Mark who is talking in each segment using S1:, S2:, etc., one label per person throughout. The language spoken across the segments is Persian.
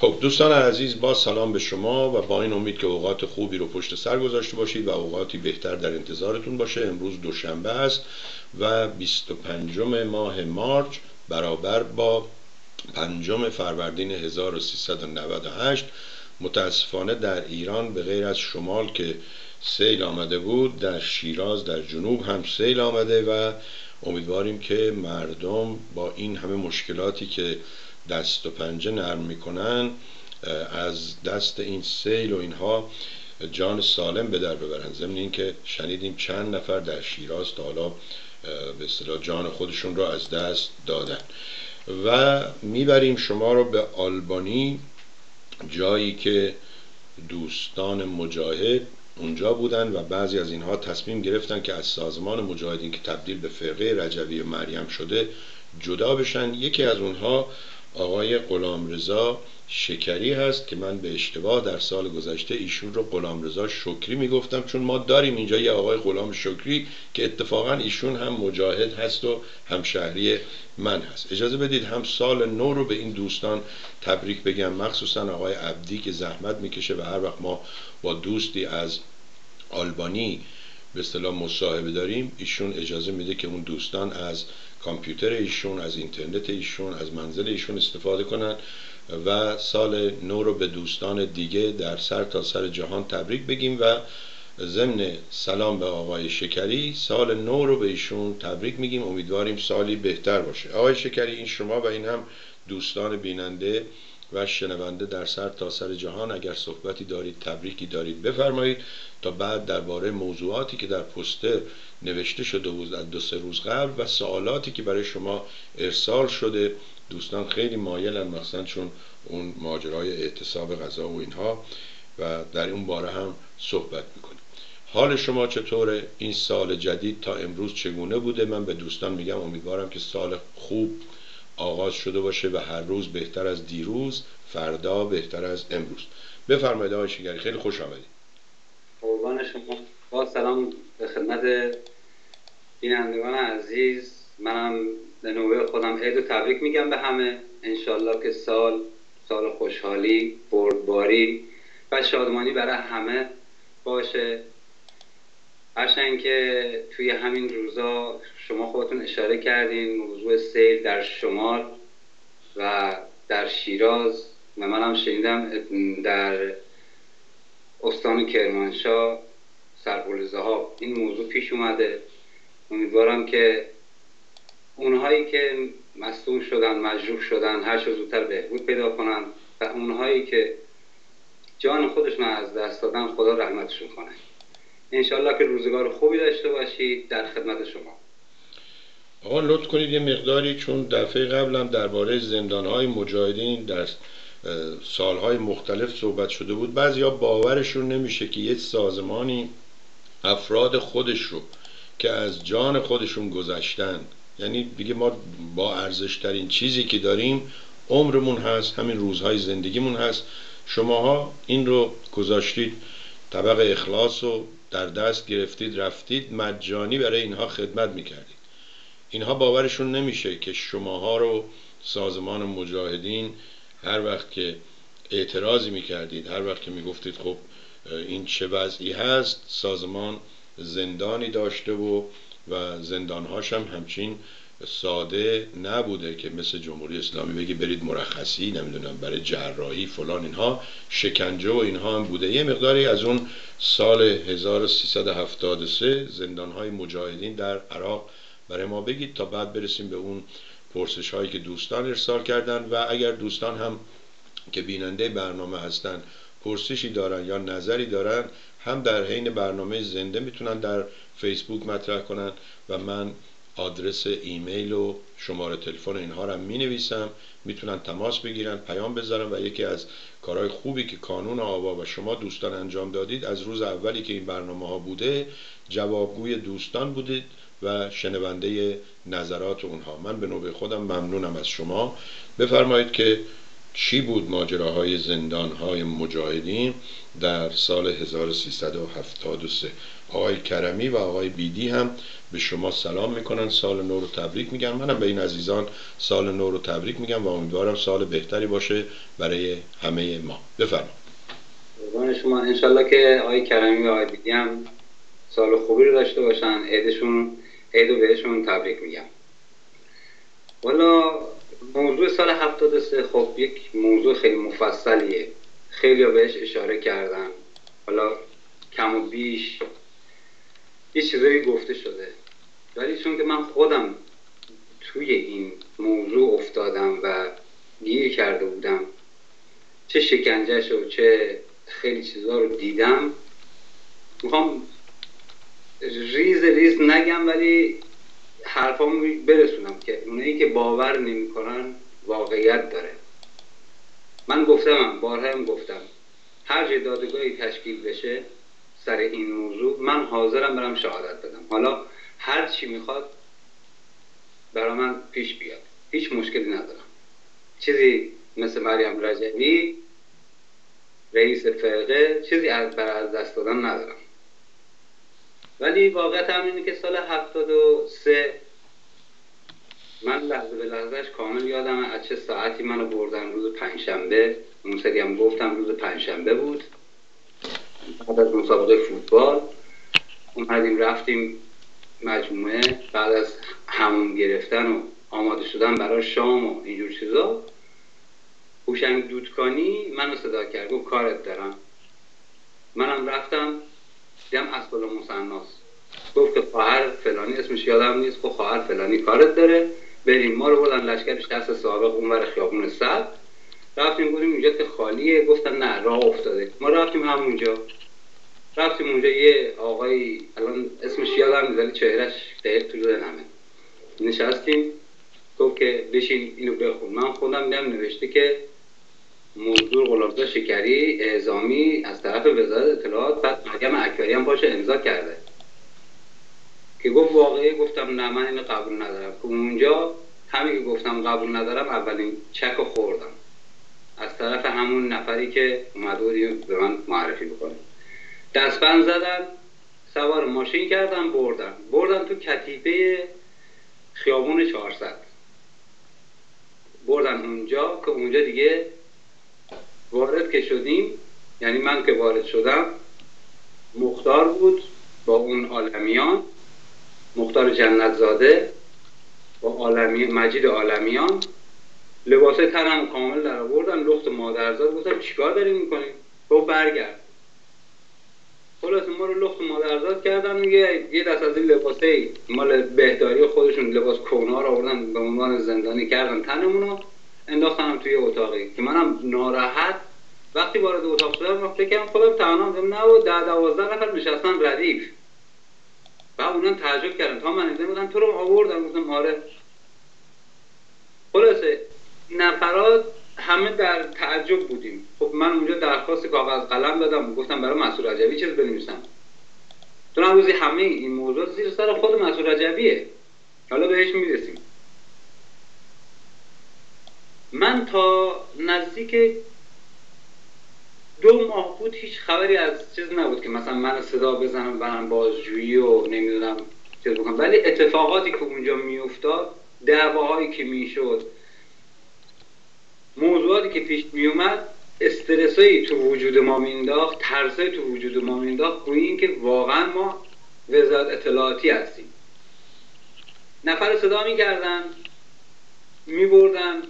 S1: خب دوستان عزیز با سلام به شما و با این امید که اوقات خوبی رو پشت سر گذاشته باشید و اوقاتی بهتر در انتظارتون باشه. امروز دوشنبه است و 25 ماه مارچ برابر با پنجم فروردین 1398 متاسفانه در ایران به غیر از شمال که سیل آمده بود در شیراز در جنوب هم سیل آمده و امیدواریم که مردم با این همه مشکلاتی که دست و پنجه نرم می‌کنن از دست این سیل و اینها جان سالم به در ببرن. ضمن اینکه شنیدیم چند نفر در شیراز تا حالا به اصطلاح جان خودشون رو از دست دادن. و می‌بریم شما رو به آلبانی جایی که دوستان مجاهد اونجا بودن و بعضی از اینها تصمیم گرفتن که از سازمان مجاهدین که تبدیل به فرقه رجوی و مریم شده جدا بشن. یکی از اونها آقای غلامرضا شکری هست که من به اشتباه در سال گذشته ایشون رو غلامرضا شکری می‌گفتم چون ما داریم اینجا یه آقای غلام شکری که اتفاقا ایشون هم مجاهد هست و همشهری من هست. اجازه بدید هم سال نو رو به این دوستان تبریک بگم. مخصوصا آقای عبدی که زحمت می‌کشه و هر وقت ما با دوستی از آلبانی به اصطلاح مصاحبه داریم ایشون اجازه میده که اون دوستان از کامپیوتر ایشون از اینترنت ایشون از منزل ایشون استفاده کنن و سال نو رو به دوستان دیگه در سر تا سر جهان تبریک بگیم و ضمن سلام به آقای شکری سال نو رو به ایشون تبریک میگیم. امیدواریم سالی بهتر باشه. آقای شکری این شما و این هم دوستان بیننده و شنونده در سر تا سر جهان اگر صحبتی دارید تبریکی دارید بفرمایید تا بعد درباره موضوعاتی که در پوستر نوشته شده بود از دو سه روز قبل و سوالاتی که برای شما ارسال شده. دوستان خیلی مایلن مثلا چون اون ماجرای اعتصاب غذا و اینها و در اون باره هم صحبت می‌کنیم. حال شما چطوره؟ این سال جدید تا امروز چگونه بوده؟ من به دوستان میگم امیدوارم که سال خوب آغاز شده باشه و هر روز بهتر از دیروز فردا بهتر از امروز. بفرمایید آقای شگری خیلی خوش آمدید.
S2: قربان شما. با سلام به خدمت بینندگان عزیز منم به نوبه خودم عید و تبریک میگم به همه. انشالله که سال سال خوشحالی بردباری و شادمانی برای همه باشه. هرچند که توی همین روزا شما خودتون اشاره کردین موضوع سیل در شمال و در شیراز و منم شنیدم در استان کرمانشاه سرپل ها این موضوع پیش اومده. امیدوارم که اونهایی که مصدوم شدن مجروح شدن هر چه زودتر بهبود پیدا کنن و اونهایی که جان خودشون از دست دادن خدا رحمتشون کنه. انشالله که روزگار خوبی داشته باشید در خدمت شما.
S1: آقا لطف کنید یه مقداری چون دفعه قبلم درباره زندانهای مجاهدین در سالهای مختلف صحبت شده بود. بعضی باورشون نمیشه که یه سازمانی افراد خودش رو که از جان خودشون گذشتن. یعنی دیگه ما با ارزشترین چیزی که داریم عمرمون هست همین روزهای زندگیمون هست. شماها این رو گذاشتید طبق اخلاص رو در دست گرفتید رفتید مجانی برای اینها خدمت می‌کردید. اینها باورشون نمیشه که شماها رو سازمان مجاهدین هر وقت که اعتراضی می‌کردید هر وقت که می‌گفتید خب این چه وضعی هست سازمان زندانی داشته و و زندانهاش هم همچین ساده نبوده که مثل جمهوری اسلامی بگی برید مرخصی نمی‌دونم برای جراحی فلان اینها شکنجه و اینها هم بوده. یه مقداری از اون سال 1373 زندانهای مجاهدین در عراق برای ما بگید تا بعد برسیم به اون پرسش هایی که دوستان ارسال کردن و اگر دوستان هم که بیننده برنامه هستن پرسشی دارن یا نظری دارن هم در حین برنامه زنده می‌تونن در فیسبوک مطرح کنن و من آدرس ایمیل و شماره تلفن اینها رو می نویسم می‌تونن تماس بگیرن پیام بذارن و یکی از کارهای خوبی که کانون آوا و شما دوستان انجام دادید از روز اولی که این برنامه ها بوده جوابگوی دوستان بودید و شنونده نظرات اونها. من به نوبه خودم ممنونم از شما. بفرمایید که چی بود ماجراهای زندانهای مجاهدین در سال 1373 آقای کرمی و آقای بیدی هم به شما سلام می‌کنن سال نو رو تبریک میگن منم به این عزیزان سال نو رو تبریک میگم و امیدوارم سال بهتری باشه برای همه ما.
S3: بفرمایید. شما. انشالله که آقای کرمی و آقای بیدی هم سال خوبی رو داشته باشن. عیدشون عید و بهشون تبریک میگم. والا موضوع سال 73 خب یک موضوع خیلی مفصلیه. خیلی بهش اشاره کردن حالا کم و بیش یه چیزایی گفته شده. ولی چون که من خودم توی این موضوع افتادم و گیر کرده بودم چه شکنجهش و چه خیلی چیزها رو دیدم می‌خوام ریز ریز نگم ولی حرفامو برسونم که اونایی که باور نمی‌کنن واقعیت داره. من گفتم بارها هم گفتم هر جای دادگاهی تشکیل بشه سر این موضوع من حاضرم برم شهادت بدم. حالا هر چی می‌خواد برای من پیش بیاد. هیچ مشکلی ندارم. چیزی مثل مریم رجبی رئیس فرقه چیزی از بر از دست دادن ندارم. ولی واقعیت هم اینه که سال 73 من لحظه به لحظهش کامل یادم از چه ساعتی منو بردن روز پنجشنبه. اون سری هم گفتم روز پنجشنبه بود. بعد از مسابقه فوتبال اومدیم رفتیم مجموعه. بعد از همون گرفتن و آماده شدن برای شام و اینجور چیزا هوشنگ دودکانی منو صدا کرد. گفت کارت دارم. منم رفتم دیدم اسبال مصناس گفت که خواهر فلانی اسمش یادم نیست گفت خواهر فلانی کارت داره. بریم ما رو بردن لشکر دست سابق اونور خیابون صد رفتیم بودیم اینجا که خالیه. گفتن نه راه افتاده. ما رفتیم همونجا. رفتیم اونجا یه آقای الان اسمش یادم ولی چهرش دقیق تو نمه نشستیم. گفت که بشین اینو بخون. من خودم دیدم نوشته که موضوع غلامزا شکری اعزامی از طرف وزارت اطلاعات بعد محکم اکبری هم باشه امضا کرده. که گفت واقعی گفتم نه من اینو قبول ندارم. که اونجا همین که گفتم قبول ندارم اولین چک خوردم. از طرف همون نفری که اومده به من معرفی بکنه. دستبند زدن سوار ماشین کردن بردن. بردن تو کتیبه خیابون 400 بردن اونجا که اونجا دیگه وارد که شدیم یعنی من که وارد شدم مختار بود با اون عالمیان مختار جنت زاده با عالمی مجید عالمیان. لباس تنم کامل در آوردن لخت مادرزاد گفتم چیکار داری می‌کنیم گفت برگرد. خلاص ما رو لخت مادرزاد کردن میگه یه دست از این لباسه مال بهداری خودشون لباس کونا رو آوردن به عنوان زندانی کردن تنمونو انداختنم توی اتاقی که منم ناراحت وقتی وارد اتاق شدم من فکر کردم خودم تنها نه و ده دوازده نفر نشستن ردیف. و اونا تعجب کردن. تا من اینجا بودم تو رو آوردن. گفتم آره. خلاصه نفرات همه در تعجب بودیم. خب من اونجا درخواست کاغذ قلم دادم. گفتم برای مسئول رجبی چیز بنویسم. تو روزی همه این موضوع زیر سر خود مسئول رجبیه حالا بهش می‌رسیم. من تا نزدیک دو ماه بود هیچ خبری از چیز نبود که مثلا من صدا بزنم برم بازجویی و نمی‌دونم چیز بکنم. ولی اتفاقاتی که اونجا میافتاد دعواهایی که می‌شد موضوعاتی که پیش میومد استرسایی تو وجود ما مینداخت ترسایی تو وجود ما مینداخت روی اینکه واقعا ما وزارت اطلاعاتی هستیم. نفر صدا می‌کردن میبردن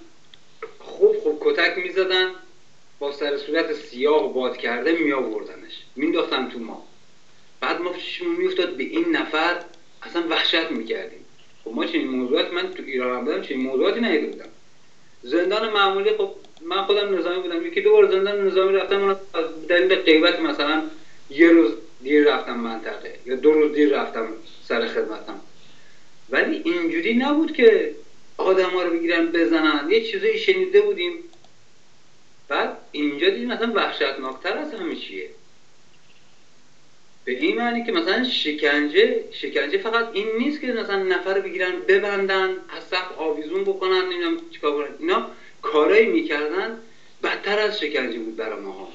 S3: خوب خوب کتک می‌زدن. سر صورت سیاه و باد کرده می آوردنش مینداختن تو ما بعد ما چشمون میافتاد به این نفر اصلا وحشت می‌کردیم خب ما چنین موضوعات من تو ایران هم بودم چنین موضوعاتی ندیده بودم. زندان معمولی خب من خودم نظامی بودم. یکی دو بار زندان نظامی رفتم من از دلیل غیبت مثلا یه روز دیر رفتم منطقه یا دو روز دیر رفتم سر خدمتم. ولی اینجوری نبود که آدم ها رو بگیرن بزنن. یه چیزایی شنیده بودیم. بعد اینجا دیدیم مثلا وحشتناکتر از همه چیه. به این معنی که مثلا شکنجه شکنجه فقط این نیست که مثلا نفر بگیرن ببندن از سقف آویزون بکنن نمی‌دونم چیکار کنن. اینا کارایی می‌کردن بدتر از شکنجه بود برای ماها.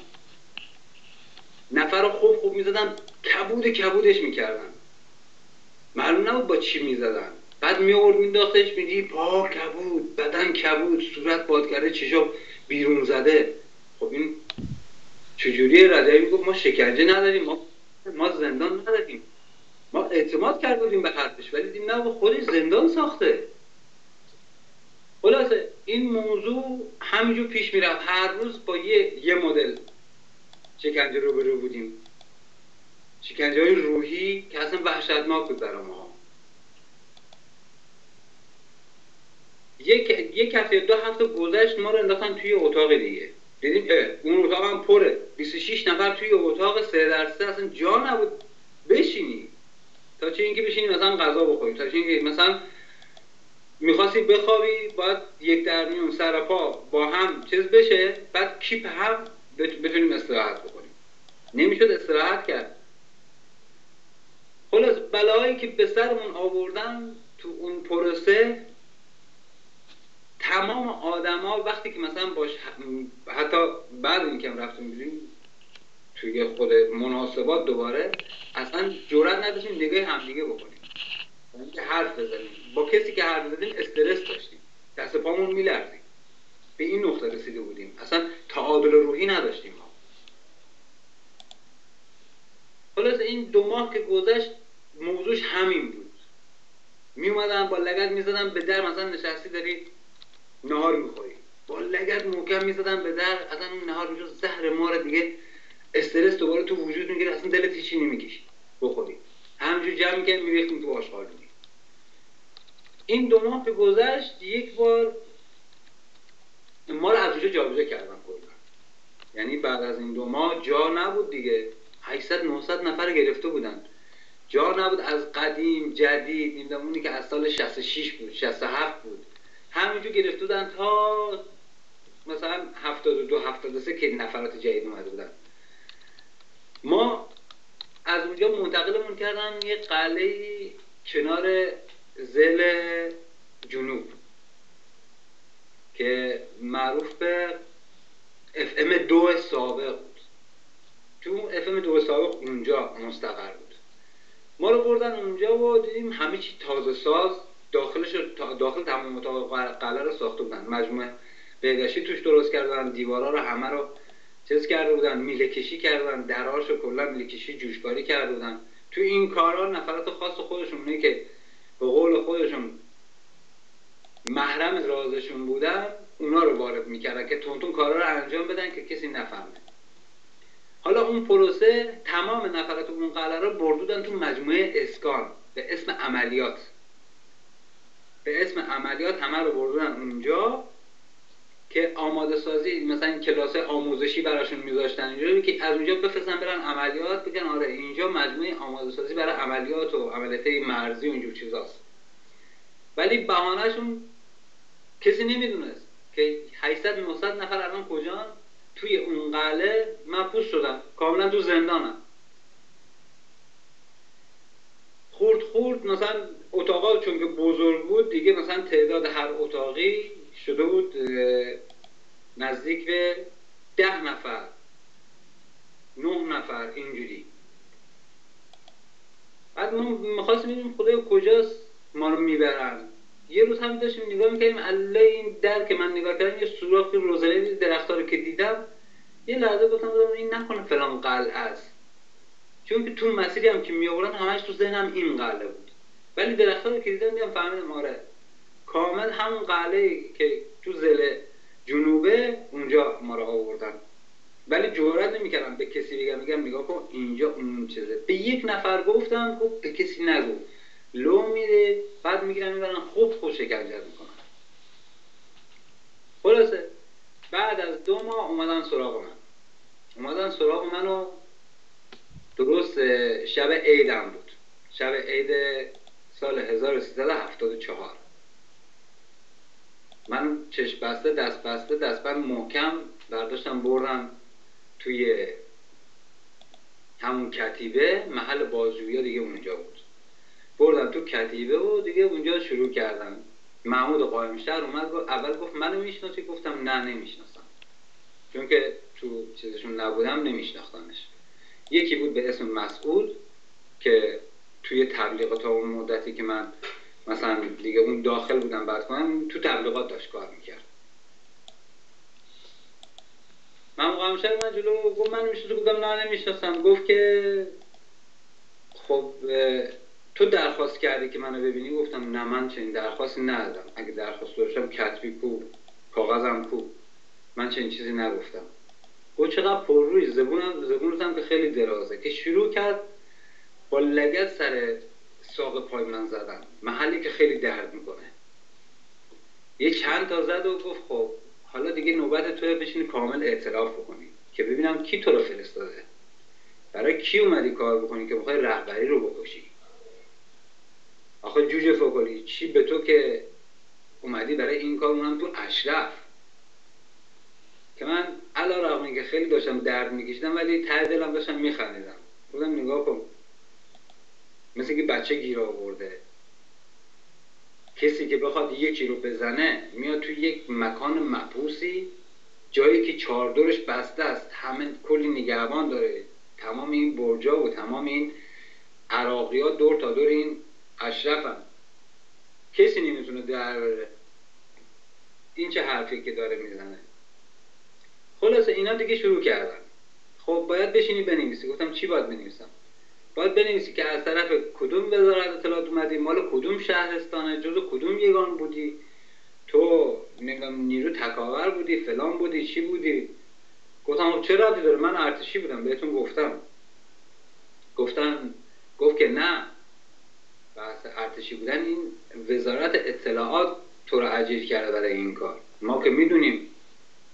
S3: نفر رو خوب خوب می‌زدن کبود کبودش می‌کردن. معلوم نبود با چی می‌زدن. بعد می آورد مینداختش میگی پا کبود بدن کبود صورت بادگره چشا بیرون زده. خب این چجوری رضایی می‌گفت ما شکنجه نداریم ما ما زندان نداریم. ما اعتماد کرده بودیم به حرفش ولی دیدیم نه خودش زندان ساخته. خلاصه این موضوع همینجور پیش می‌رفت هر روز با یه, یه مدل شکنجه رو برو بودیم. شکنجه های روحی که اصلا وحشتناک بود برای ما. یک یک هفته دو هفته گذشت ما رو انداختن توی اتاق دیگه. دیدیم اون اتاق هم پره. 26 نفر توی اتاق سه در سه اصلا جا نبود. بشینی. تا چه اینکه بشینی مثلا غذا بخوریم تا چه اینکه مثلا می‌خواستی بخوابی باید یک در میون سر پا با هم چیز بشه بعد کیپ هم بتونیم استراحت بکنیم. نمی‌شد استراحت کرد. خلاص بلایی که به سرمون آوردن تو اون پروسه تمام آدما وقتی که مثلا باش حتی بعد اینکه رفتیم بیرون توی خود مناسبات دوباره اصلا جرات نداشتیم نگاه همدیگه بکنیم. یعنی که حرف بزنیم. با کسی که حرف زدیم استرس داشتیم. دست پامون میلرزیم به این نقطه رسیده بودیم. اصلا تعادل روحی نداشتیم ما. خلاص این دو ماه که گذشت موضوعش همین بود. می اومدن با لگت می‌زدن به در مثلا نشستی داری نهار می‌خوری. با لگت محکم می‌زدن به در اصلا اون نهار می‌شد زهر مار دیگه استرس دوباره تو وجود می‌گیره اصلا دلت هیچی نمی‌کشی بخوری. همینجور جمع می‌کنی میریختیم تو آشغالونی این دو ماه که گذشت یک بار ما رو از اونجا جابجا کردن کلا. یعنی بعد از این دو ماه جا نبود دیگه. 800 900 نفر گرفته بودن. جا نبود از قدیم جدید نمی‌دونم که از سال 66 بود 67 بود. همینجور گرفته بودن تا مثلا 72 73 که نفرات جدید اومده بودن. ما از اونجا منتقلمون کردن یه قلعه کنار زل جنوب که معروف به اف ام دو سابق بود. تو اف ام دو سابق اونجا مستقر بود. ما رو بردن اونجا و دیدیم همه چی تازه ساز. داخلش داخل تمام اتاق قلعه رو ساخته بودن. مجموعه بهداشتی توش درست کردن دیوارا رو همه رو چیز کرده بودن میله کشی کردن دراش رو کلا میله کشی جوشکاری کرده بودن. تو این کارا نفرات خاص خودشون که به قول خودشون محرم رازشون بودن اونا رو وارد می‌کردن که تونتون کارا رو انجام بدن که کسی نفهمه. حالا اون پروسه تمام نفرات اون قلعه رو بردودن تو مجموعه اسکان به اسم عملیات. به اسم عملیات همه رو بردودن اونجا که آماده سازی مثلا کلاس آموزشی براشون میذاشتن اینجا که از اونجا بفرستن برن عملیات بگن آره اینجا مجموعه آماده سازی برای عملیات و عملیات مرزی و اینجور چیزاست. ولی بهانهشون کسی نمی‌دونست که 800 900 نفر الان کجان؟ توی اون قله محبوس شدن. کاملا تو زندانن. خورد خورد مثلا اتاقا چون که بزرگ بود دیگه مثلا تعداد هر اتاقی شده بود نزدیک به ده نفر نه نفر اینجوری. بعد ما می‌خواستیم ببینیم خدای کجاست ما رو می‌برن. یه روز هم داشتیم نگاه می‌کردیم الله این در که من نگاه کردم یه سوراخ روزنه درخت رو که دیدم یه لحظه گفتم این نکنه فلان قلعه است. چون که تو مسیری هم که میآوردن همش تو ذهنم این قلعه بود. ولی درخت رو که دیدم دیدم فهمیدم آره کامل همون قلعه که تو زل جنوبه اونجا ما رو آوردن. ولی جورت نمی‌کردم به کسی بگم میگم نگاه کن اینجا اون چیزه. به یک نفر گفتم گفت به کسی نگو. لو میره بعد می‌گیرن می‌برن خود خود شکنجه می‌کنن. خلاصه. بعد از دو ماه اومدن سراغ من. اومدن سراغ منو. درست شب عیدم بود. شب عید سال 1374 من چشم بسته دست بسته دستبند محکم برداشتم بردم توی همون کتیبه محل بازجویی دیگه اونجا بود. بردم تو کتیبه و دیگه اونجا شروع کردم. محمود قائمشهر اومد گفت اول گفت منو می‌شناسی؟ گفتم نه نمی‌شناسم. چون که تو چیزشون نبودم نمیشناختمش. یکی بود به اسم مسعود که توی تبلیغات اون مدتی که من مثلا دیگه اون داخل بودم بعد کنم تو تبلیغات داشت کار می‌کرد. من موقع من جلو گفت من میشه گفتم نه نمی‌شناسم گفت که خب تو درخواست کردی که منو ببینی؟ گفتم نه من چنین درخواستی ندادم اگه درخواست داشتم کتبی کو کاغذم کو من چنین چیزی نگفتم. گفت چقدر پر روی زبونم زبونم که خیلی درازه. که شروع کرد با لگت سر ساق پای من زدن محلی که خیلی درد می‌کنه. یه چند تا زد و گفت خب حالا دیگه نوبت تو بشینی کامل اعتراف بکنی که ببینم کی تو رو فرستاده. برای کی اومدی کار بکنی که بخوای رهبری رو بکشی؟ آخه جوجه فکلی چی به تو که اومدی برای این کار؟ اونم تو اشرف. که من علا رقمی که خیلی داشتم درد میکشیدم ولی ته دلم داشتم میخندیدم. بودم نگاه کن مثل که بچه گیر آورده. کسی که بخواد یکی رو بزنه میاد توی یک مکان مپوسی جایی که چهاردورش بسته است همه کلی نگهبان داره. تمام این برجا و تمام این عراقی ها دور تا دور این اشرفن. کسی نمی‌تونه در این چه حرفی که داره می‌زنه. خلاصه اینا دیگه شروع کردن. خب باید بشینی بنویسی. گفتم چی باید بنویسم؟ باید بنویسی که از طرف کدوم وزارت اطلاعات اومدی؟ مال کدوم شهرستانه؟ جز کدوم یگان بودی؟ تو نمی‌دونم نیرو تکاور بودی؟ فلان بودی؟ چی بودی؟ گفتم خب چه رادی داره؟ من ارتشی بودم بهتون گفتم. گفتم گفت که نه. بحث ارتشی بودن این وزارت اطلاعات تو رو اجیر کرده برای این کار. ما که می‌دونیم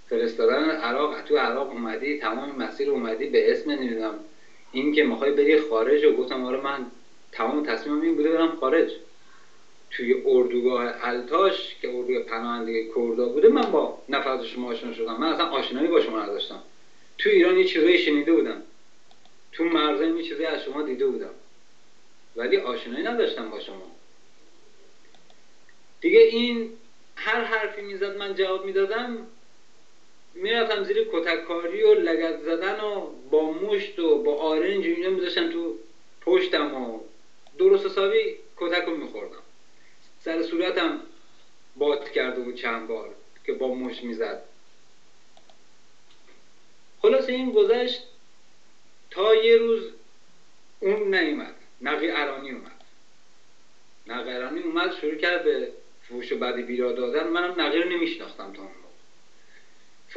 S3: فرستادن عراق تو عراق اومدی تمام مسیر اومدی به اسم نمی‌دونم این که می‌خوای بری خارج و گفتم آره من تمام تصمیمم این بوده برم خارج. توی اردوگاه التاش که اردوگاه پناهندگی کردا بوده من با نفر شما آشنا شدم. من اصلا آشنایی با شما نداشتم. تو ایران یه چیزایی شنیده بودم. تو مرزه یه چیزی از شما دیده بودم. ولی آشنایی نداشتم با شما. دیگه این هر حرفی می‌زد من جواب می‌دادم. می‌رفتم زیر کتککاری و لگت زدن و با مشت و با آرنج و اینا میذاشتم تو پشتم و درست حسابی کتک رو میخوردم. سر صورتم بات کرده بود چند بار که با مشت می‌زد. خلاصه این گذشت تا یه روز اون نیومد. نقی ارانی اومد. نقی ارانی اومد شروع کرد به فوش بدی بیرا دادن. منم نقی رو نمیشناختم تا اون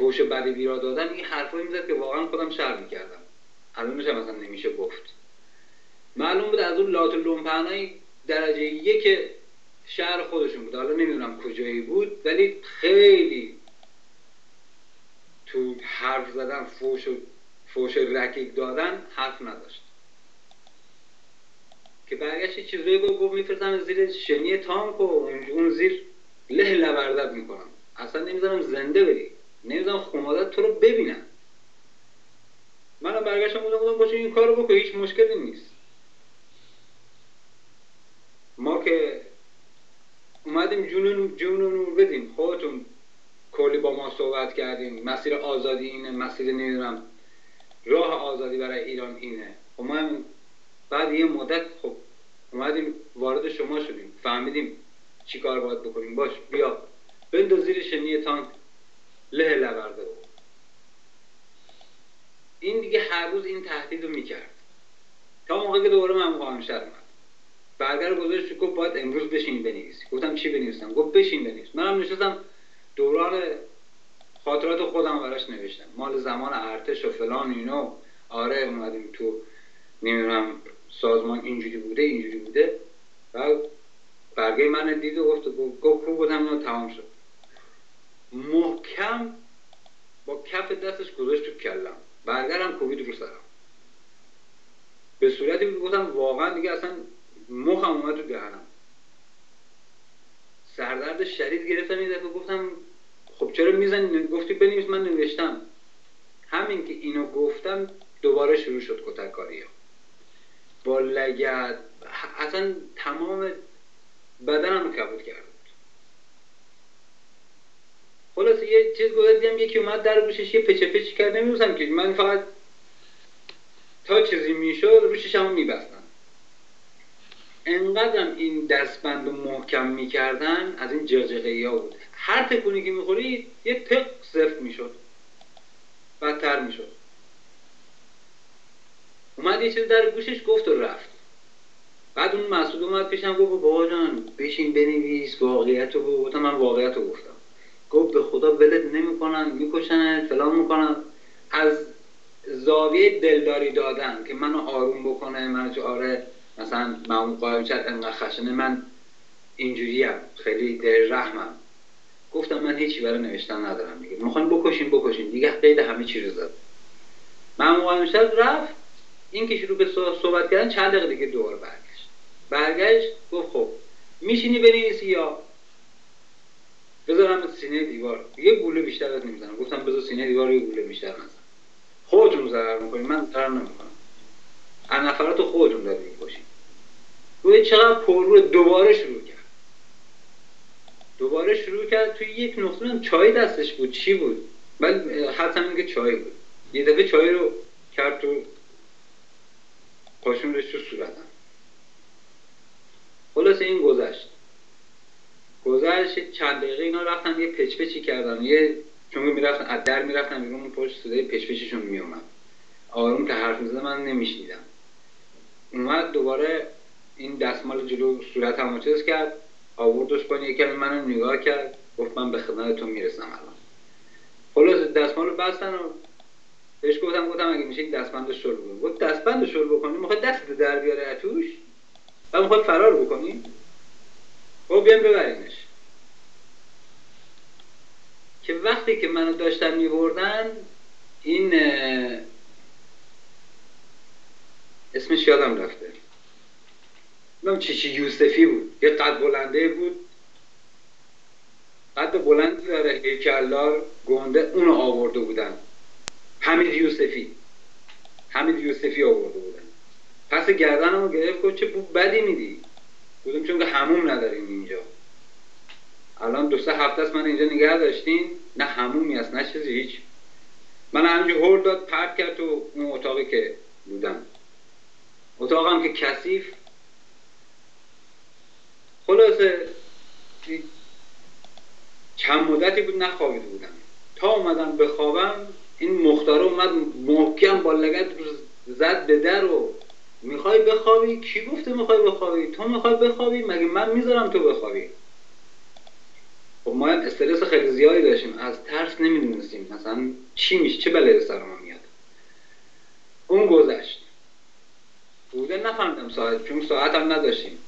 S3: فوش بدی بیرا دادن این حرفایی می‌زد که واقعا خودم شر می‌کردم. الانش هم مثلا نمیشه گفت. معلوم بود از اون لات لومپنای درجه یک شهر خودشون بود. حالا نمی‌دونم کجایی بود ولی خیلی تو حرف زدن فوش و فوش رکیک دادن حرف نداشت. که برگشت چیزایی گفت گفت میفرستم زیر شنی تانک و اون زیر له لوردت می‌کنم. اصلا نمی‌ذارم زنده بری. نمی‌ذارم خمادت تو رو ببینم منم برگشتم بودم بودم باشه این کارو بکن هیچ مشکلی نیست. ما که اومدیم جنون جنون نور بدیم. خودتون کلی با ما صحبت کردیم مسیر آزادی اینه مسیر نمی‌دونم راه آزادی برای ایران اینه. خب ما بعد یه مدت خب اومدیم وارد شما شدیم. فهمیدیم چی کار باید بکنیم. باش بیا. بنداز زیر شنی تانک. له لورده. این دیگه هر روز این تهدید رو می‌کرد. تا موقعی که دوباره من قانون شهر اومد برگر گذاشت گفت باید امروز بشین بنویسی گفتم چی بنویسم؟ گفت بشین بنویس. منم نشستم دوران خاطرات خودم براش نوشتم. مال زمان ارتش و فلان اینو. آره اومدیم تو نمی‌دونم سازمان اینجوری بوده اینجوری بوده. و برگه من دید و گفت گفت خوب بودم اینو تمام شد. محکم با کف دستش گذاشت تو کلم. برگرم کوبید رو سرم. به صورتی گفتم واقعا دیگه اصلا مخم اومد تو دهنم. سردرد شدید گرفتم یه دفعه. گفتم خب چرا می‌زنی؟ گفتی بنویس من نوشتم. همین که اینو گفتم دوباره شروع شد کتککاری ها با لگت اصلا تمام بدنم کبود کرد. خلاص یه چیز گذاشتم یکی اومد در گوشش یه پچه پچی کرد. نمی‌دونم که من فقط تا چیزی می‌شد روشش هم میبستم. انقدرم این دستبند رو محکم می‌کردن از این جرجقه ها بود. هر تکونی که می‌خوری یه تق زفت می‌شد. بدتر می‌شد. اومد یه چیز در گوشش گفت و رفت. بعد اون مسئول اومد پیشم گفت بابا جان بشین بنویس واقعیت رو گفتم من واقعیت رو گفتم. گفت به خدا ولت نمی‌کنن می‌کشن فلان می‌کنن از زاویه دلداری دادن که منو آروم بکنه چه آره مثلا من قایم شد انقدر خشنه من اینجوریم خیلی دل رحمم. گفتم من هیچی برای نوشتن ندارم دیگه. می‌خوایم بکشیم بکشیم. دیگه قید همه چی رو زد. من قایم رفت این که شروع به صحبت کردن چند دقیقه دیگه دور برگشت. برگشت گفت خب میشینی بنویسی یا بذارم سینه دیوار. یه گوله بیشتر از نمی‌زنم. گفتم بذار سینه دیوار یه گوله بیشتر نزن خودتون ضرر می‌کنید. من ضرر نمی‌کنم از نفرات خودتون دارید می‌کشید روی چقدر پر دوباره شروع کرد. دوباره شروع کرد. توی یک نقطه چای دستش بود. چی بود؟ ولی حدسم اینه که چای بود. یه دفعه چای رو کرد تو پاشون تو صورتم خلاص این گذشت. گذشت چند دقیقه اینا رفتن یه پچ پچی کردن یه چون می‌رفتن از در می‌رفتن بیرون پشت صدای پچ پچشون میومد آروم که حرف می‌زده من نمیشنیدم. اومد دوباره این دستمال جلو صورت هم چیز کرد آوردش پایین یکم منو نگاه کرد گفت من به خدمتتون می‌رسم الان. خلاص دستمال رو بستن و بهش گفتم گفتم اگه میشه دستبند شل بکن گفت دستبند شل بکنی می‌خواد دست در بیاره اتوش و می‌خواد فرار بکنی؟ گفت بیان ببرینش که وقتی که منو داشتن میبردن این اسمش یادم رفته. نم چیچی یوسفی بود. یه قد بلنده بود. قد بلندی داره هیکلدار گنده اونو آورده بودن. حمید یوسفی. حمید یوسفی آورده بودن. پس گردنمو گرفت گفت چه بدی میدی؟ بودم چون که هموم نداریم اینجا. الان دو سه هفته است من اینجا نگه داشتین نه همومی است نه چیزی هیچ. من همینجا هر داد پرد کرد تو اون اتاقی که بودم. اتاقم که کثیف. خلاصه چند مدتی بود نخوابیده بودم. تا اومدم بخوابم این مختاره اومد محکم با لگت زد به در و می‌خوای بخوابی؟ کی گفته می‌خوای بخوابی؟ تو می‌خوای بخوابی؟ مگه من می‌ذارم تو بخوابی؟ خب ما استرس خیلی زیادی داشتیم. از ترس نمی‌دونستیم. مثلا چی میشه؟ چه بلایی سر ما میاد؟ اون گذشت. بوده نفهمیدم ساعت چون ساعت هم نداشتیم.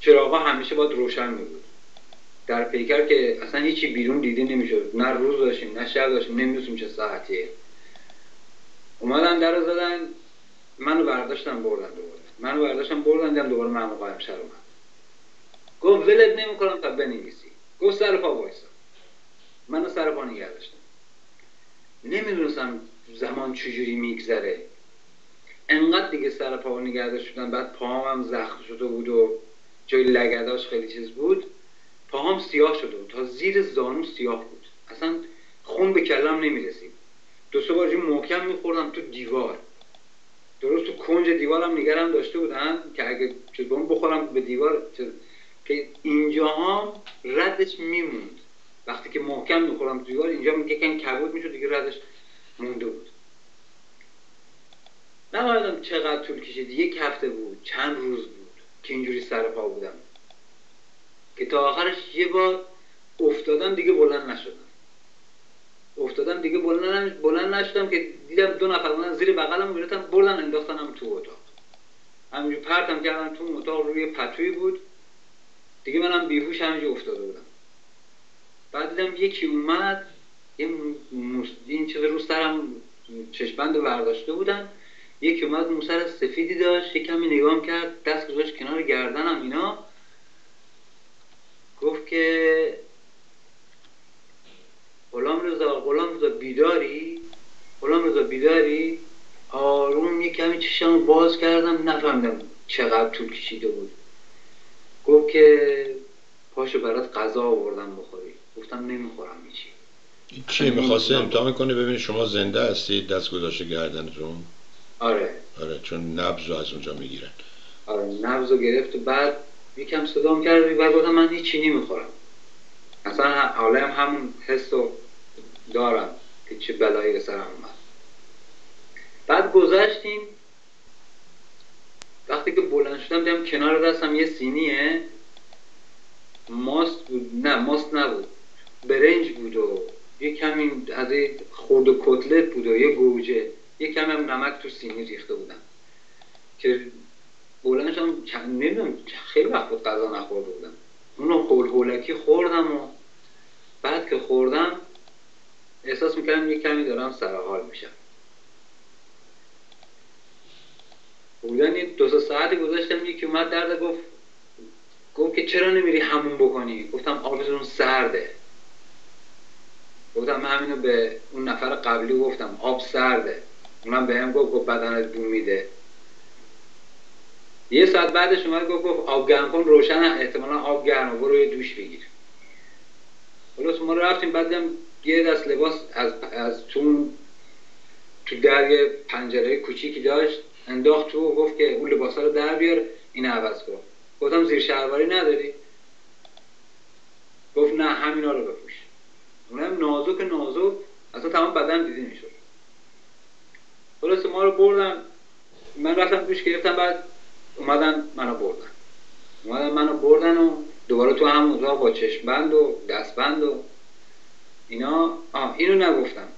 S3: چراغا همیشه باید روشن میبود. در پیکر که اصلا هیچی بیرون دیده نمی‌شد. نه روز داشتیم نه شب داشتیم. نمی‌دونستیم چه ساعتیه. اومدن در زدن. منو برداشتن بردن دوباره. منو برداشتن بردن دیدم دوباره محمود قایم شر اومد گفت ولد نمی‌کنم تا بنویسی. گفت سر پا وایسا. منو سر پا نگه داشتم. نمی‌دونستم زمان چجوری میگذره. انقدر دیگه سر پا نگه شدن بعد پاهم هم زخم شده بود و جای لگداش خیلی چیز بود. پاهام سیاه شده بود. تا زیر زانو سیاه بود. اصلا خون به کلم نمی‌رسید. دو سه بار محکم میخوردم تو دیوار. درست تو کنج دیوارم نگرم داشته بودن که اگه چیز بخورم به دیوار که اینجا هم ردش میموند. وقتی که محکم می‌خورم دیوار اینجا میگه کم کبود می‌شد دیگه ردش مونده بود. نمی‌دونم چقدر طول کشید. یک هفته بود چند روز بود که اینجوری سر پا بودم. که تا آخرش یه بار افتادم دیگه بلند نشدم. افتادم دیگه بلند, نشدم که دیدم دو نفر بودن زیر بغلم گرفتن بردن انداختنم تو اتاق. همینجور پرتم کردم تو اتاق روی پتوی بود. دیگه منم بیهوش همینجور افتاده بودم. بعد دیدم یکی اومد یه این چیز رو سرم چشبند برداشته بودن. یکی اومد موسر سفیدی داشت یه کمی نگام کرد دست گذاشت کنار گردنم اینا. گفت که غلام رضا غلام رضا بیداری غلام رضا بیداری. آروم یه کمی چشم باز کردم نفهمیدم چقدر طول کشیده بود. گفت که پاشو برات غذا آوردم بخوری. گفتم نمی‌خورم چی
S1: چی می‌خواسته امتحان کنه ببینید شما زنده هستید دست گذاشته گردنتون.
S3: آره.
S1: آره چون رو از اونجا می‌گیرن.
S3: آره رو گرفت و بعد یکم صدام کرد و گفتم من هیچی نمی‌خورم. اصلا حالا هم همون حس رو دارم که چه بلایی به سرم اومد. بعد گذشتیم وقتی که بلند شدم دیدم کنار دستم یه سینیه. ماست بود؟ نه ماست نبود. برنج بود و یه کمی از خورد و کتلت بود و یه گوجه. یه کمی هم نمک تو سینی ریخته بودم. که بلند شدم نمی‌دونم خیلی وقت بود غذا نخورده بودم. اونو هول خوردم و بعد که خوردم احساس می‌کردم یه کمی دارم سرحال میشم. بودن دو سه ساعتی گذاشتم یکی اومد درد گفت گفت که چرا نمیری همون بکنی؟ گفتم آبتون سرده. گفتم من همینو به اون نفر قبلی گفتم آب سرده. اونم به هم گفت گفت بدنت بو میده. یه ساعت بعدش اومد گفت گفت آب گرم کن روشن احتمالا آب گرم برو یه دوش بگیر. خلاص ما رفتیم بعدم یه دست لباس از, از تو تو در پنجره کوچیکی داشت انداخت تو و گفت که اون لباسا رو در بیار این عوض کن. گفتم زیر شهرواری نداری؟ گفت نه همینا رو بپوش. اونم نازک نازک اصلا تمام بدن دیده می‌شد. خلاص ما رو بردن. من رفتم دوش گرفتم بعد اومدن منو بردن. اومدن منو بردن و دوباره تو هم اتاق با چشمبند و دستبند و اینا آه اینو نگفتم.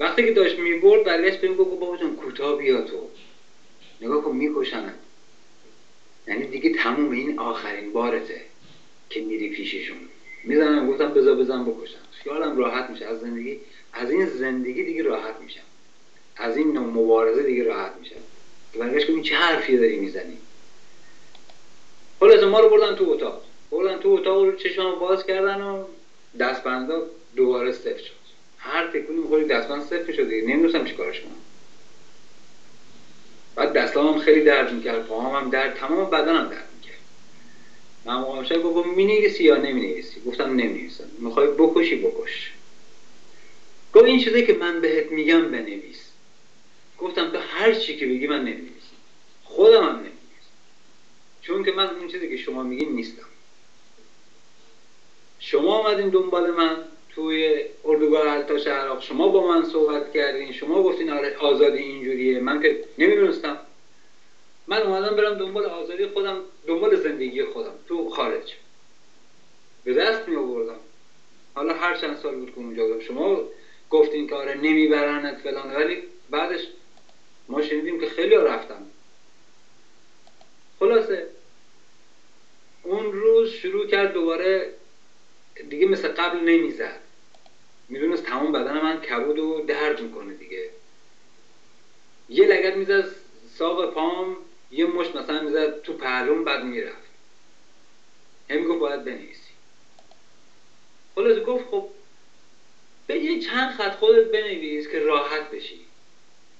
S3: وقتی که داشت می‌برد برگشت بهم گفت بابا جان کوتاه بیا تو. نگاه کن میکشنم. یعنی دیگه تموم این آخرین بارته که میری پیششون. می‌زنم گفتم بذار بزن بکشم. خیالم راحت میشه. از زندگی از این زندگی دیگه راحت میشم از این مبارزه دیگه راحت میشم برگشت این چه حرفی داری می‌زنی؟ خلاص ما رو بردن تو اتاق. بردن تو اتاق رو چشم باز کردن و دستبندا دوباره سفت شد. هر تکونی می‌خوری دستبند سفت شد دیگه نمی‌دونستم چیکارش کنم. بعد دستام هم خیلی درد می‌کرد. پاهام هم درد. تمام بدنم درد می‌کرد. من موقع گفتم می‌نویسی یا نمی‌نویسی؟ گفتم نمی‌نویسم. می‌خوای بکشی بکش. گفت این چیزی که من بهت میگم بنویس. گفتم تو هر چی که بگی من نمی‌نویسم. خودم هم نمی‌نویسم. چون که من اون چیزی که شما میگین نیستم. شما آمدین دنبال من توی اردوگاه التاش عراق شما با من صحبت کردین. شما گفتین آره آزادی اینجوریه. من که نمی‌دونستم. من اومدم برم دنبال آزادی خودم دنبال زندگی خودم تو خارج. به دست می آوردم حالا هر چند سال بود که اونجا شما گفتین که آره نمیبرنت فلان. ولی بعدش ما شنیدیم که خیلی رفتن. خلاصه. اون روز شروع کرد دوباره دیگه مثل قبل نمی‌زد. می‌دونست تمام بدن من کبود و درد می‌کنه دیگه. یه لگت می‌زد ساق پام یه مشت مثلا می‌زد تو پهلوم بعد می‌رفت. هم گفت باید بنویسی. خلاص گفت خب یه چند خط خودت بنویس که راحت بشی.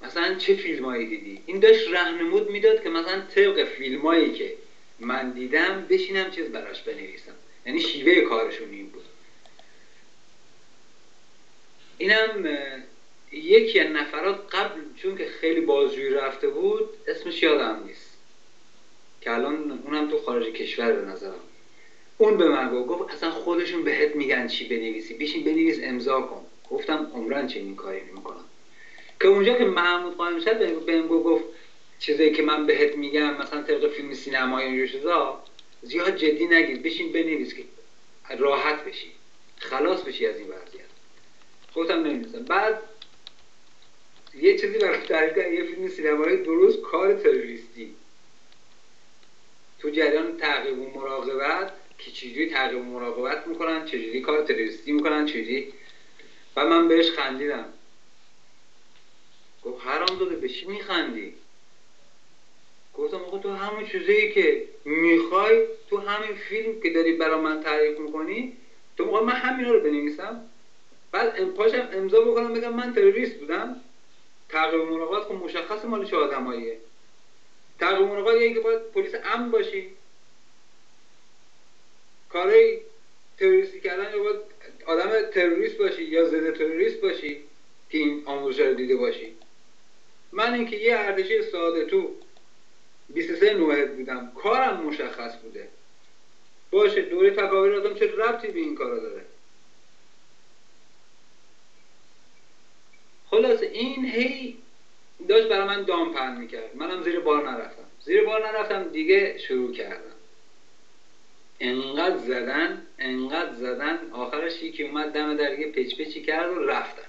S3: مثلا چه فیلمایی دیدی؟ این داشت رهنمود می‌داد که مثلا طبق فیلمایی که من دیدم بشینم چیز براش بنویسم. یعنی شیوه کارشون این بود. اینم یکی از نفرات قبل چون که خیلی بازجویی رفته بود اسمش یادم نیست. که الان اونم تو خارج کشور به نظرم. اون به من گفت اصلا خودشون بهت میگن چی بنویسی. بشین بنویس امضا کن. گفتم عمرن این کاری نمی‌کنم. که اونجا که محمود قائم شد بهم گفت چیزایی که من بهت میگم مثلا طبق فیلم سینمایی اینجور چیزا زیاد جدی نگیر. بشین بنویس که راحت بشی خلاص بشی از این وضعیت. گفتم نمی‌دونستم. بعد یه چیزی برای تعریف یه فیلم سینمایی درست کار تروریستی. تو جریان تعقیب و مراقبت که چجوری تعقیب و مراقبت می‌کنن چجوری کار تروریستی می‌کنن چجوری؟ و من بهش خندیدم. گفت حرام داده به چی میخندی؟ گفتم آقا تو همون چیزی که می‌خوای تو همین فیلم که داری برا من تعریف می‌کنی تو موقع من همینا رو بنویسم. بعد پاشم امضا بکنم بگم من تروریست بودم. تعقیب مراقبت خب مشخص مال چه آدماییه؟ تعقیب مراقبت یعنی که باید پلیس امن باشی. کاری تروریستی کردن یا باید آدم تروریست باشی یا ضد تروریست باشی که این آموزش رو دیده باشی. من اینکه یه ارتشی ساده تو 23 نوعد بودم. کارم مشخص بوده. باشه دوره تکاوری آدم چه ربطی به این کارا داره؟ خلاص این هی داشت برای من دام پهن می‌کرد. منم زیر بار نرفتم. زیر بار نرفتم دیگه شروع کردم. انقدر زدن انقدر زدن آخرش یکی اومد دم در یه پچ پچی کرد و رفتن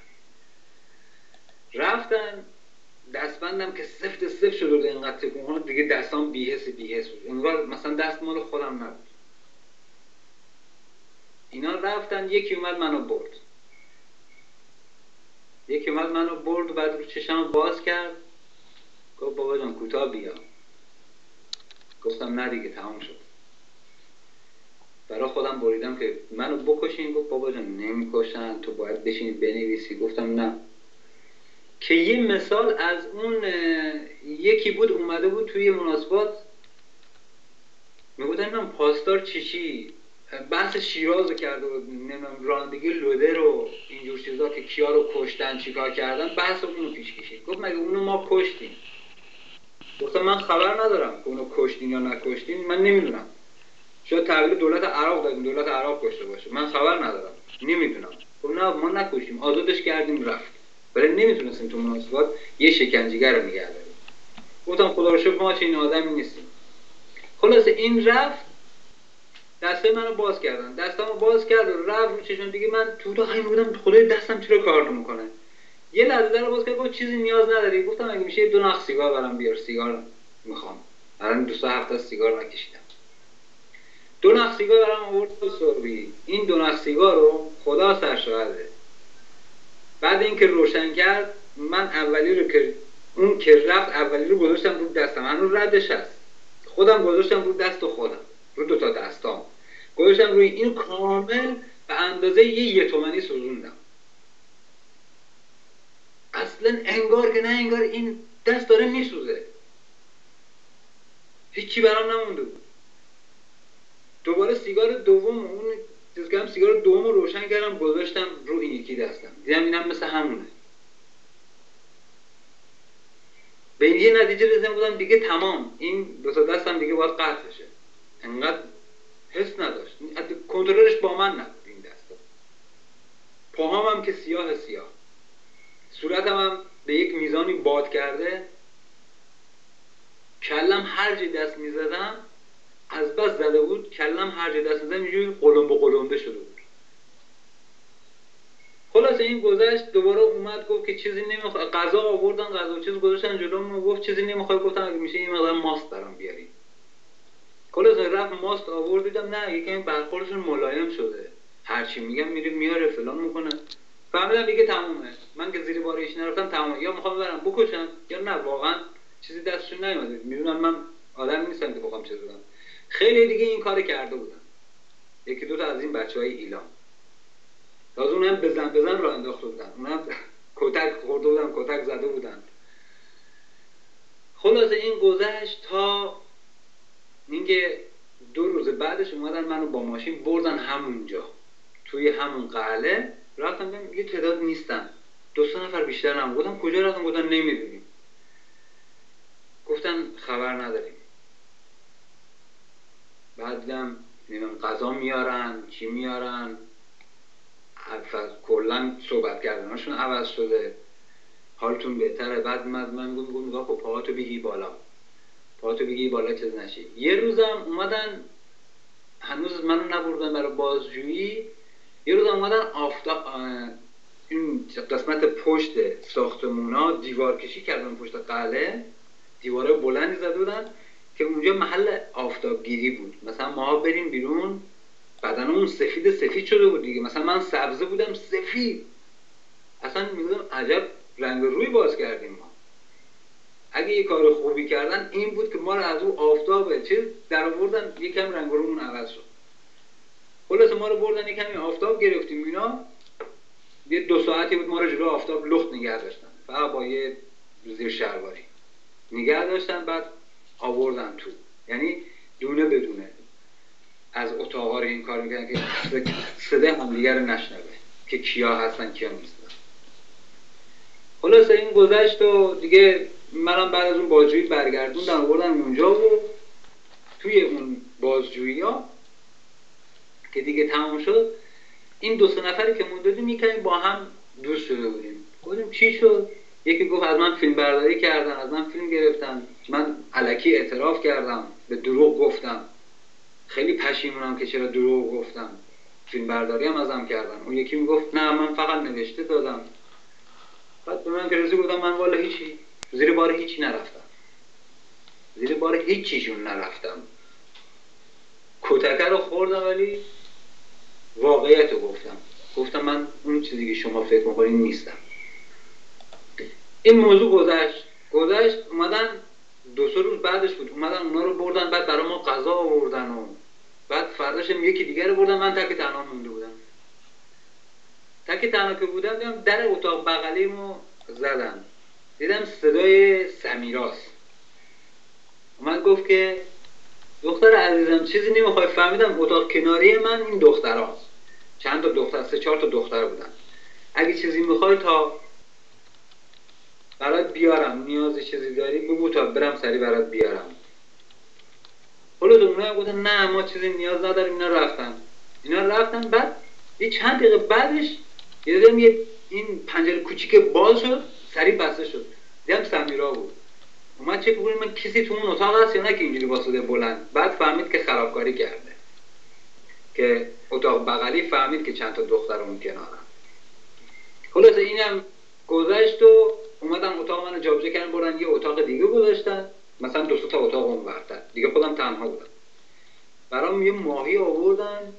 S3: رفتن دستبندم که سفت سفت شده اینقدر تکون دیگه دستام بیهس بیهس بود. انگار مثلا دست مال خودم نبود. اینا رفتن یکی اومد منو برد. یکی اومد منو برد و بعد رو چشم باز کرد. گفت بابا جان کوتاه بیا. گفتم نه دیگه تمام شد. برای خودم بریدم که منو بکشین. گفت بابا جان نمی‌کشن. تو باید بشینی بنویسی. گفتم نه. که یه مثال از اون یکی بود اومده بود توی مناسبات. می‌گفتن نمی‌دونم پاسدار چیچی بحث شیراز رو کرده بود. نمی‌دونم رانندگی لوده رو اینجور چیزا که کیا رو کشتن چیکار کردن بحث اونو پیش کشید. گفت مگه اونو ما کشتیم؟ گفتم من خبر ندارم که اونو کشتین یا نکشتین من نمی‌دونم. شاید تحویل دولت عراق دادیم دولت عراق کشته باشه. من خبر ندارم. نمی‌دونم. گفت نه ما نکشتیم. آزادش کردیم رفت. ولی نمی‌تونستیم تو مناسبات یه شکنجیگر رو نگه گفتم خدا رو شکر ما این آدمی نیستیم. خلاصه این رفت دسته منو باز کردن. دستمو باز کرد و رفت رو چشم دیگه. من تو تا همین بودم خدای دستم چرا کار نمی‌کنه؟ یه لحظه در باز کرد گفت چیزی نیاز نداری. گفتم اگه میشه دو نخ سیگار برام بیار. سیگار می‌خوام. الان دو سه هفته سیگار نکشیدم. دو نخ سیگار برام آورد سربی. این دو نخ سیگار رو خدا سرشاهده. بعد اینکه روشن کرد من اولی رو که اون که رفت اولی رو گذاشتم رو دستم. هنوز ردش هست. خودم گذاشتم رو دست خودم. رو دو تا دستام. گذاشتم روی این کامل به اندازه یه یه تومنی سوزوندم. اصلا انگار که نه انگار این دست داره میسوزه. هیچی برام نمونده بود. دوباره سیگار دوم اون چیز کردم سیگار دوم رو روشن کردم گذاشتم رو این یکی دستم. دیدم اینم مثل همونه. به این یه نتیجه رسیدم بودم دیگه تمام. این دو تا دستم دیگه باید قطع بشه. انقدر حس نداشت. کنترلش با من نبود این دستا. پاهام هم که سیاه سیاه. صورتم هم به یک میزانی باد کرده. کلم هر جی دست می‌زدم از بس زده بود کلم هر جا دست می‌زدم اینجوری قلمبه قلمبه شده بود. خلاص این گذشت دوباره اومد گفت که چیزی نمی‌خواد غذا آوردن غذا چیز گذاشتن جلوم گفت چیزی نمی‌خواد گفتم اگه میشه این مقدار ماست برام بیاری خلاص رفت ماست آورد دیدم نه یکم برخوردشون ملایم شده. هرچی میگم میره میاره فلان می‌کنه. فهمیدم دیگه تمومه. من که زیر بارش نرفتم تمومه. یا می‌خوام برم بکشم یا نه واقعا چیزی دستشون نیومده. می‌دونم من آدم نیستم که بخوام چیز بدم. خیلی دیگه این کار کرده بودن. یکی دو تا از این بچه های ایلان. تازه اون هم بزن بزن را انداخته بودن. اون هم کتک خورده بودن کتک زده بودن. خلاصه این گذشت تا اینکه دو روز بعدش اومدن منو با ماشین بردن همونجا. توی همون قله رفتم یه تعداد نیستن. دو سه نفر بیشتر نم کجا رفتم؟ گفتن نمی‌دونیم. گفتن خبر نداریم. بعد دیدم غذا میارن چی میارن. کلا صحبت کردناشون عوض شده. حالتون بهتره. بعد من من گفتم نگاه کن پاهاتو بگی بالا. پاهاتو بگی بالا چیز نشی یه روزم اومدن هنوز منو نبردن برای بازجویی. یه روز اومدن آفتاب این قسمت پشت ساختمونا دیوار کشی کردن پشت قله دیواره بلندی زده بودن. که اونجا محل آفتابگیری بود. مثلا ما بریم بیرون بدنمون سفید سفید شده بود دیگه. مثلا من سبزه بودم سفید. اصلا میگم عجب رنگ روی باز کردیم ما. اگه یه کار خوبی کردن این بود که ما رو از او آفتاب چیز در آوردن یکم رنگ رومون عوض شد. خلاص ما رو بردن یکمی آفتاب گرفتیم اینا. یه دو ساعتی بود ما رو جلو آفتاب لخت نگه داشتن. فقط با یه زیر شلواری نگه داشتن. بعد آوردن تو. یعنی دونه بدونه از اتاقا رو این کار می‌کنن که صدای همدیگر رو نشنوه. که کیا هستن کیا نیستن. خلاصه این گذشت و دیگه منم بعد از اون بازجویی برگردوندم بردم اونجا و توی اون بازجویی ها که دیگه تمام شد این دو سه نفری که مونده بودیم با هم دوست شده بودیم. گفتیم چی شد؟ یکی گفت از من فیلم برداری کردن از من فیلم گرفتن. من علکی اعتراف کردم به دروغ گفتم. خیلی پشیمونم که چرا دروغ گفتم. فیلم برداری هم ازم کردن. اون یکی می‌گفت نه من فقط نوشته دادم. بعد به من که گفتم من والا هیچی زیر بار هیچی نرفتم. زیر بار هیچیشون نرفتم. کتکه رو خوردم ولی واقعیت رو گفتم. گفتم من اون چیزی که شما فکر می‌کنین نیستم. این موضوع گذشت. گذشت اومدن دو سه روز بعدش بود. اومدن اونا رو بردن بعد برای ما غذا آوردن و بعد فرداش یکی دیگر رو بردن. من تک تنها مونده بودم. تک تنها که بودم دیدم در اتاق بغلیمو زدن. دیدم صدای سمیراست. اومد گفت که دختر عزیزم چیزی نمی‌خوای فهمیدم اتاق کناری من این دختراست. چند تا دختر سه چهار تا دختر بودن. اگه چیزی می‌خوای تا برات بیارم. نیاز چیزی داری؟ بگو تا برم سری برات بیارم. حالا اونا گفتن نه ما چیزی نیاز نداریم اینا رفتن. اینا رفتن بعد یه چند دقیقه بعدش دیدم یه این پنجره کوچیک باز شد سری بسته شد. دیدم سمیرا بود. اومد چک بکنیم من کسی تو اون اتاق هست یا نه که اینجوری با بلند. بعد فهمید که خرابکاری کرده. که اتاق بغلی فهمید که چند تا دختر اون کنارم خلاصه اینم گذشت و اومدن اتاق منو جابجا کردن برن یه اتاق دیگه گذاشتن. مثلا دو تا اتاق اون ورتر دیگه خودم تنها بودم. برام یه ماهی آوردن.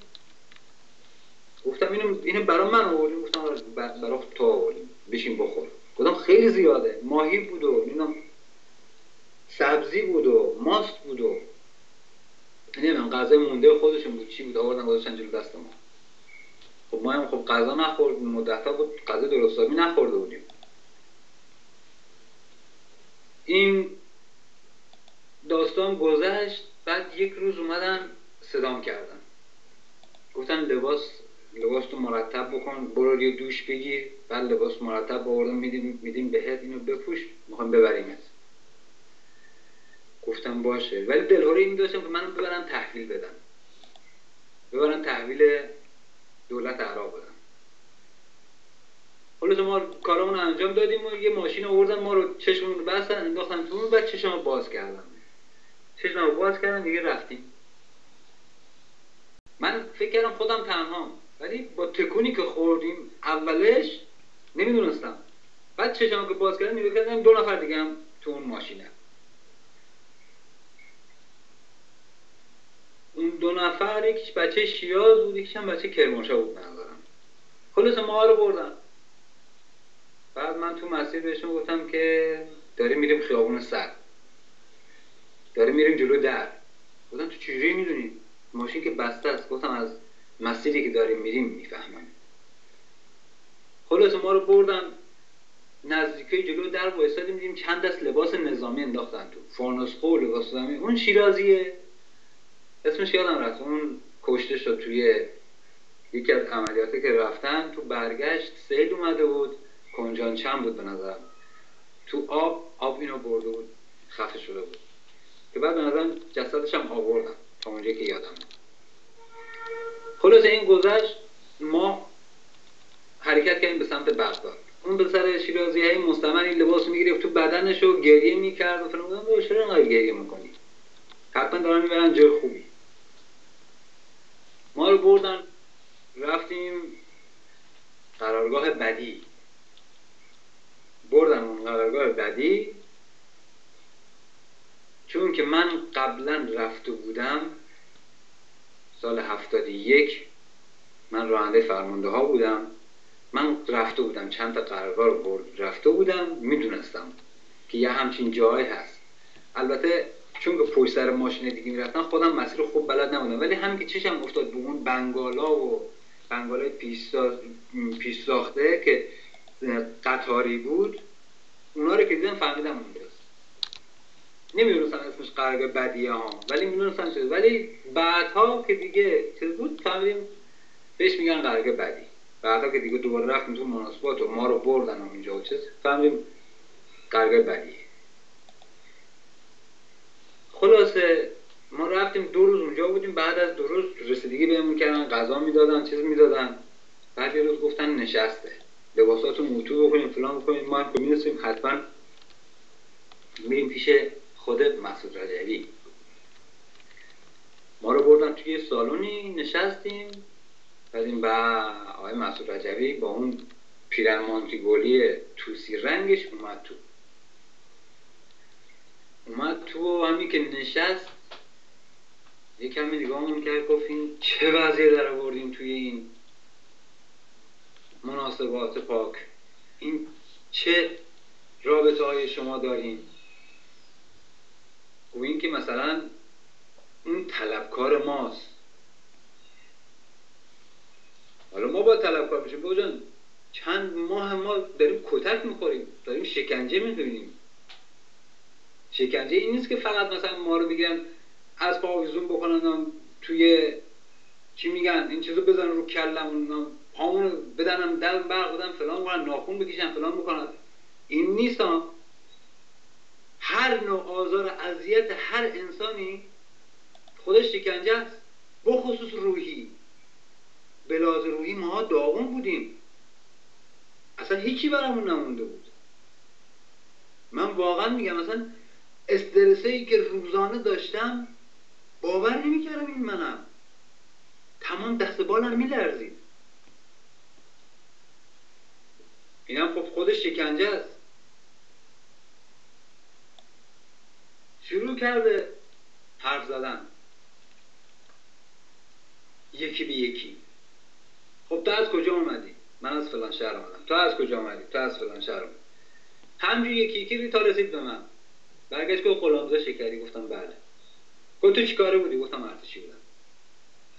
S3: گفتم اینو اینو برام من آوردیم. گفتم آره، برای تو آوردیم. بشین بخور. گفتم خیلی زیاده. ماهی بود و اینم سبزی بود و ماست بود و نمی‌دونم غذای مونده خودشون بود. چی بود؟ آوردن گذاشتن جلو دست ما. خب ما هم خب غذا نخوردیم. مدت بود غذا درستابی نخورده بودیم. این داستان گذشت بعد یک روز اومدن صدام کردن. گفتن لباس لباس تو مرتب بکن برو یه دوش بگیر. بعد لباس مرتب باوردن میدیم میدیم بهت اینو بپوش می‌خوام ببریمت. گفتم باشه. ولی دلهوری این داشتم که منو ببرن تحویل بدن. ببرن تحویل دولت عراق بدن. حالا ما کارمون انجام دادیم و یه ماشین آوردن ما رو چشمون بستن انداختن تو بعد چشم باز کردن. چشم باز کردن دیگه رفتیم. من فکر کردم خودم تنها ولی با تکونی که خوردیم اولش نمی‌دونستم. بعد چشم که باز کردم نگاه کردم دو نفر دیگه هم تو اون ماشینه. اون دو نفر یکیش بچه شیاز بود یکیش هم بچه کرمانشاه بود نظرم. خلاص ما رو بردن. بعد من تو مسیر بهشون گفتم که داریم میریم خیابون سر. داریم میریم جلو در. گفتم تو چجوری می‌دونی؟ ماشین که بسته است. گفتم از مسیری که داریم میریم می‌فهمم. خلاص ما رو بردن. نزدیکی جلو در وایسادیم دیدیم چند دست لباس نظامی انداختن تو. فارنسکو لباس نظامی. اون شیرازیه. اسمش یادم رفت. اون کشته شد توی یکی از عملیاتی که رفتن تو برگشت. سیل اومده بود. کنجان چند بود به نظرم تو آب آب اینو برده بود خفه شده بود. که بعد به نظرم جسدش هم آوردن تا اونجایی که یادم خلاص این گذشت ما حرکت کردیم به سمت بغداد. اون به سر شیرازی های مستمر لباس می‌گرفت تو بدنش رو گریه می‌کرد و فلان. بودم چرا اینقدر گریه می‌کنی؟ حتما دارن می‌برن جای خوبی. ما رو بردن رفتیم قرارگاه بدی. بردن اون قرارگاه بدی چون که من قبلا رفته بودم سال هفتادی یک من راننده فرمانده ها بودم. من رفته بودم چند تا قرارگاه برد. رفته بودم می‌دونستم که یه همچین جایی هست. البته چون که پشت سر ماشین دیگه می‌رفتن خودم مسیر خوب بلد نبودم. ولی همین که چشم افتاد به اون بنگالا و بنگالای پیش ساخته که قطاری بود اونا رو که دیدم فهمیدم اونجاست. نمی‌دونستن اسمش قرارگاه بدیه ها ولی می‌دونستن شده ولی بعدها که دیگه چیز بود فهمیدیم بهش میگن قرارگاه بدی. بعدها که دیگه دوباره رفتیم تو مناسبات و ما رو بردن و اینجا و چیز فهمیدیم قرارگاه بدیه خلاصه ما رفتیم دو روز اونجا بودیم بعد از دو روز رسیدگی بهمون کردن غذا می‌دادن چیز می‌دادن. بعد یه روز گفتن نشسته. لباساتون موتو بکنیم فلان بکنیم ما هم که می‌رسیم حتما میریم پیش خود مسعود رجبی ما رو بردن توی سالونی نشستیم بعد این با آقای مسعود رجبی با اون پیرن مانتیگولی توسی رنگش اومد تو. اومد تو همین که نشست یه کمی نگاهمون کرد گفت چه وضعی در آوردیم توی این مناسبات پاک. این چه رابطه های شما داریم و این که مثلا اون طلبکار ماست. حالا ما با طلبکار میشیم. بگو چند ماه ما داریم کتک می‌خوریم. داریم شکنجه می‌دونیم شکنجه این نیست که فقط مثلا ما رو بگن از پاویزون بکنن توی چی میگن؟ این چیزو بزنن رو کلمون پامون بدنم دل برق بدن فلان کنن ناخون بکشن فلان بکنن این نیست هر نوع آزار اذیت هر انسانی خودش شکنجه است. بخصوص روحی. بلاز روحی ما داغون بودیم. اصلا هیچی برامون نمونده بود. من واقعا میگم مثلا استرسه ای که روزانه داشتم باور نمی‌کردم این منم. تمام دست بالم میلرزید. اینم خب خودش شکنجه است. شروع کرده حرف زدن. یکی به یکی. خب تو از کجا اومدی؟ من از فلان شهر اومدم. تو از کجا اومدی؟ تو از فلان شهر اومدی. همجوری یکی یکی تا رسید به من. برگشت گفت قلامزا شکری. گفتم بله. گفت تو چیکاره بودی؟ گفتم ارتشی بودم.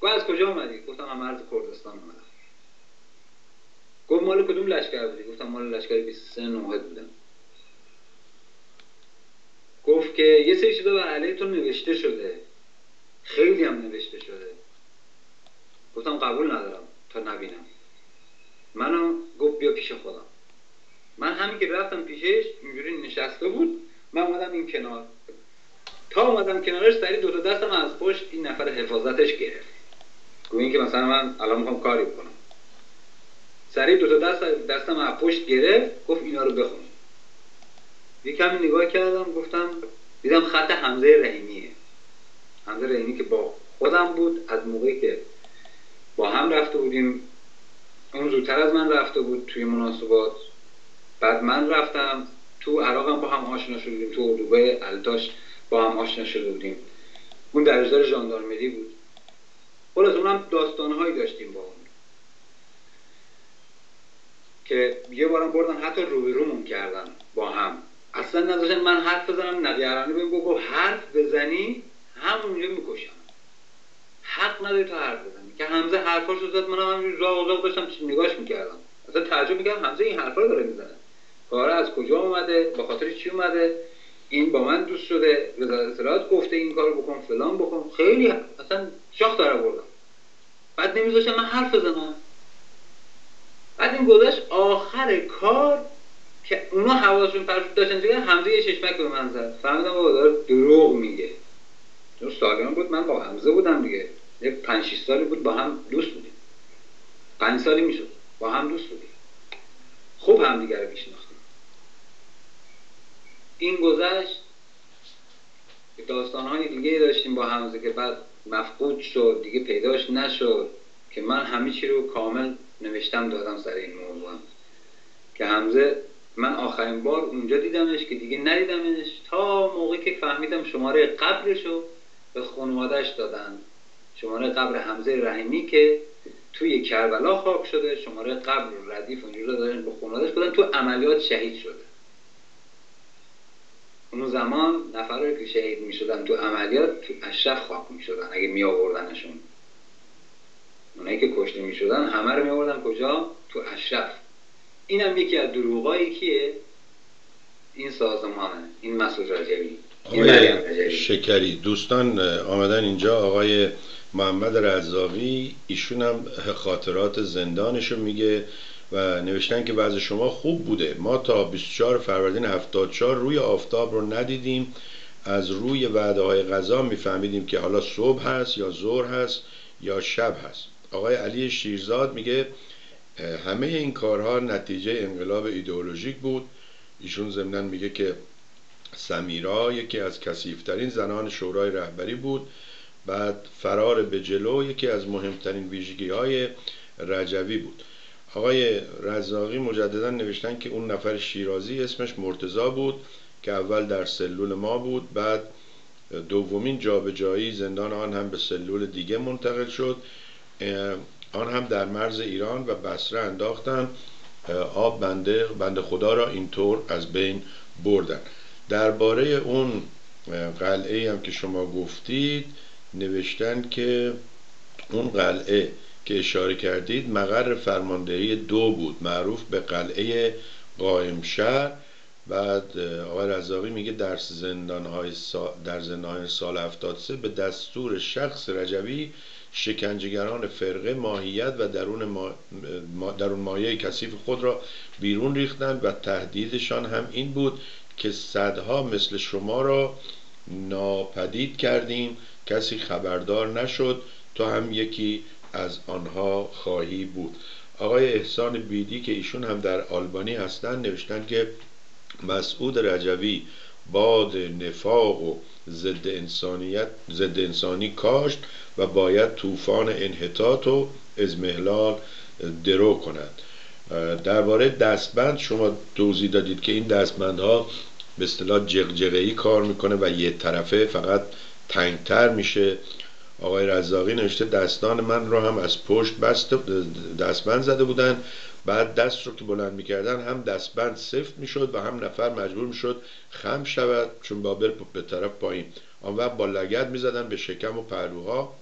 S3: گفت از کجا اومدی؟ گفتم هم مرز کردستان اومدم. گفت مال کدوم لشکر بودی؟ گفتم مال لشکر 23 نوحد بودم. گفت که یه سری چیزا بر علیه تو نوشته شده. خیلی هم نوشته شده. گفتم قبول ندارم تا نبینم. منو گفت بیا پیش خودم. من همین که رفتم پیشش اینجوری نشسته بود من اومدم این کنار. تا اومدم کنارش سری دو تا دستم از پشت این نفر حفاظتش گرفت. گویا که مثلا من الان می‌خوام کاری بکنم. سری دو تا دست دستم از پشت گرفت گفت اینا رو بخون. یه کمی نگاه کردم گفتم دیدم خط حمزه رحیمیه. حمزه رحیمی که با خودم بود از موقعی که با هم رفته بودیم اون زودتر از من رفته بود توی مناسبات. بعد من رفتم تو عراق هم با هم آشنا شده بودیم تو اردوگاه التاش با هم آشنا شده بودیم. اون درجدار ژاندارمری بود. خلاص اونم داستانهایی داشتیم با اون که یه بارم بردن حتی روی رومون کردن با هم. اصلا نذاشتن من حرف بزنم نقیرانی بگم گفت حرف بزنی همونجا می‌کشم. حق نداری تو حرف بزنی. که حمزه حرفاش رو زد منم همینجوری زاغ زاغ داشتم نگاش می‌کردم. اصلا تعجب می‌کردم حمزه این حرفا رو داره می‌زنه. کار از کجا اومده؟ با خاطر چی اومده؟ این با من دوست شده وزارت اطلاعات گفته این کارو بکن فلان بکن. خیلی اصلا شاخ داره بردم. بعد نمیذاشتم من حرف بزنم. بعد این گذشت آخر کار که اونا حواسشون پرشود داشتن دیگه حمزه یه چشمک به من زد. فهمیدم بابا داره دروغ میگه. چون سالیان بود من با حمزه بودم دیگه. یه پنج شیش سالی بود با هم دوست بودیم. پنج سالی می‌شد. با هم دوست بودیم. خوب هم دیگر رو میشناختیم. این گذشت داستانهای دیگه داشتیم با حمزه که بعد مفقود شد دیگه پیداش نشد که من همه چی رو کامل نوشتم دادم سر این موضوع که حمزه من آخرین بار اونجا دیدمش که دیگه ندیدمش تا موقعی که فهمیدم شماره قبرش رو به خانوادش دادن. شماره قبر حمزه رحیمی که توی کربلا خاک شده شماره قبر ردیف اونجا دادن به خانوادش بودن تو عملیات شهید شده. اون زمان نفرهایی که شهید می شدن تو عملیات تو اشرف خاک می شدن اگه می آوردنشون اونایی که کشته می شدن همه رو می آوردن کجا؟ تو اشرف. این هم یکی از دروغایی کیه؟ این سازمانه این مسعود رجبی
S1: آقای شکری. دوستان آمدن اینجا آقای محمد رزاقی ایشون هم خاطرات زندانشو میگه و نوشتن که وضع شما خوب بوده. ما تا 24 فروردین 74 روی آفتاب رو ندیدیم. از روی وعده های غذا میفهمیدیم که حالا صبح هست یا ظهر هست یا شب هست. آقای علی شیرزاد میگه همه این کارها نتیجه انقلاب ایدئولوژیک بود. ایشون ضمنا میگه که سمیرا یکی از کسیفترین زنان شورای رهبری بود. بعد فرار به جلو یکی از مهمترین ویژگی های رجوی بود. آقای رزاقی مجددا نوشتن که اون نفر شیرازی اسمش مرتزا بود که اول در سلول ما بود بعد دومین جابجایی زندان آن هم به سلول دیگه منتقل شد. آن هم در مرز ایران و بسره انداختن آب بنده بنده خدا را اینطور از بین بردن. درباره اون قلعه هم که شما گفتید نوشتن که اون قلعه که اشاره کردید مقر فرماندهی دو بود. معروف به قلعه قائم شهر بعد آقای رزاقی میگه در زندان های سال در زندان سال 73 به دستور شخص رجوی شکنجهگران فرقه ماهیت و درون, ما... درون مایه کثیف خود را بیرون ریختند و تهدیدشان هم این بود که صدها مثل شما را ناپدید کردیم. کسی خبردار نشد تو هم یکی از آنها خواهی بود. آقای احسان بیدی که ایشون هم در آلبانی هستند نوشتن که مسعود رجوی باد نفاق و ضد انسانیت ضد انسانی کاشت و باید طوفان انحطاط و ازمهلال درو کند. درباره دستبند شما توضیح دادید که این دستبندها به اصطلاح جغجغه‌ای کار می‌کنه و یه طرفه فقط تنگتر میشه. آقای رزاقی نوشته دستان من رو هم از پشت بست دستبند زده بودن. بعد دست رو که بلند می‌کردن هم دستبند سفت می‌شد و هم نفر مجبور می‌شد خم شود چون بابر به طرف پایین. آن وقت با لگت می‌زدن به شکم و پهلوها.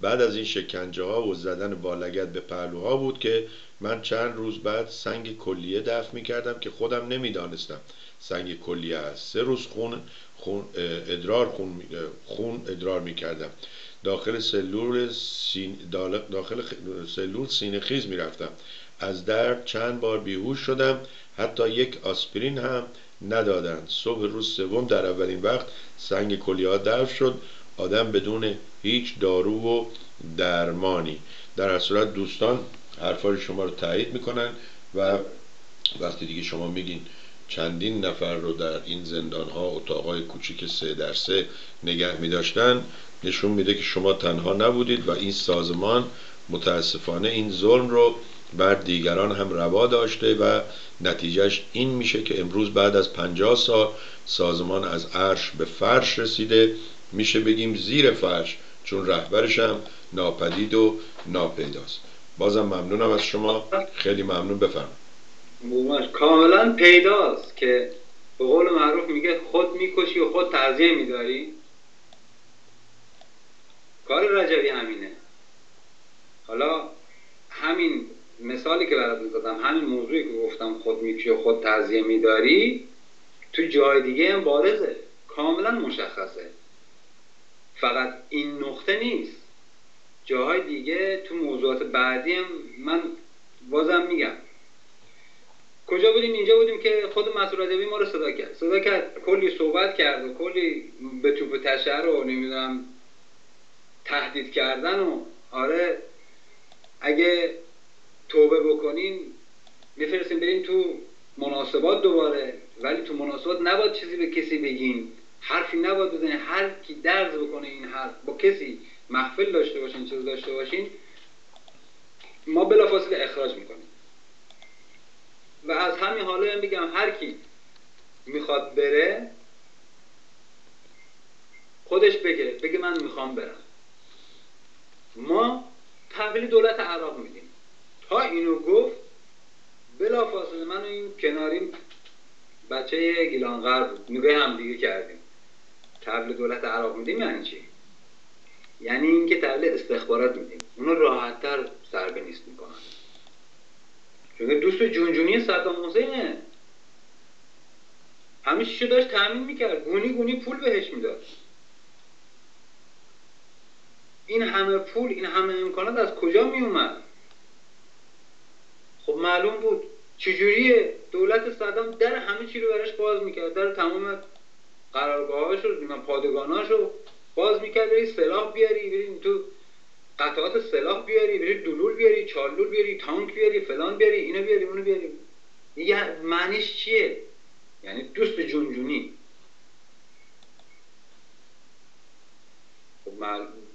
S1: بعد از این شکنجه ها و زدن با لگت به پهلوها بود که من چند روز بعد سنگ کلیه دفع می‌کردم که خودم نمی‌دانستم. سنگ کلیه است سه روز خون, خون ادرار خون, خون ادرار می‌کردم. داخل سلول سین داخل سلول سینه خیز می‌رفتم. از درد چند بار بیهوش شدم. حتی یک آسپرین هم ندادند صبح روز سوم در اولین وقت سنگ کلیه دفع شد. آدم بدون هیچ دارو و درمانی. در هر صورت دوستان حرفای شما رو تایید می‌کنن و وقتی دیگه شما میگین چندین نفر رو در این زندان ها اتاقای کوچیک سه در سه نگه می داشتن نشون میده که شما تنها نبودید و این سازمان متاسفانه این ظلم رو بر دیگران هم روا داشته و نتیجهش این میشه که امروز بعد از پنجاه سال سازمان از عرش به فرش رسیده. میشه بگیم زیر فرش چون رهبرش هم ناپدید و ناپیداست. بازم ممنونم از شما. خیلی ممنون. بفرمایید.
S3: کاملا پیداست که به قول معروف میگه خود می‌کشی و خود تعذیه میداری. کار رجبی همینه. حالا همین مثالی که برات زدم همین موضوعی که گفتم خود می‌کشی و خود تعذیه میداری تو جای دیگه هم بارزه. کاملا مشخصه. فقط این نقطه نیست. جاهای دیگه تو موضوعات بعدی هم من بازم میگم. کجا بودیم؟ اینجا بودیم که خود مسئول ادبی ما رو صدا کرد. صدا کرد. کلی صحبت کرد و کلی به توپ تشهر رو نمی‌دونم تهدید کردن و آره اگه توبه بکنین میفرستیم بریم تو مناسبات دوباره. ولی تو مناسبات نباید چیزی به کسی بگین. حرفی نباید بزنین. هر کی درز بکنه این حرف با کسی محفل داشته باشین چیز داشته باشین ما بلافاصله اخراج می‌کنیم. و از همین حالا هم بگم هر کی می‌خواد بره خودش بگه بگه من می‌خوام برم. ما تحویل دولت عراق میدیم. تا اینو گفت. بلافاصله من این کناریم بچه گیلانغر بود. نگاه هم دیگه کردیم. تحویل دولت عراق میدیم یعنی چی؟ یعنی اینکه تحویل استخبارات میدیم. اونو راحتتر سر به نیست می‌کنن. چون دوست جونجونی صدام حسینه همه چیشو داشت تأمین می‌کرد. گونی گونی پول بهش می‌داد. این همه پول این همه امکانات از کجا میومد خب معلوم بود. چجوریه؟ دولت صدام در همه چی رو براش باز می‌کرد. در تمام قرارگاهاش رو پادگاناش رو باز می‌کرد. بری سلاح بیاری بری تو قطعات سلاح بیاری بری دلول بیاری چالول بیاری تانک بیاری فلان بیاری اینو بیاری اونو بیاری. دیگه معنیش چیه؟ یعنی دوست جونجونی خب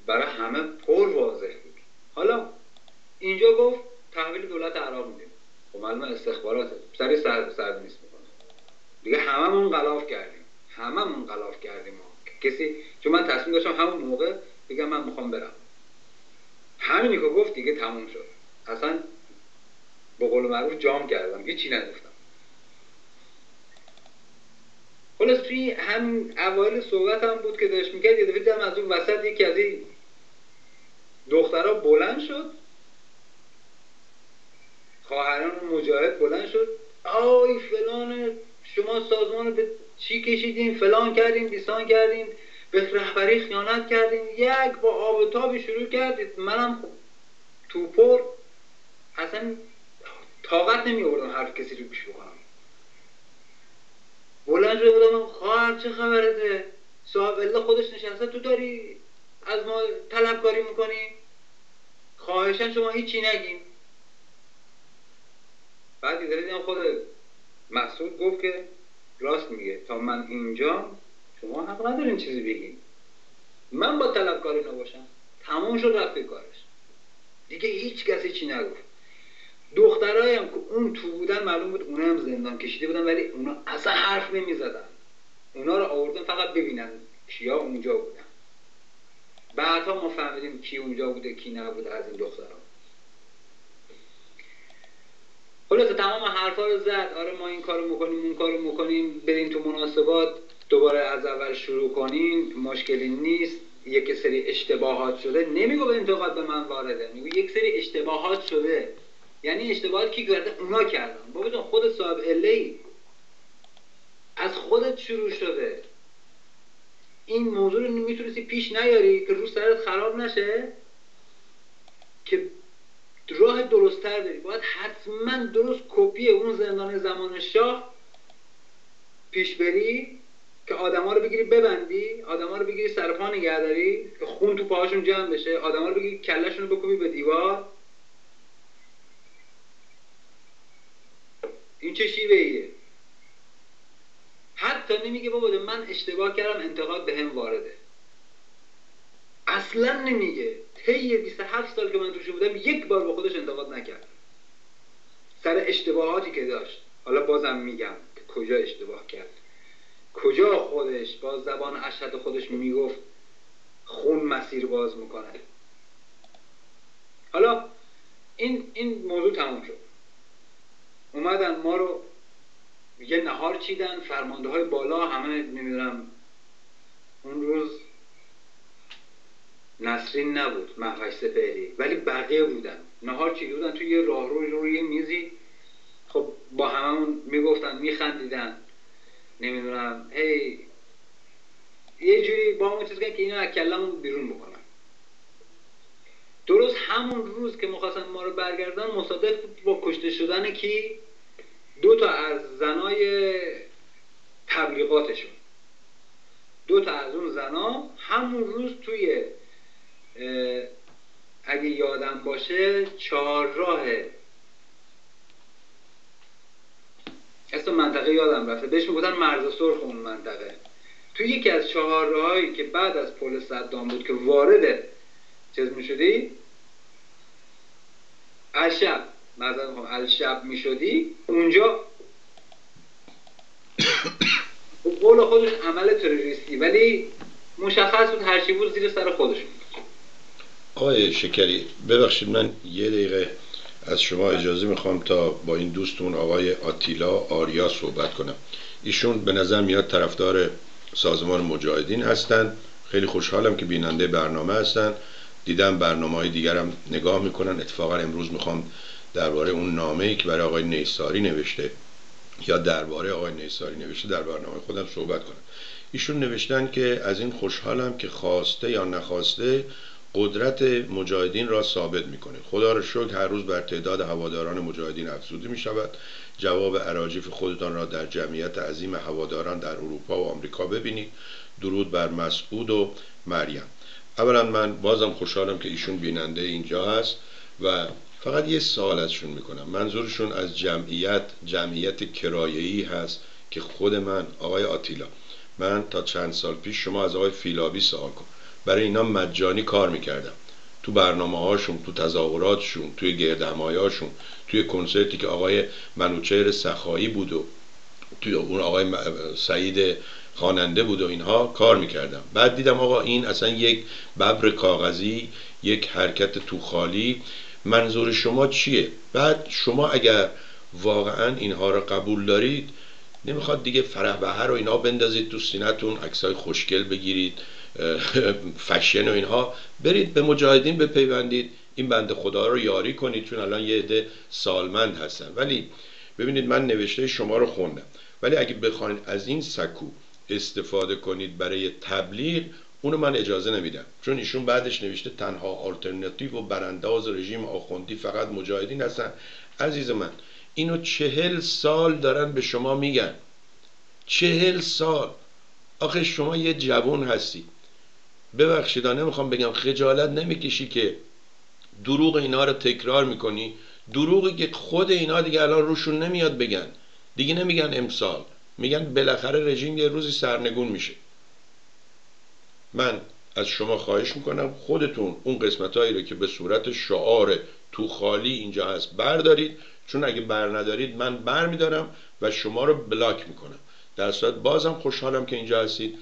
S3: برای همه پر واضح بود. حالا اینجا گفت تحویل دولت عراق میدیم خب معلومه استخباراته سری سر سر نیست می‌کنه دیگه هممون غلاف کردیم. هممون غلاف کردیم ما. کسی چون من تصمیم داشتم همون موقع بگم من می‌خوام برم. همینی که گفت دیگه تموم شد. اصلا به قول معروف جام کردم. هیچی نگفتم. خلاص توی هم اوایل صحبت هم بود که داشت می‌کرد یه دفعه از اون وسط یکی از این دخترها بلند شد. خواهران مجاهد بلند شد. آی فلان شما سازمان به چی کشیدین؟ فلان کردیم بیسان کردیم به رهبری خیانت کردیم یک با آب و تابی شروع کردید. منم توپر اصلا طاقت نمی آوردم حرف کسی رو گوش بکنم. بلند شده بودم. خواهر چه خبرته صاحب الله خودش نشسته. تو داری از ما طلبکاری می‌کنی؟ خواهشن شما هیچی نگیم بعد دیدم خود محسود گفت که راست میگه تا من اینجا شما حق ندارین چیزی بگین. من با طلبکاری نباشم تمام شد رفت کارش. دیگه هیچ کسی چی نگفت. دخترایی هم که اون تو بودن معلوم بود اونا هم زندان کشیده بودن ولی اونا اصلا حرف نمی زدن اونا رو آوردن فقط ببینن کیا اونجا بودن. بعدها ما فهمیدیم کی اونجا بوده کی نبوده از این دخترها. خلاصه تمام حرفا رو زد. آره ما این کارو می‌کنیم اون کارو می‌کنیم. بریم تو مناسبات دوباره از اول شروع کنیم. مشکلی نیست. یک سری اشتباهات شده. نمیگو به انتقاد به من وارده. میگو یک سری اشتباهات شده. یعنی اشتباهات کی کرده؟ اونا کردن. بابا خود صاحب الی از خودت شروع شده. این موضوع رو می‌تونستی پیش نیاری که رو سرت خراب نشه؟ که راه درستتر داری. باید حتما درست کپی اون زندان زمان شاه پیش بری که آدما رو بگیری ببندی آدما رو بگیری سر پا نگهداری که خون تو پاهاشون جمع بشه آدما رو بگیری کلشون رو بکوبی به دیوار. این چه شیوه ایه حتی نمیگه بابا من اشتباه کردم انتقاد به هم وارده. اصلا نمیگه. طی 27 سال که من توش بودم یک بار با خودش انتقاد نکرد. سر اشتباهاتی که داشت. حالا بازم میگم که کجا اشتباه کرد. کجا خودش با زبان اشهد خودش می‌گفت خون مسیر باز می‌کنه. حالا این این موضوع تموم شد. اومدن ما رو یه نهار چیدن فرمانده های بالا همه نمی‌دونم اون روز نسرین نبود محوش سپهری. ولی بقیه بودن. نهار چیده بودن؟ توی یه راه روی میزی. خب با هممون می‌گفتن میخندیدن. نمی‌دونم. هی. یه جوری با همون چیز که اینا از بیرون بکنن. درست همون روز که مخواستن ما رو برگردن مصادف با کشته شدن کی؟ دو تا از زنای تبلیغاتشون. دو تا از اون زنا همون روز توی اگه یادم باشه چهار راه اسم منطقه یادم رفته. بهش می‌گفتن مرز سرخ اون منطقه. توی یکی از چهار راهایی که بعد از پل صدام بود که وارد چیز می‌شدی؟ الشب. مثلا می‌خوام الشب می‌شدی. اونجا قول خودش عمل تروریستی ولی مشخص بود هرچی بود زیر سر خودشون
S1: آقای شکری ببخشید من یه دقیقه از شما اجازه می‌خوام تا با این دوستون آقای آتیلا آریا صحبت کنم. ایشون به نظر میاد طرفدار سازمان مجاهدین هستند. خیلی خوشحالم که بیننده برنامه هستن. دیدم برنامه های دیگرم نگاه می‌کنن. اتفاقا امروز می‌خوام درباره اون نامه ای که برای آقای نیساری نوشته یا درباره آقای نیساری نوشته در برنامه خودم صحبت کنم. ایشون نوشتن که از این خوشحالم که خواسته یا نخواسته قدرت مجاهدین را ثابت می‌کنه. خدا را شکر هر روز بر تعداد هواداران مجاهدین افزوده می شود جواب عراجیف خودتان را در جمعیت عظیم هواداران در اروپا و آمریکا ببینید. درود بر مسعود و مریم. اولا من بازم خوشحالم که ایشون بیننده اینجا هست و فقط یه سوال ازشون می‌کنم. منظورشون از جمعیت جمعیت کرایه‌ای هست که خود من آقای آتیلا. من تا چند سال پیش شما از آقای فیلابی سوال کن برای اینا مجانی کار می‌کردم. تو برنامه هاشون تو تظاهراتشون توی گردهمایاشون توی کنسرتی که آقای منوچهر سخایی بود و توی اون آقای سعید خواننده بود و اینها کار می‌کردم. بعد دیدم آقا این اصلا یک ببر کاغذی یک حرکت تو خالی. منظور شما چیه؟ بعد شما اگر واقعا اینها را قبول دارید نمی‌خواد دیگه فرح بهر و اینا بندازید تو سینتون عکسای خوشگل بگیرید. فشن و اینها. برید به مجاهدین بپیوندید. این بند خدا رو یاری کنید چون الان یه عده سالمند هستن. ولی ببینید من نوشته شما رو خوندم. ولی اگه بخواید از این سکو استفاده کنید برای تبلیغ اونو من اجازه نمیدم. چون ایشون بعدش نوشته تنها آلترناتیو و برانداز رژیم آخوندی فقط مجاهدین هستن. عزیز من اینو چهل سال دارن به شما میگن. چهل سال. آخه شما یه جوون هستی. ببخشید نمی‌خوام بگم خجالت نمی‌کشی که دروغ اینا رو تکرار می‌کنی. دروغی که خود اینا دیگه الان روشون نمیاد بگن. دیگه نمیگن امسال. میگن بالاخره رژیم یه روزی سرنگون میشه. من از شما خواهش می‌کنم خودتون اون قسمت هایی رو که به صورت شعار تو خالی اینجا هست بردارید. چون اگه بر ندارید من بر میدارم و شما رو بلاک می‌کنم. در صورت بازم خوشحالم که اینجا هستید.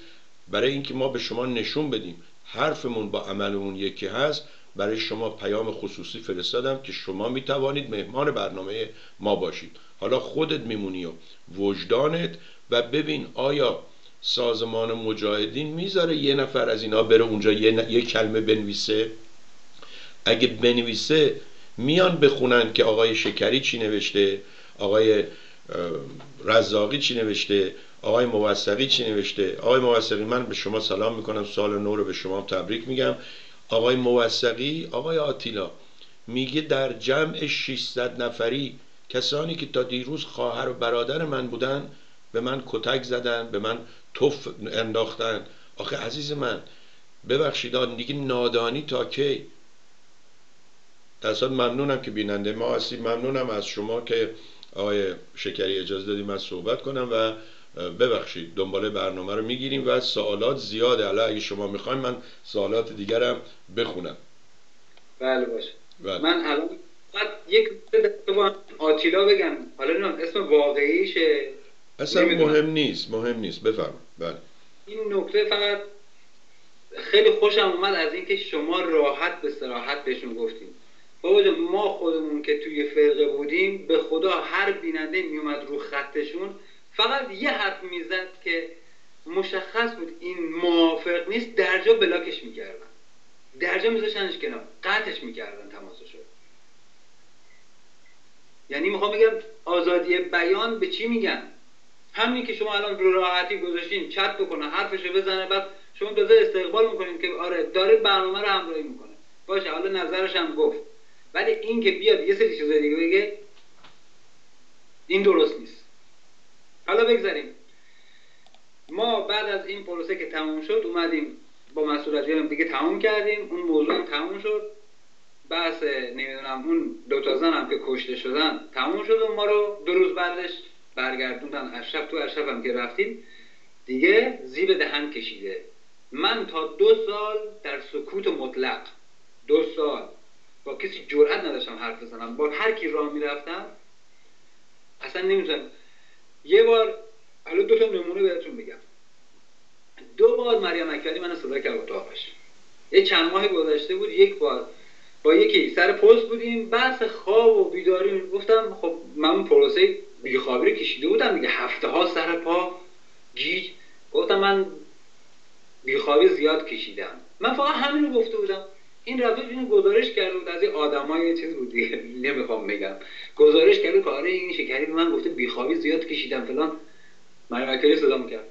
S1: برای اینکه ما به شما نشون بدیم حرفمون با عملمون یکی هست برای شما پیام خصوصی فرستادم که شما می توانید مهمان برنامه ما باشید. حالا خودت میمونی و وجدانت و ببین آیا سازمان مجاهدین می‌ذاره یه نفر از اینا بره اونجا یه, یه کلمه بنویسه؟ اگه بنویسه میان بخونن که آقای شکری چی نوشته آقای رزاقی چی نوشته آقای موثقی چی نوشته؟ آقای موثقی من به شما سلام می‌کنم. سال نو رو به شما تبریک میگم. آقای موثقی آقای آتیلا میگه در جمع 600 نفری کسانی که تا دیروز خواهر و برادر من بودن به من کتک زدن به من توف انداختن. آخه عزیز من ببخشید دیگه نادانی تا کی؟ در ممنونم که بیننده ما هستید. ممنونم از شما که آقای شکری اجازه دادیم من صحبت کنم و ببخشید دنباله برنامه رو می‌گیریم و سوالات زیاده حالا اگه شما می‌خواین من سوالات دیگرم بخونم.
S3: بله باشه. بله. من الان یک آتیلا بگم. حالا اسم واقعیشه
S1: اصلا مهم نیست مهم نیست. بفرم بله.
S3: این نکته فقط خیلی خوشم اومد از اینکه شما راحت به سراحت بهشون گفتیم بابا ما خودمون که توی فرقه بودیم به خدا هر بیننده میومد رو خطشون فقط یه حرف می‌زد که مشخص بود این موافق نیست درجا بلاکش می‌کردن. درجا میذاشنش کنار. قطعش می‌کردن تماسشو. یعنی می‌خوام بگم آزادی بیان به چی میگن؟ همین که شما الان رو راحتی گذاشتین چت بکنه حرفشو بزنه بعد شما تازه استقبال می‌کنین که آره داره برنامه رو همراهی می‌کنه. باشه حالا نظرش هم گفت. ولی این که بیاد یه سری چیزا دیگه بگه این درست نیست. حالا بگذاریم. ما بعد از این پروسه که تموم شد اومدیم با مسئولیت دیگه تموم کردیم. اون موضوع هم تموم شد. بحث نمی‌دونم اون دو تا زن هم که کشته شدن تموم شد و ما رو دو روز بعدش برگردوندن اشرف. تو اشرف هم که رفتیم دیگه زیب دهن کشیده. من تا دو سال در سکوت مطلق دو سال با کسی جرئت نداشتم حرف بزنم. با هر کی راه می‌رفتم اصلا نمی‌تونم یه بار حالا دو تا نمونه بهتون بگم دو بار مریم اکبری من صدا کرد اتاقش یه چند ماه گذشته بود یک بار. با یکی سر پست بودیم بحث خواب و بیداری. گفتم خب من پروسه بیخوابی رو کشیده بودم دیگه. هفته ها سر پا گیج. گفتم من بیخوابی زیاد کشیدم. من فقط همین رو گفته بودم. این رفته اینو گزارش کرده بود از این آدمای چیز بود دیگه نمی‌خوام بگم. گزارش کرده کاره این شکری من گفته بیخوابی زیاد کشیدم فلان. من وکیل صدا کرد.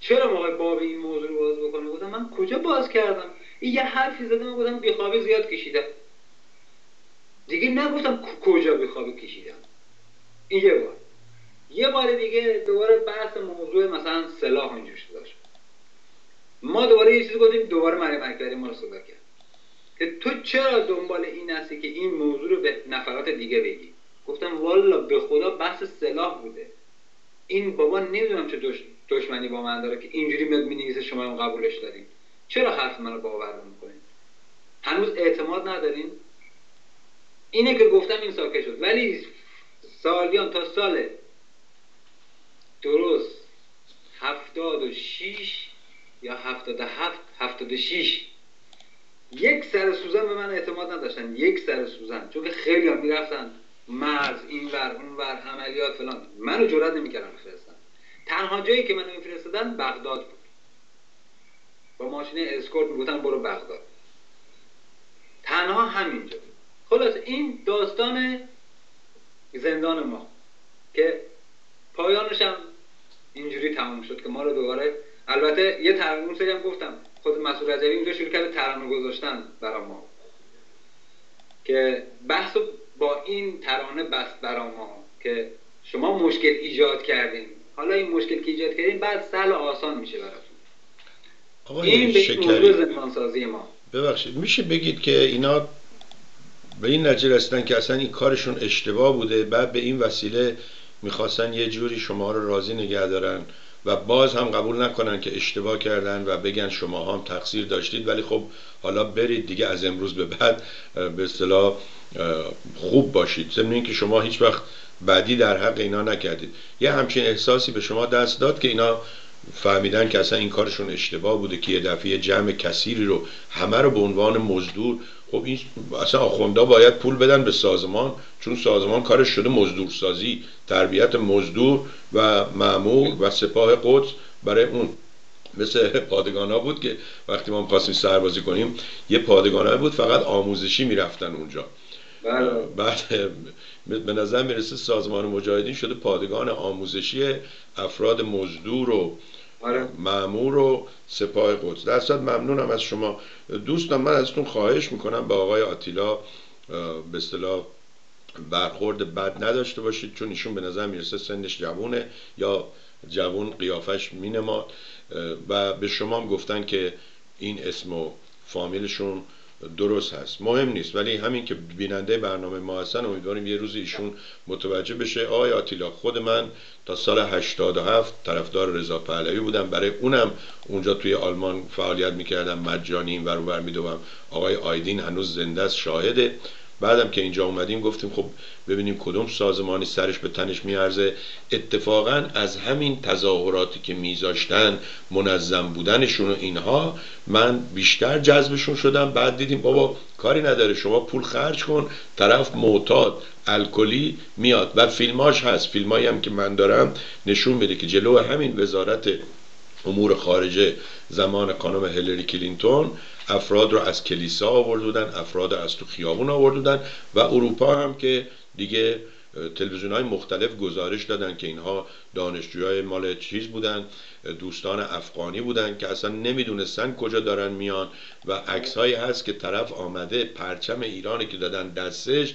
S3: چرا موقع باب این موضوع رو باز بکنه؟ گفتم من کجا باز کردم؟ این یه حرفی زدم گفتم بیخوابی زیاد کشیدم. دیگه نگفتم کجا بیخوابی کشیدم؟ این یه بار. یه بار دیگه دوباره بحث موضوع مثلا سلاح اینجوش داشت ما دوباره یه چیزی گفتیم دوباره مریم اکبری ما رو صدا کرد. که تو چرا دنبال این هستی که این موضوع رو به نفرات دیگه بگی؟ گفتم والا به خدا بحث سلاح بوده. این بابا نمی‌دونم چه دشمنی با من داره که اینجوری میاد می‌نویسه شما هم قبولش داریم چرا حرف منو باور نمی‌کنین؟ هنوز اعتماد ندارین؟ اینه که گفتم این ساکه شد. ولی سالیان تا سال درست هفتاد و شیش یا هفتاد هفت؟ هفتاد و شیش یک سر سوزن به من اعتماد نداشتن. یک سر سوزن. چون که خیلی هم می‌رفتن. مرز این ور اون ور عملیات فلان. منو جرات نمی‌کردن بفرستن. تنها جایی که منو میفرستادن بغداد بود. با ماشین اسکورت می‌گفتن برو بغداد. تنها همینجا. خلاص این داستان زندان ما که پایانش هم اینجوری تموم شد که ما رو دوباره البته یه سری هم گفتم. خود مسئول رجبی اینجا شروع کرده ترانه گذاشتن برا ما. که بحث با این ترانه بست برا ما که شما مشکل ایجاد کردیم حالا این مشکل که ایجاد کردیم بعد سهل آسان میشه براتون. این به موضوع زندانسازی ما.
S1: ببخشید میشه بگید که اینا به این نتیجه رسیدن که اصلا این کارشون اشتباه بوده بعد به این وسیله می‌خواستن یه جوری شما رو راضی نگه دارن. و باز هم قبول نکنن که اشتباه کردن و بگن شما هم تقصیر داشتید. ولی خب حالا برید دیگه از امروز به بعد به اصطلاح خوب باشید. ضمن که شما هیچ وقت بعدی در حق اینا نکردید. یه همچین احساسی به شما دست داد که اینا فهمیدن که اصلا این کارشون اشتباه بوده که یه دفعه جمع کثیری رو همه رو به عنوان مزدور خب این اصلا آخوندا باید پول بدن به سازمان چون سازمان کارش شده مزدور سازی تربیت مزدور و معمول و سپاه قدس برای اون مثل پادگان ها بود که وقتی ما می‌خواستیم سربازی کنیم یه پادگان بود فقط آموزشی می‌رفتن اونجا بله. بعد به نظر می‌رسه سازمان مجاهدین شده پادگان آموزشی افراد مزدور و آره. معمور و سپاه قدس. در ممنونم از شما. دوستان من ازتون خواهش می‌کنم به آقای آتیلا به اصطلاح برخورد بد نداشته باشید چون ایشون به نظر می‌رسه سنش جوونه یا جوون قیافش مینما و به شما هم گفتن که این اسم و فامیلشون درست هست. مهم نیست ولی همین که بیننده برنامه ما هستن امیدواریم یه روز ایشون متوجه بشه. آقای آتیلا خود من تا سال 87 طرفدار رضا پهلوی بودم. برای اونم اونجا توی آلمان فعالیت می‌کردم. مجانی این ور میدوم. آقای آیدین هنوز زنده است شاهده. بعدم که اینجا اومدیم گفتیم خب ببینیم کدوم سازمانی سرش به تنش میارزه. اتفاقا از همین تظاهراتی که میذاشتن منظم بودنشون و اینها من بیشتر جذبشون شدم. بعد دیدیم بابا کاری نداره شما پول خرج کن طرف معتاد الکلی میاد. و فیلماش هست. فیلمایی هم که من دارم نشون میده که جلو همین وزارت امور خارجه زمان خانم هلری کلینتون افراد رو از کلیسا آورد افراد از تو خیابون آورد و اروپا هم که دیگه تلویزیون های مختلف گزارش دادن که اینها دانشجوهای مال چیز بودن دوستان افغانی بودن که اصلا نمی‌دونستن کجا دارن میان و عکس هست که طرف آمده پرچم ایرانی که دادن دستش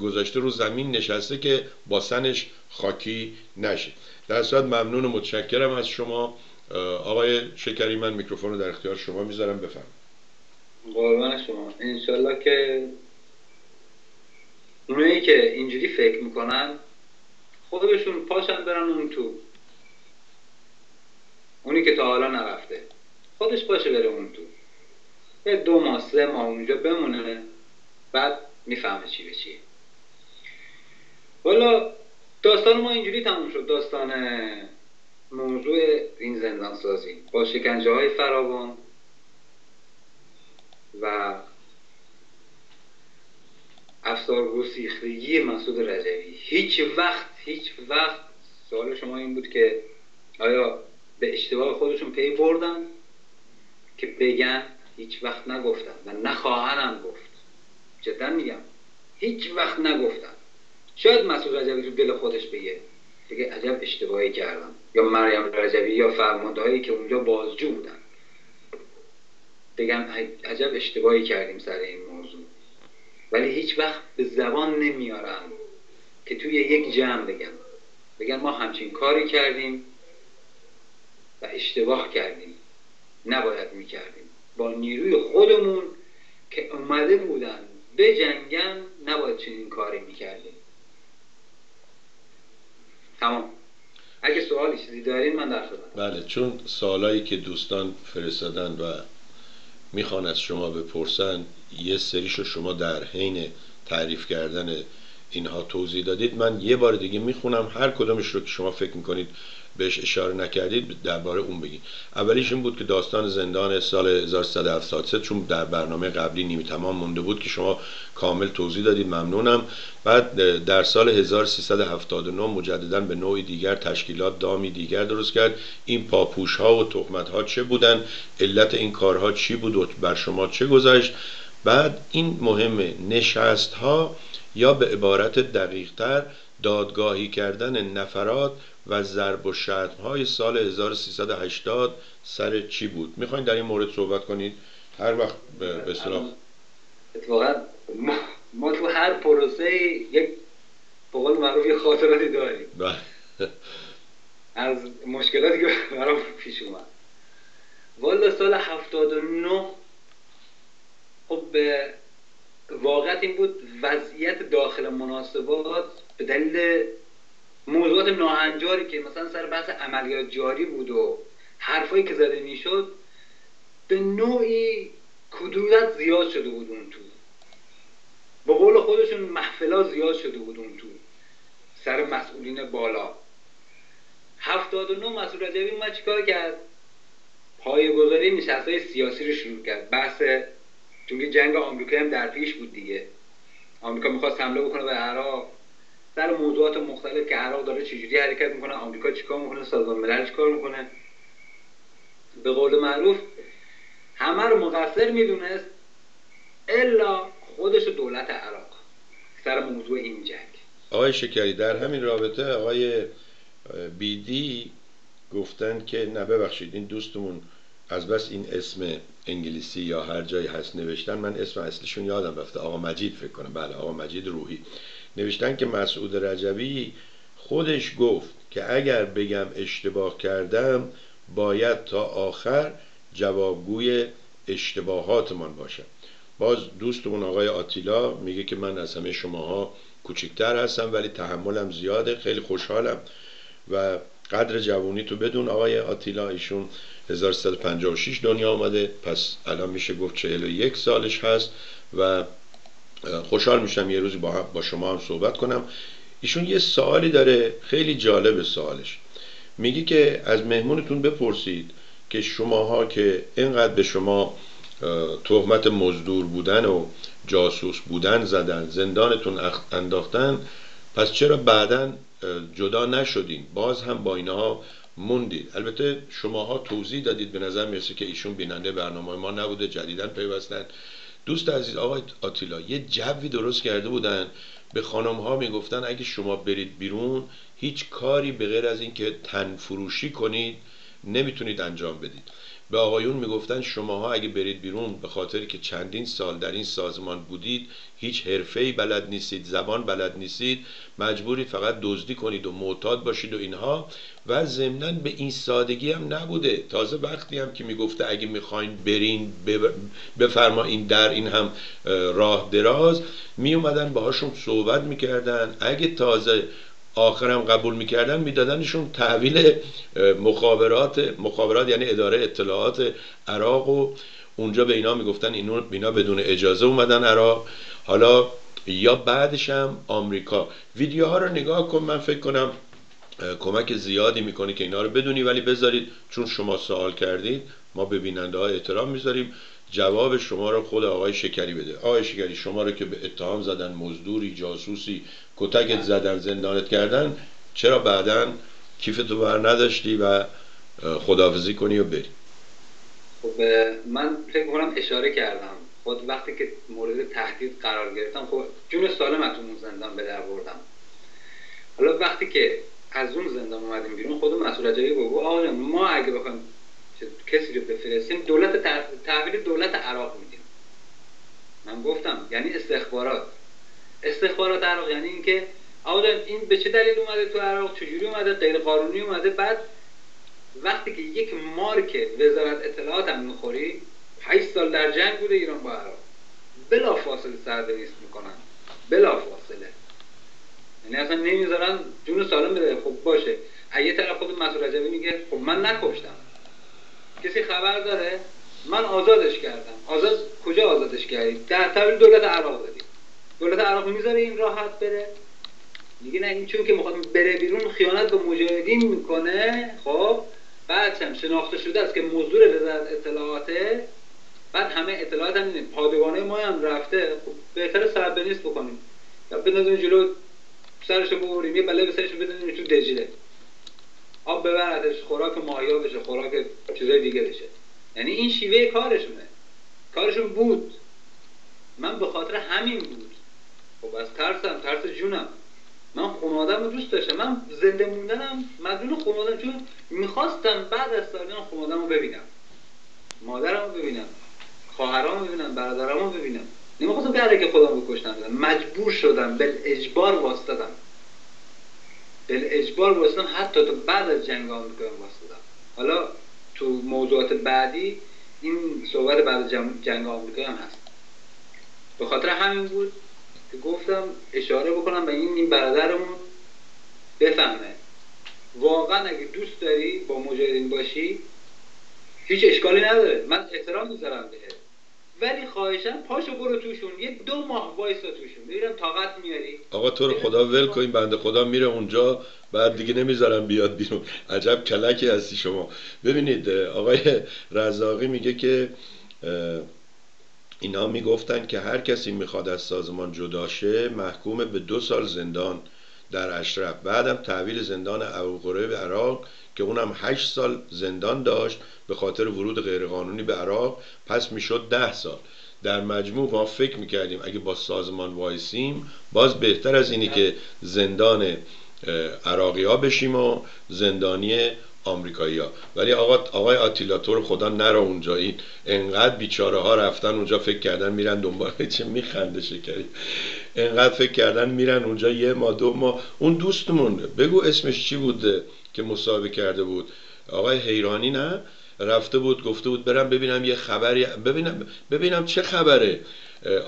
S1: گذاشته رو زمین نشسته که با سنش خاکی نشه. در صورت ممنون و متشکرم از شما. آقای شکری من میکروفون رو در اختیار شما می‌ذارم بفهم
S3: قربان شما. انشالله که اونایی که اینجوری فکر می‌کنن خودشون پاشن برن اون تو. اونی که تا حالا نرفته خودش باشه بره اون تو. یه دو ماه سه ماه اونجا بمونه بعد می‌فهمه چی به چیه. والا داستان ما اینجوری تموم شد. داستان موضوع این زندان سازی با شکنجه های فراوان و افسار گسیختگی مسعود رجوی. هیچ وقت هیچ وقت سوال شما این بود که آیا به اشتباه خودشون پی بردن؟ که بگن هیچ وقت نگفتم و نخواهنم گفت. جدا میگم هیچ وقت نگفتم شاید مسعود رجبی تو دل خودش بگه بگه عجب اشتباهی کردم. یا مریم رجبی یا فرماندهایی که اونجا بازجو بودن. بگم عجب اشتباهی کردیم سر این موضوع. ولی هیچ وقت به زبان نمیارم که توی یک جمع بگم. بگن ما همچین کاری کردیم و اشتباه کردیم. نباید می‌کردیم. با نیروی خودمون که اومده بودن به جنگن نباید چنین کاری می‌کردیم. تمام. اگه سوالی چیزی دارین من در
S1: بله چون سوالایی که دوستان فرستادن و می‌خوان از شما بپرسن یه سریشو شما در حین تعریف کردن اینها توضیح دادید. من یه بار دیگه می‌خونم هر کدومش رو که شما فکر می‌کنید بهش اشاره نکردید درباره اون بگید. اولیش این بود که داستان زندان سال 1373 چون در برنامه قبلی نیمی تمام مونده بود که شما کامل توضیح دادید ممنونم. بعد در سال 1379 مجددا به نوعی دیگر تشکیلات دامی دیگر درست کرد. این پاپوش ها و تهمت ها چه بودن؟ علت این کارها چی بود و بر شما چه گذشت؟ بعد این مهمه نشست ها یا به عبارت دقیقتر دادگاهی کردن نفرات و ضرب و های سال 1380 سر چی بود؟ می‌خواین در این مورد صحبت کنید؟ هر وقت به اصطلاح.
S3: اتفاقا ما, ما تو هر پروسه یک بقول معروف یه خاطراتی داریم. بله. از مشکلاتی که برام پیش اومد. والا سال 79 خب به واقعیت این بود وضعیت داخل مناسبات به دلیل موضوعات ناهنجاری که مثلا سر بحث عملیات جاری بود و حرفایی که زده می‌شد به نوعی کدورت زیاد شده بود اون تو. به قول خودشون محفلا زیاد شده بود اون تو. سر مسئولین بالا. هفتاد و نو مسئول رجبی اومد چیکار کرد؟ پای گذاری نشست های سیاسی رو شروع کرد. بحث چون که جنگ آمریکا هم در پیش بود دیگه. آمریکا می‌خواست حمله بکنه به عراق. در موضوعات مختلف که عراق داره چجوری حرکت می‌کنه آمریکا چیکار می‌کنه سازمان ملل چیکار می‌کنه. به قول معروف همه رو مقصر می‌دونست الا خودش دولت عراق. سر موضوع این جنگ.
S1: آقای شکری در همین رابطه آقای بیدی گفتن که نه ببخشید این دوستمون از بس این اسم انگلیسی یا هر جایی هست نوشتن من اسم اصلیشون یادم رفته. آقا مجید فکر کنم. بله آقا مجید روحی. نوشتن که مسعود رجوی خودش گفت که اگر بگم اشتباه کردم باید تا آخر جوابگوی اشتباهاتمان باشم. باز دوستمون آقای آتیلا میگه که من از همه شماها کوچکتر هستم ولی تحملم زیاده خیلی خوشحالم. و قدر جوونی تو بدون آقای آتیلا ایشون 1356 دنیا آمده پس الان میشه گفت 41 سالش هست و خوشحال میشم یه روزی با, با شما هم صحبت کنم. ایشون یه سوالی داره خیلی جالب سوالش. میگی که از مهمونتون بپرسید که شماها که اینقدر به شما تهمت مزدور بودن و جاسوس بودن زدن زندانتون انداختن پس چرا بعدا جدا نشدین؟ باز هم با اینها موندید. البته شماها توضیح دادید به نظر می‌رسه که ایشون بیننده برنامه ما نبوده جدیدن پیوستن. دوست عزیز آقای آتیلا یه جوی درست کرده بودن به خانم ها می‌گفتن اگه شما برید بیرون هیچ کاری به غیر از اینکه تن فروشی کنید نمی‌تونید انجام بدید. به آقایون می‌گفتن شماها اگه برید بیرون به خاطر که چندین سال در این سازمان بودید هیچ حرفه‌ای بلد نیستید زبان بلد نیستید مجبورید فقط دزدی کنید و معتاد باشید و اینها. و ضمنا به این سادگی هم نبوده. تازه وقتی هم که می‌گفته اگه می‌خواین برین بفرما این در این هم راه دراز می اومدن باهاشون صحبت می‌کردن. اگه تازه آخرم قبول می‌کردن میدادنشون تحویل مخابرات مخابرات یعنی اداره اطلاعات عراق و اونجا به اینا می‌گفتن اینا بدون اجازه اومدن عراق. حالا یا بعدش هم آمریکا. ویدیوها رو نگاه کن من فکر کنم کمک زیادی می‌کنه که اینا رو بدونی ولی بذارید چون شما سوال کردید ما به بیننده های احترام می‌ذاریم. جواب شما رو خود آقای شکری بده. آقای شکری شما رو که به اتهام زدن مزدوری جاسوسی کتکت زدن زندانت کردن چرا بعدا کیفتو بر نداشتی و خدافزی کنی و بری؟
S3: خب من فکر کنم اشاره کردم. خود وقتی که مورد تهدید قرار گرفتم خب جون سالم از اون زندان به در بردم. حالا وقتی که از اون زندان اومدیم بیرون خود مسئول رجایی بگو آقا ما اگه بخوایم کسی رو بفرستیم دولت تحویل دولت عراق میدیم. من گفتم یعنی استخبارات. استخبارات عراق یعنی اینکه آقا این به چه دلیل اومده تو عراق؟ چجوری اومده؟ غیر قانونی اومده؟ بعد وقتی که یک مارک وزارت اطلاعات هم می‌خوری 8 سال در جنگ بوده ایران با عراق. بلا فاصله سرنوشت می‌کنن. بلا فاصله. یعنی اصلا نمی‌ذارن جون سالم بده. خب باشه. یه طرف خود مسئول رجبی میگه خب من نکشتم. کسی خبر داره؟ من آزادش کردم. آزاد کجا آزادش کردی؟ در طول دولت عراق دادی دولت عراق می‌ذاره این راحت بره. میگه نه این چون که می‌خواد بره بیرون خیانت به مجاهدین می‌کنه. خب بعد هم شناخته شده است که موضوع وزارت اطلاعاته. بعد همه اطلاعات هم پادگانه ما هم رفته. خب بهتر سر نیست بکنیم. بندازیم جلو سرشو ببریم. یه بله به سرش بزنیم تو دجله. آب ببردش خوراک ماهیا بشه خوراک چیزای دیگه بشه. یعنی این شیوه کارشونه. کارشون بود. من به خاطر همین بود. خب از ترسم ترس جونم. من خانوادم رو دوست داشتم. من زنده موندنم مدون خانوادم چون می‌خواستم بعد از سالیان خانوادم رو ببینم. مادرم رو ببینم خواهرام رو ببینم برادرم رو ببینم. نمی‌خواستم که که خودم بکشتم مجبور شدم به اجبار واسطدم به اجبار واسطدم حتی تا بعد از جنگ آمریکا واسطدم حالا تو موضوعات بعدی این صحبت بعد جنگ آمریکا هم هست. به خاطر همین بود گفتم اشاره بکنم به این این برادرمون بفهمه. واقعا اگه دوست داری با مجاهدین باشی هیچ اشکالی نداره. من احترام می‌ذارم بهت. ولی خواهشم پاشو برو توشون. یه دو ماه وایسا توشون. ببینم طاقت میاری.
S1: آقا تو رو خدا ول کن. بنده خدا میره اونجا. بعد دیگه نمی‌ذارم بیاد بیرون. عجب کلکی هستی شما. ببینید آقای رزاقی میگه که اینا می‌گفتن که هر کسی می‌خواد از سازمان جداشه محکوم به دو سال زندان در اشرف. بعدم تحویل زندان ابوقره به عراق که اونم هشت سال زندان داشت به خاطر ورود غیرقانونی به عراق. پس می‌شد ده سال. در مجموع ما فکر می‌کردیم اگه با سازمان وایسیم باز بهتر از اینی که زندان عراقی ها بشیم و زندانی آمریکایی ها ولی آقا آقای آتیلا تو خدا نرا اونجا. این انقدر بیچاره ها رفتن اونجا فکر کردن میرن دنبال چه میخنده شکری. انقدر فکر کردن میرن اونجا یه ما دو ما. اون دوستمون بگو اسمش چی بود که مصاحبه کرده بود؟ آقای حیرانی نه؟ رفته بود گفته بود برم ببینم یه خبری. ببینم ببینم چه خبره.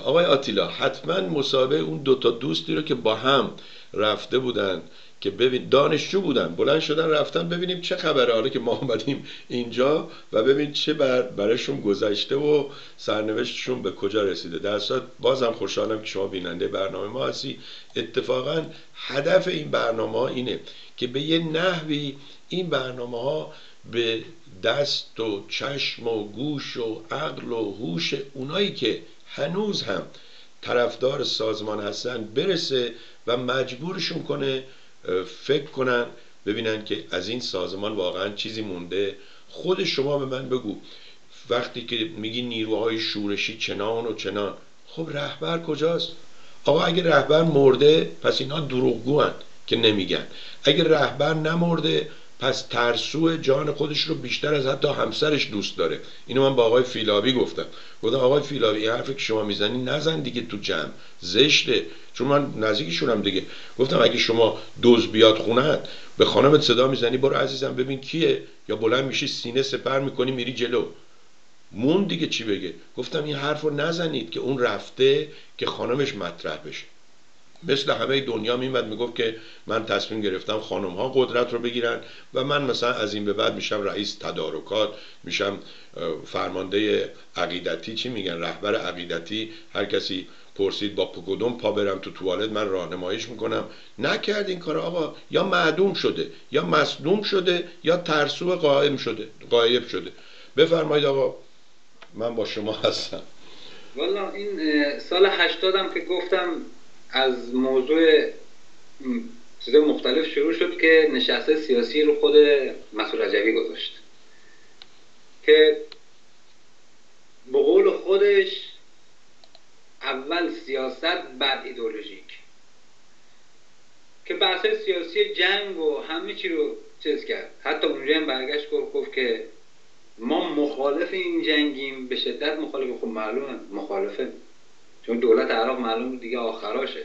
S1: آقای آتیلا حتما مصاحبه اون دوتا دوستی رو که با هم رفته بودن که ببین دانشجو بودن بلند شدن رفتن ببینیم چه خبره. حالا که ما آمدیم اینجا و ببین چه بر برشون گذشته و سرنوشتشون به کجا رسیده. در صورت بازم خوشحالم که شما بیننده برنامه ما هستی. اتفاقا هدف این برنامه ها اینه که به یه نحوی این برنامه ها به دست و چشم و گوش و عقل و هوش اونایی که هنوز هم طرفدار سازمان هستن برسه و مجبورشون کنه فکر کنن ببینن که از این سازمان واقعا چیزی مونده. خود شما به من بگو وقتی که میگی نیروهای شورشی چنان و چنان خب رهبر کجاست؟ آقا اگه رهبر مرده پس اینا دروغگو که نمیگن. اگه رهبر نمرده پس ترسو جان خودش رو بیشتر از حتی همسرش دوست داره. اینو من با آقای فیلابی گفتم. گفتم آقای فیلابی این حرفی که شما می‌زنی نزن دیگه تو جمع. زشته. چون من نزدیکشونم دیگه. گفتم اگه شما دوز بیاد خونت به خانمت صدا می‌زنی برو عزیزم ببین کیه. یا بلند میشی سینه سپر می‌کنی میری جلو. مون دیگه چی بگه. گفتم این حرف رو نزنید که اون رفته که خانمش مطرح بشه. مثل همه دنیا میمد می‌گفت که من تصمیم گرفتم خانم ها قدرت رو بگیرن و من مثلا از این به بعد میشم رئیس تدارکات میشم فرمانده عقیدتی. چی میگن؟ رهبر عقیدتی. هر کسی پرسید با کدوم پا برم تو توالت من راهنماییش می‌کنم. نکرد این کار آقا. یا معدوم شده یا مصدوم شده یا ترسو قائم شده قایب شده. بفرمایید آقا. من با شما هستم.
S3: والا این سال هشتادم که گفتم از موضوع چیز مختلف شروع شد که نشسته سیاسی رو خود مسئول رجوی گذاشت. که به قول خودش اول سیاست بعد ایدولوژیک که بحث سیاسی جنگ و همه چی رو چیز کرد. حتی اونجا هم برگشت گفت گفت که ما مخالف این جنگیم به شدت مخالف. خب معلومه مخالفه. چون دولت عراق معلوم دیگه آخراشه.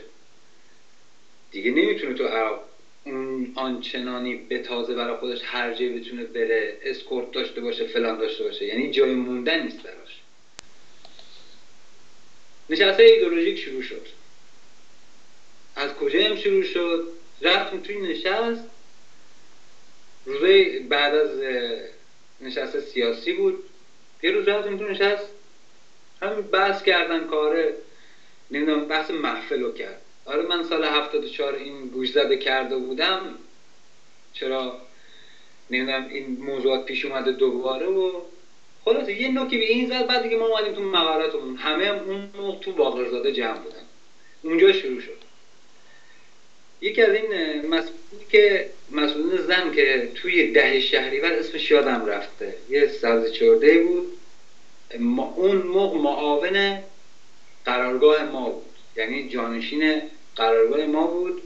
S3: دیگه نمی‌تونه تو عراق اون آنچنانی به تازه برای خودش هر جایی بتونه بره اسکورت داشته باشه فلان داشته باشه. یعنی جای موندن نیست براش. نشسته ایدولوژیک شروع شد. از کجا هم شروع شد؟ رفتیم توی نشست. روزه بعد از نشست سیاسی بود. یه روز رفتیم تو نشست. همین بحث کردن کاره. نمی‌دونم بحث محفل رو کرد. آره من سال 74 این گوش زده کرده بودم. چرا؟ نمی‌دونم این موضوعات پیش اومده دوباره و خلاصه یه نوکی به این زد بعد دیگه ما اومدیم تو مقالاتمون. همه هم اون موقع تو باقرزاده جمع بودن. اونجا شروع شد. یکی از این مسئولی که مسئولین زن که توی ده شهریور اسمش یادم رفته. یه سبز چرده بود. اون موقع معاون قرارگاه ما بود. یعنی جانشین قرارگاه ما بود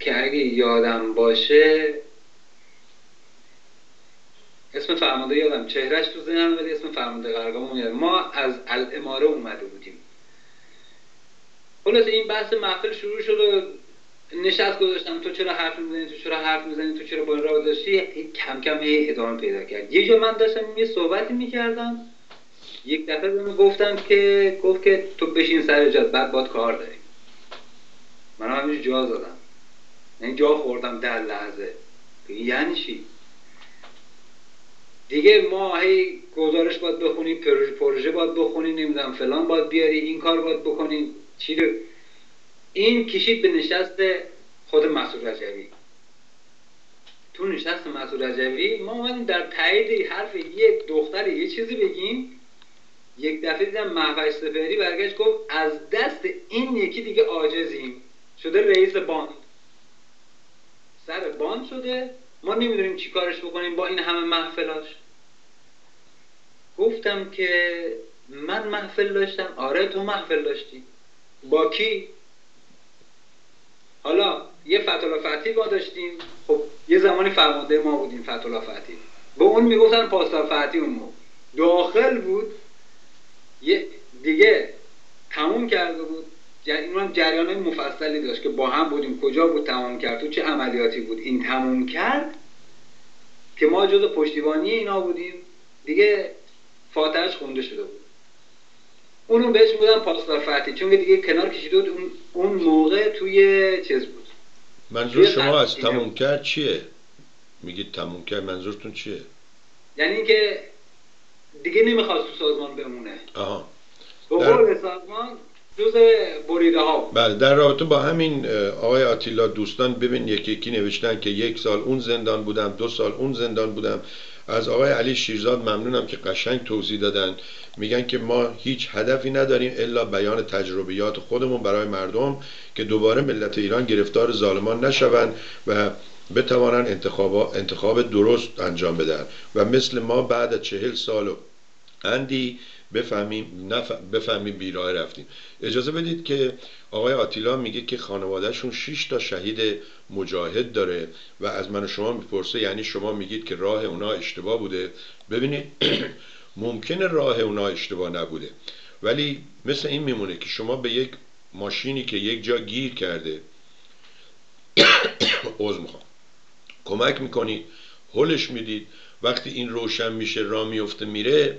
S3: که اگه یادم باشه اسم فرمانده یادم چهرش تو ذهنم ولی اسم فرمانده قرارگاه ما از الاماره اومده بودیم. خلاص این بحث محفل شروع شد و نشست گذاشتم تو چرا حرف می‌زنی؟ تو چرا حرف می‌زنی؟ تو چرا با این راه کم کم هی ادامه پیدا کرد. یه جا من داشتم یه صحبتی می‌کردم. یک دفعه به گفتم که گفت که تو بشین سر جات بعد باد کار داریم من همینجور جا زدم یعنی جا خوردم در لحظه. یعنی چی؟ دیگه ما هی گزارش باید بخونیم پروژه باید بخونیم نمی‌دونم فلان باید بیاری این کار باید بکنیم چی رو این کشید به نشست خود مسعود رجوی. تو نشست مسعود رجوی ما اومدیم در تایید حرف یک دختر یه چیزی بگیم. یک دفعه دیدم محوش سپهری برگشت گفت از دست این یکی دیگه عاجزیم. شده رئیس باند سر باند شده. ما نمی‌دونیم چی کارش بکنیم با این همه محفلاش. گفتم که من محفل داشتم. آره تو محفل داشتی. با کی؟ حالا یه فتولا فتی با داشتیم خب یه زمانی فرمانده ما بودیم فتولا فتی. به اون می‌گفتن پاسدار فتی اون موقع. داخل بود. یه دیگه تموم کرده بود. این هم جریان مفصلی داشت که با هم بودیم. کجا بود تمام کرد؟ تو چه عملیاتی بود؟ این تموم کرد که ما جز پشتیبانی اینا بودیم. دیگه فاتحش خونده شده بود. اونو بهش بودن پاسدار فتی چون دیگه کنار کشیده بود اون موقع توی چیز بود.
S1: منظور شما از تموم کرد چیه؟ میگید تموم کرد منظورتون چیه؟
S3: یعنی اینکه دیگه نمی‌خواست تو سازمان بمونه.
S1: آها.
S3: در... سازمان جز بریده ها
S1: بله در رابطه با همین آقای آتیلا دوستان ببین یکی یکی نوشتن که یک سال اون زندان بودم دو سال اون زندان بودم. از آقای علی شیرزاد ممنونم که قشنگ توضیح دادن. میگن که ما هیچ هدفی نداریم الا بیان تجربیات خودمون برای مردم که دوباره ملت ایران گرفتار ظالمان نشوند و بتوانند انتخاب, انتخاب درست انجام بدن و مثل ما بعد از چهل سال و اندی بفهمیم نف... بفهمیم بیراه رفتیم. اجازه بدید که آقای آتیلا میگه که خانوادهشون 6 تا شهید مجاهد داره و از من و شما می‌پرسه یعنی شما میگید که راه اونا اشتباه بوده. ببینید ممکنه راه اونا اشتباه نبوده ولی مثل این میمونه که شما به یک ماشینی که یک جا گیر کرده عوض می‌خوام. کمک می‌کنید هلش می‌دید. وقتی این روشن میشه را میفته میره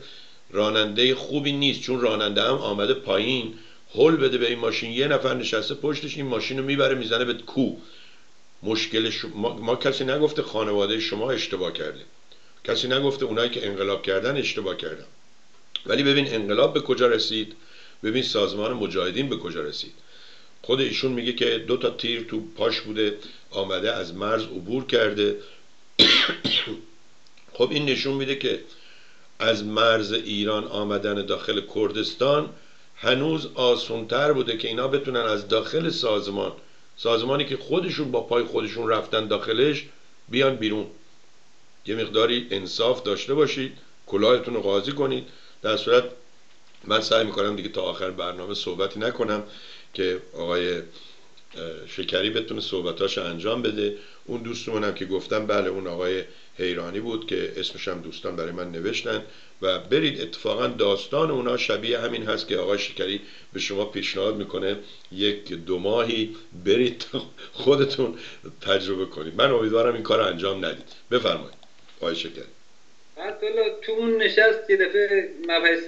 S1: راننده خوبی نیست چون راننده هم آمده پایین. هل بده به این ماشین. یه نفر نشسته پشتش این ماشین رو می‌بره می‌زنه به کو مشکل ما... ما کسی نگفته خانواده شما اشتباه کرده. کسی نگفته اونایی که انقلاب کردن اشتباه کردن. ولی ببین انقلاب به کجا رسید؟ ببین سازمان مجاهدین به کجا رسید؟ خود ایشون میگه که دو تا تیر تو پاش بوده آمده از مرز عبور کرده. خب این نشون میده که از مرز ایران آمدن داخل کردستان هنوز آسونتر بوده که اینا بتونن از داخل سازمان سازمانی که خودشون با پای خودشون رفتن داخلش بیان بیرون. یه مقداری انصاف داشته باشید کلاهتون رو قاضی کنید. در صورت من سعی می‌کنم دیگه تا آخر برنامه صحبتی نکنم که آقای شکری بتونه صحبتاش انجام بده. اون دوستمونم که گفتم بله اون آقای حیرانی بود که اسمش هم دوستان برای من نوشتن و برید اتفاقا داستان اونا شبیه همین هست که آقای شکری به شما پیشنهاد می‌کنه یک دو ماهی برید خودتون تجربه کنید. من امیدوارم این کار انجام ندید. بفرمایید آقای شکری.
S3: بعد تو اون نشست یه دفعه مبحث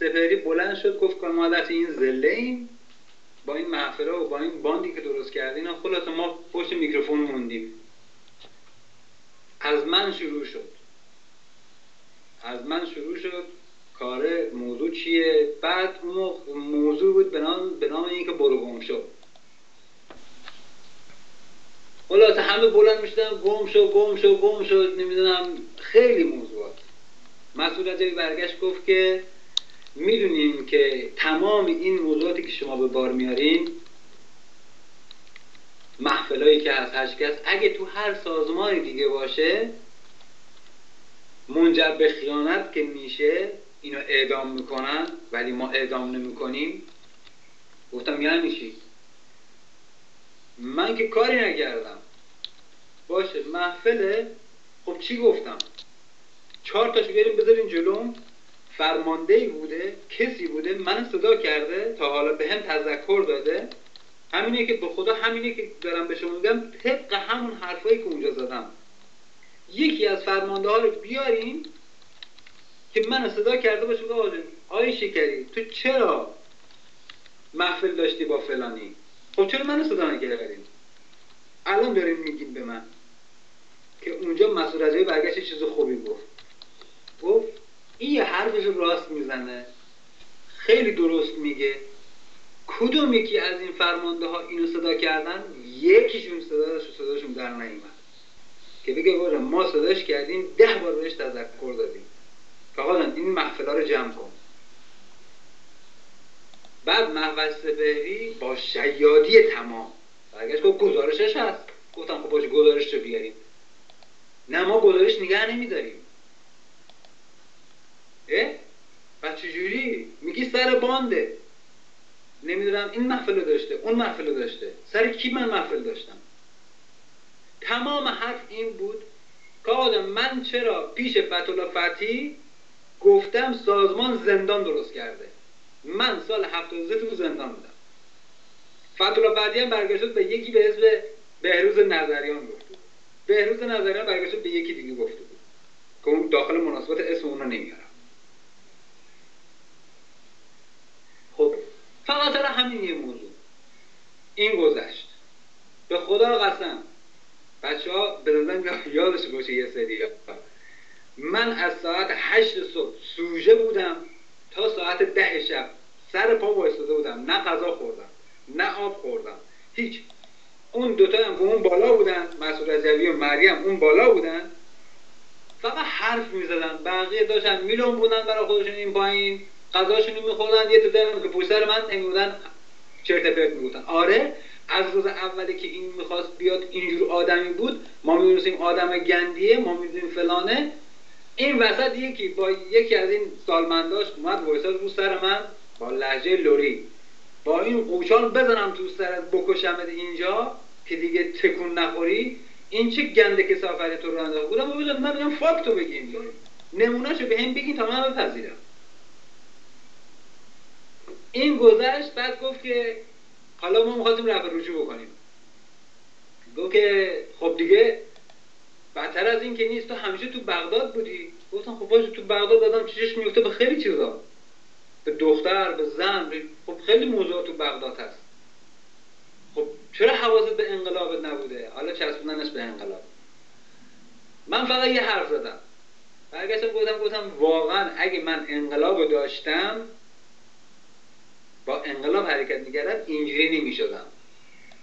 S3: سپری بلند شد گفت که ما این زله ایم. با این محفله و با این باندی که درست کردین خلاص ما پشت میکروفون موندیم. از من شروع شد. از من شروع شد. کار موضوع چیه؟ بعد موضوع بود به نام, به نام اینکه برو گم شد خلاصه همه بلند می‌شدن گم شد گم شد گم شد نمی‌دونم خیلی موضوعات. مسئول رجبی برگشت گفت که می‌دونیم که تمام این موضوعاتی که شما به بار میارین محفلایی که هست هشت اگه تو هر سازمان دیگه باشه منجر به خیانت که میشه اینو اعدام می‌کنن ولی ما اعدام نمی‌کنیم. گفتم یعنی چی؟ من که کاری نکردم. باشه محفله خب چی گفتم؟ چهار تاشو بریم بذارین جلوم فرمانده بوده کسی بوده من صدا کرده تا حالا به هم تذکر داده. همینه که به خدا همینه که دارم به شما میگم طبق همون حرفایی که اونجا زدم. یکی از فرمانده ها رو بیارین که من صدا کرده باشه آقا آی شکری تو چرا محفل داشتی با فلانی؟ خب چرا من صدا نکردین؟ الان داریم میگیم به من که اونجا مسئول رجایی برگشت چیز خوبی گفت. گفت این حرفش راست می‌زنه خیلی درست میگه. کدوم یکی از این فرمانده ها اینو صدا کردن؟ یکیشون صداش صداشون در نیومد. که بگه باره ما صداش کردیم ده بار بهش تذکر دادیم. فقط این محفله رو جمع کن. بعد محوز سپهری با شیادی تمام برگشت گفت گزارشش هست. گفتم خب باشه گزارش رو بیاریم. نه ما گزارش نگه نمیداریم. اه؟ و چجوری؟ میگی سر بانده. نمی‌دونم این محفل داشته اون محفل داشته. سر کی من محفل داشتم؟ تمام حرف این بود که من چرا پیش فتولا فتی گفتم سازمان زندان درست کرده؟ من سال 73 تو زندان بودم. فتولا فتی هم برگشت به یکی به اسم بهروز نظریان گفت. بهروز نظریان برگشت به یکی دیگه گفته بود که اون داخل مناسبت اسم اون رو نمیارم خب فقط همین یه موضوع. این گذشت. به خدا قسم. بچه ها به یادش باشه یه سری من از ساعت هشت صبح سوژه بودم تا ساعت ده شب. سر پا وایستاده بودم. نه غذا خوردم. نه آب خوردم. هیچ. اون دوتا هم اون بالا بودن. مسئول رجوی و مریم اون بالا بودن. فقط حرف می‌زدن. بقیه داشتن میلون بودن برای خودشون این پایین. غذاشونو میخوردن یه تو که پشت من نمیبودن چرت پرت می‌گفتن. آره از روز اولی که این می‌خواست بیاد اینجور آدمی بود ما می‌دونستیم آدم گندیه ما می‌دونیم فلانه. این وسط یکی با یکی از این سالمنداش اومد وایساد رو سر من با لحجه لوری. با این قوچان بزنم تو سرت بکشمت اینجا که دیگه تکون نخوری. این چه گنده که سافری تو رو انداخت؟ بودم من بگم فاکتو بگیم نمونهشو به هم بگین تا من بپذیرم. این گذشت بعد گفت که حالا ما می‌خواستیم رفع رجوع بکنیم. گفت که خب دیگه بدتر از این که نیست تو همیشه تو بغداد بودی. گفتم خب باشه تو بغداد آدم چشش میفته به خیلی چیزا. به دختر به زن خب خیلی موضوع تو بغداد هست. خب چرا حواست به انقلابت نبوده؟ حالا چسبوندنش به انقلاب. من فقط یه حرف زدم. برگشتم گفتم گفتم واقعا اگه من انقلاب داشتم با انقلاب حرکت می‌کردم اینجوری نمی‌شدم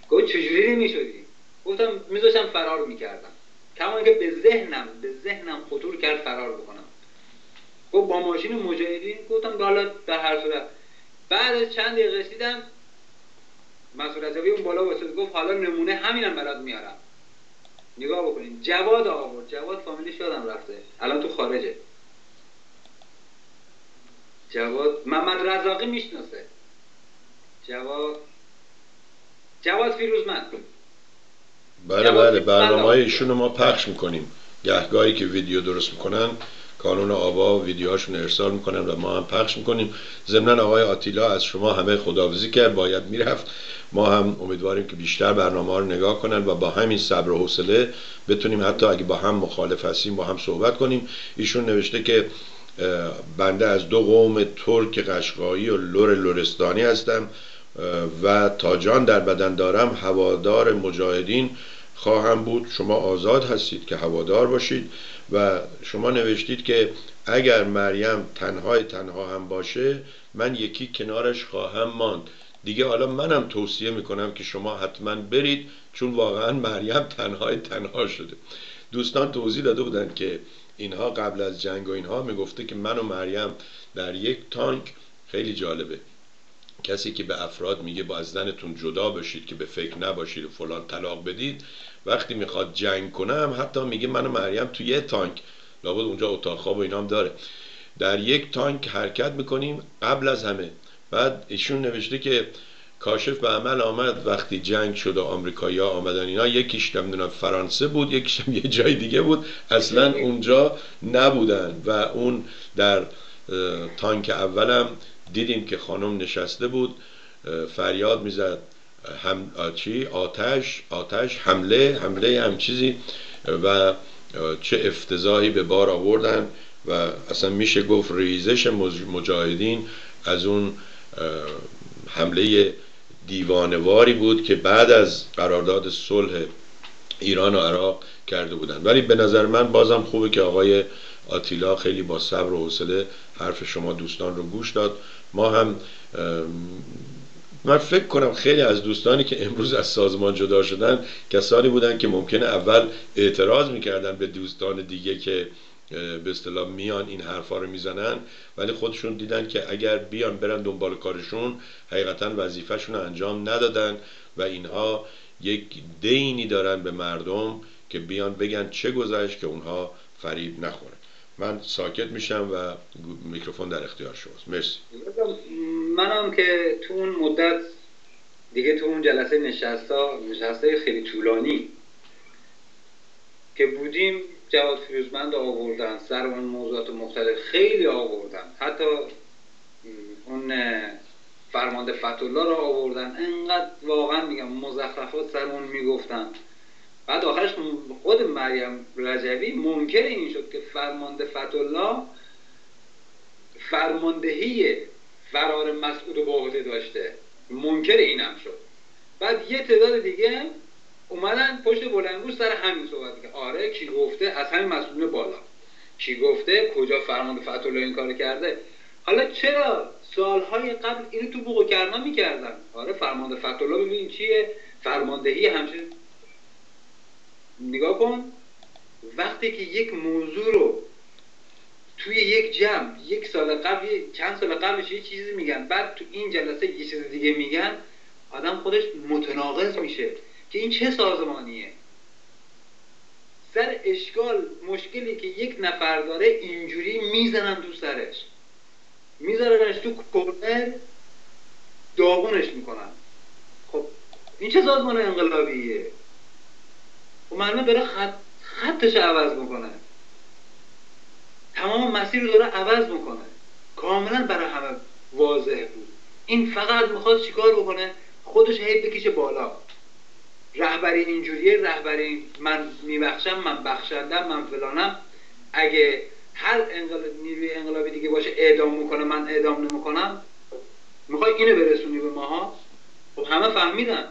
S3: گفت چجوری نمی‌شدی؟ گفتم میذاشتم فرار می‌کردم. کما که به ذهنم به ذهنم خطور کرد فرار بکنم. گفت با ماشین مجاهدین؟ گفتم حالا در هر صورت. بعد از چند دقیقه رسیدم مسئول اون بالا واسه گفت حالا نمونه همینم برات میارم. نگاه بکنین. جواد آورد جواد فامیلیش یادم رفته. الان تو خارجه. جواد محمد رزاقی می‌شناسه. جواد جواد فیروزمند.
S1: بله بله برنامه های ایشون ما پخش می‌کنیم. گهگاهی که ویدیو درست می‌کنن کانون آبا ویدیوهاشون ارسال می‌کنن و ما هم پخش می‌کنیم. ضمنا آقای آتیلا از شما همه خداوزی کرد باید می‌رفت. ما هم امیدواریم که بیشتر برنامه ها رو نگاه کنن و با همین صبر و حوصله بتونیم حتی اگه با هم مخالف هستیم با هم صحبت کنیم. ایشون نوشته که بنده از دو قوم ترک قشقایی و لور لورستانی هستم. و تا جان در بدن دارم هوادار مجاهدین خواهم بود. شما آزاد هستید که هوادار باشید و شما نوشتید که اگر مریم تنهای تنها هم باشه من یکی کنارش خواهم ماند. دیگه حالا منم توصیه می‌کنم که شما حتما برید چون واقعا مریم تنهای تنها شده. دوستان توضیح داده بودن که اینها قبل از جنگ و اینها می‌گفته که من و مریم در یک تانک خیلی جالبه. کسی که به افراد میگه با از زنتون جدا بشید که به فکر نباشید و فلان طلاق بدید وقتی می‌خواد جنگ کنه هم حتی میگه من و مریم تو یه تانک لابد اونجا اتاق خواب و اینام داره. در یک تانک حرکت می‌کنیم قبل از همه. بعد ایشون نوشته که کاشف به عمل آمد وقتی جنگ شد و آمریکایی‌ها آمدن اینا یکیش نمی‌دونم فرانسه بود یکیش یه جای دیگه بود اصلا اونجا نبودن. و اون در تانک اولم دیدیم که خانم نشسته بود فریاد می‌زد هم چی؟ آتش آتش حمله حمله هم چیزی و چه افتضاحی به بار آوردن و اصلا میشه گفت ریزش مجاهدین از اون حمله دیوانواری بود که بعد از قرارداد صلح ایران و عراق کرده بودن. ولی به نظر من بازم خوبه که آقای آتیلا خیلی با صبر و حوصله حرف شما دوستان رو گوش داد. ما هم من فکر کنم خیلی از دوستانی که امروز از سازمان جدا شدن کسانی بودن که ممکنه اول اعتراض می‌کردن به دوستان دیگه که به اصطلاح میان این حرفا رو می‌زنن ولی خودشون دیدن که اگر بیان برن دنبال کارشون حقیقتا وظیفهشون رو انجام ندادن و اینها یک دینی دارن به مردم که بیان بگن چه گذشت که اونها فریب نخورن. من ساکت میشم و میکروفون در اختیار شماست. مرسی.
S3: منم که تو اون مدت دیگه تو اون جلسه نشستا نشسته خیلی طولانی که بودیم جواد فیروزمند آوردن سر اون موضوعات مختلف خیلی آوردن. حتی اون فرمانده فتولا رو آوردن. انقدر واقعا میگم مزخرفات سر اون می‌گفتن. بعد آخرش خود مریم رجوی منکر این شد که فرمانده فتولا فرماندهی فرار مسعود با داشته. منکر اینم شد. بعد یه تعداد دیگه اومدن پشت بلنگوش سر همین صحبت که آره کی گفته؟ از همین مسئول بالا. کی گفته؟ کجا فرمانده فتولا این کار کرده؟ حالا چرا سالهای قبل اینو تو بوقو کرنا می‌کردن؟ آره فرمانده فتولا ببین چیه؟ فرماندهی همچین نگاه کن وقتی که یک موضوع رو توی یک جمع یک سال قبل چند سال قبلش یه چیزی میگن بعد تو این جلسه یه چیز دیگه میگن آدم خودش متناقض میشه که این چه سازمانیه؟ سر اشکال مشکلی که یک نفر داره اینجوری می‌زنن تو سرش. میذارنش تو کورنر داغونش می‌کنن. خب این چه سازمان انقلابیه؟ خب معلومه بره خط خطش عوض می‌کنه. تمام مسیر رو داره عوض می‌کنه. کاملا برای همه واضح بود. این فقط می‌خواد چیکار بکنه؟ خودش هی بکشه بالا. رهبری اینجوریه رهبری من میبخشم من بخشندم من فلانم. اگه هر نیروی انقلابی دیگه باشه اعدام می‌کنه من اعدام نمی‌کنم. می‌خوای اینو برسونی به ماها؟ خب همه فهمیدن.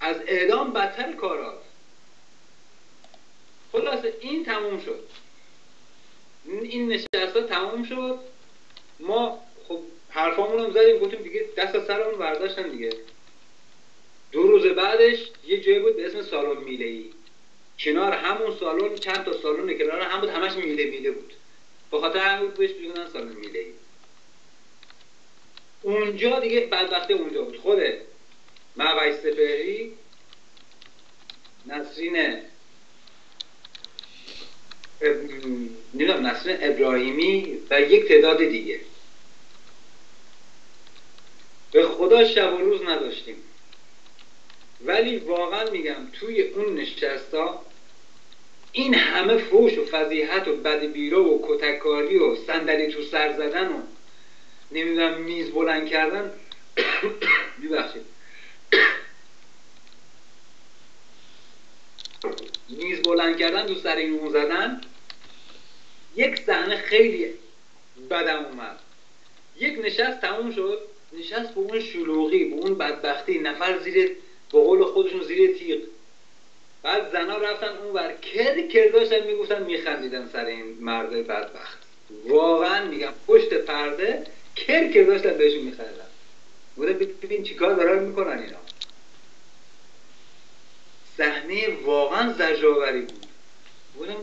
S3: از اعدام بدتر کارات. خلاصه این تموم شد. این نشست ها تموم شد. ما خب حرفامون هم زدیم گفتیم دیگه دست سرمون برداشتن دیگه. دو روز بعدش یه جایی بود به اسم سالن میله ای کنار همون سالن چند تا سالن کنار هم بود همش میله میله بود. به خاطر همین بهش سالن میله ای اونجا دیگه بعد وقتی اونجا بود. خود معوی سپهری نسرین نمی‌دونم نسرین ابراهیمی و یک تعداد دیگه. به خدا شب و روز نداشتیم. ولی واقعا میگم توی اون نشستا این همه فوش و فضیحت و بد بیرو و کتککاری و صندلی تو سر زدن و نمی‌دونم میز بلند کردن ببخشید میز بلند کردن دو سر این زدن. یک صحنه خیلی بدم اومد. یک نشست تموم شد. نشست به اون شلوغی به اون بدبختی. نفر زیر به قول خودشون زیر تیغ. بعد زنا رفتن اون ور. کر کر داشتن می‌گفتن میخندیدن سر این مرد بدبخت. واقعا میگم پشت پرده کر کر داشتن بهشون میخندن بوده ببین چیکار دارن می‌کنن اینا. صحنه واقعا زجرآوری بود. بودم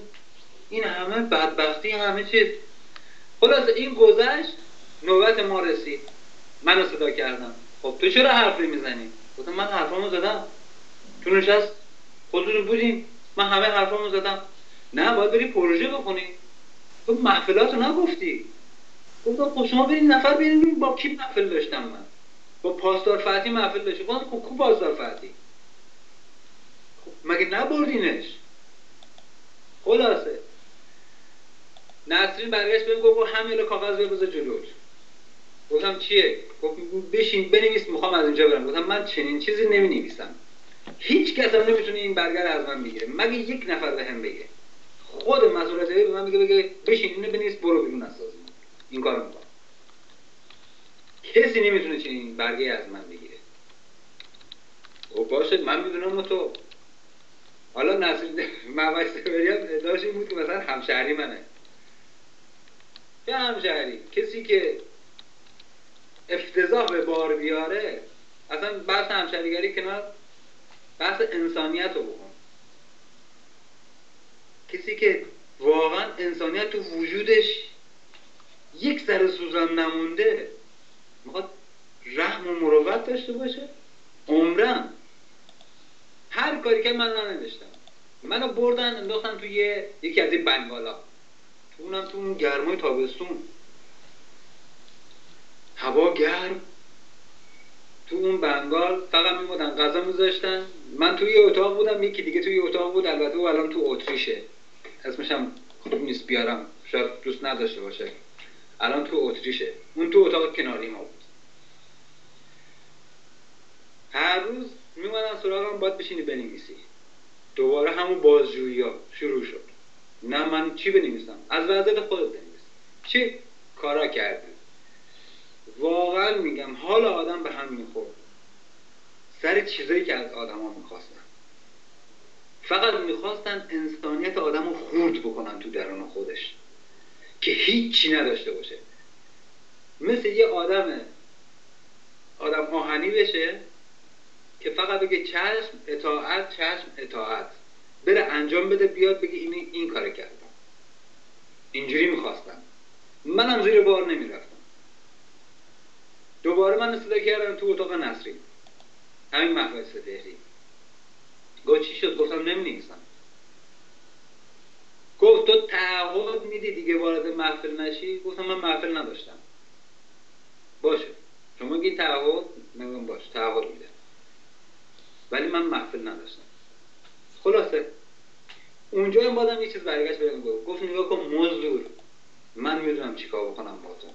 S3: این همه بدبختی همه چیز. خلاص این گذشت نوبت ما رسید. منو صدا کردم خب تو چرا حرفی می‌زنی؟ گفتم من حرفامو زدم. تو نشست. خودتون بودین. من همه حرفامو زدم. نه باید بری پروژه بکنی تو محفلات رو نگفتی. گفتم خب شما برین نفر برین با کی محفل داشتم من. با پاسدار فتی محفل داشتی گفتم خب کو پاسدار فتی؟ مگه نبردینش؟ خلاصه. نسرین برگشت بهم گفت همه کاغذ بذار جلوش. گفتم چیه؟ گفت بشین بنویس می‌خوام از اینجا برم. گفتم من چنین چیزی نمی نویسم هیچ کس هم نمی‌تونه این برگر از من بگیره. مگه یک نفر به هم بگه؟ خود مسئولیت به من بگه بگه بشین اینو بنویس برو بیرون از سازمان. این کارو می‌کنم کسی نمی‌تونه چنین برگه از من بگیره. و خب باشه من می‌دونم تو. حالا نسل سوری هم ادعاش این بود که مثلا همشهری منه. چه همشهری. کسی که افتضاح به بار بیاره اصلا بحث همشهریگری کنار بحث انسانیت رو بکن. کسی که واقعا انسانیت تو وجودش یک سر سوزن نمونده می‌خواد رحم و مروت داشته باشه عمرم هر کاری که من ننوشتم. منو بردن انداختن توی یکی از این بنگالا. تو اونم تو اون گرمای تابستون. هوا گرم. تو اون بنگال فقط میمودن غذا میذاشتن. من توی اتاق بودم یکی دیگه توی اتاق بود. البته او الان تو اتریشه. اسمش هم خوب نیست بیارم. شاید دوست نداشته باشه. الان تو اتریشه. اون تو اتاق کناری ما بود. هر روز میمدن سراغم باید بشینی بنویسی. دوباره همون بازجویی ها شروع شد. نه من چی بنویسم؟ از وضعیت خودت بنویس. چی کارا کردی؟ واقعا میگم حال آدم به هم می‌خورد. سر چیزایی که از آدما می‌خواستن. فقط می‌خواستن انسانیت آدم رو خورد بکنن تو درون خودش. که هیچی نداشته باشه. مثل یه آدم آدم آهنی بشه که فقط بگه چشم اطاعت چشم اطاعت. بره انجام بده بیاد بگه این این کار کردم اینجوری می‌خواستم. منم زیر بار نمی‌رفتم. دوباره من صدا کردم تو اتاق نصری. همین محفظ دهری گفت چی شد؟ گفتم نمی‌نویسم. گفت تو تعهد میدی دیگه وارد محفل نشی؟ گفتم من محفل نداشتم. باشه. شما این تعهد نگم باش. تعهد میده. ولی من محفل نداشتم. خلاصه. اونجا هم بازم یه چیز برگشت بگم گفت گفت نگاه کن مزدور من می‌دونم چیکار بکنم با تو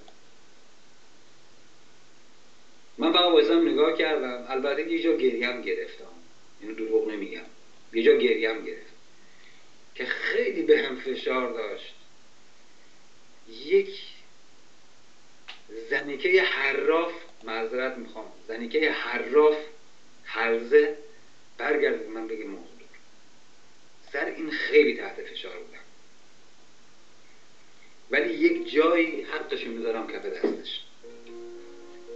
S3: من فقط وایسم نگاه کردم. البته یه جا گریم گرفتم. اینو دروغ نمیگم. یه جا گریم گرفت که خیلی به هم فشار داشت. یک زنیکه حراف معذرت می‌خوام. زنیکه حراف حرزه برگرد من بگه موضوع سر این خیلی تحت فشار بودم. ولی یک جایی حقشو می‌ذارم کف دستش.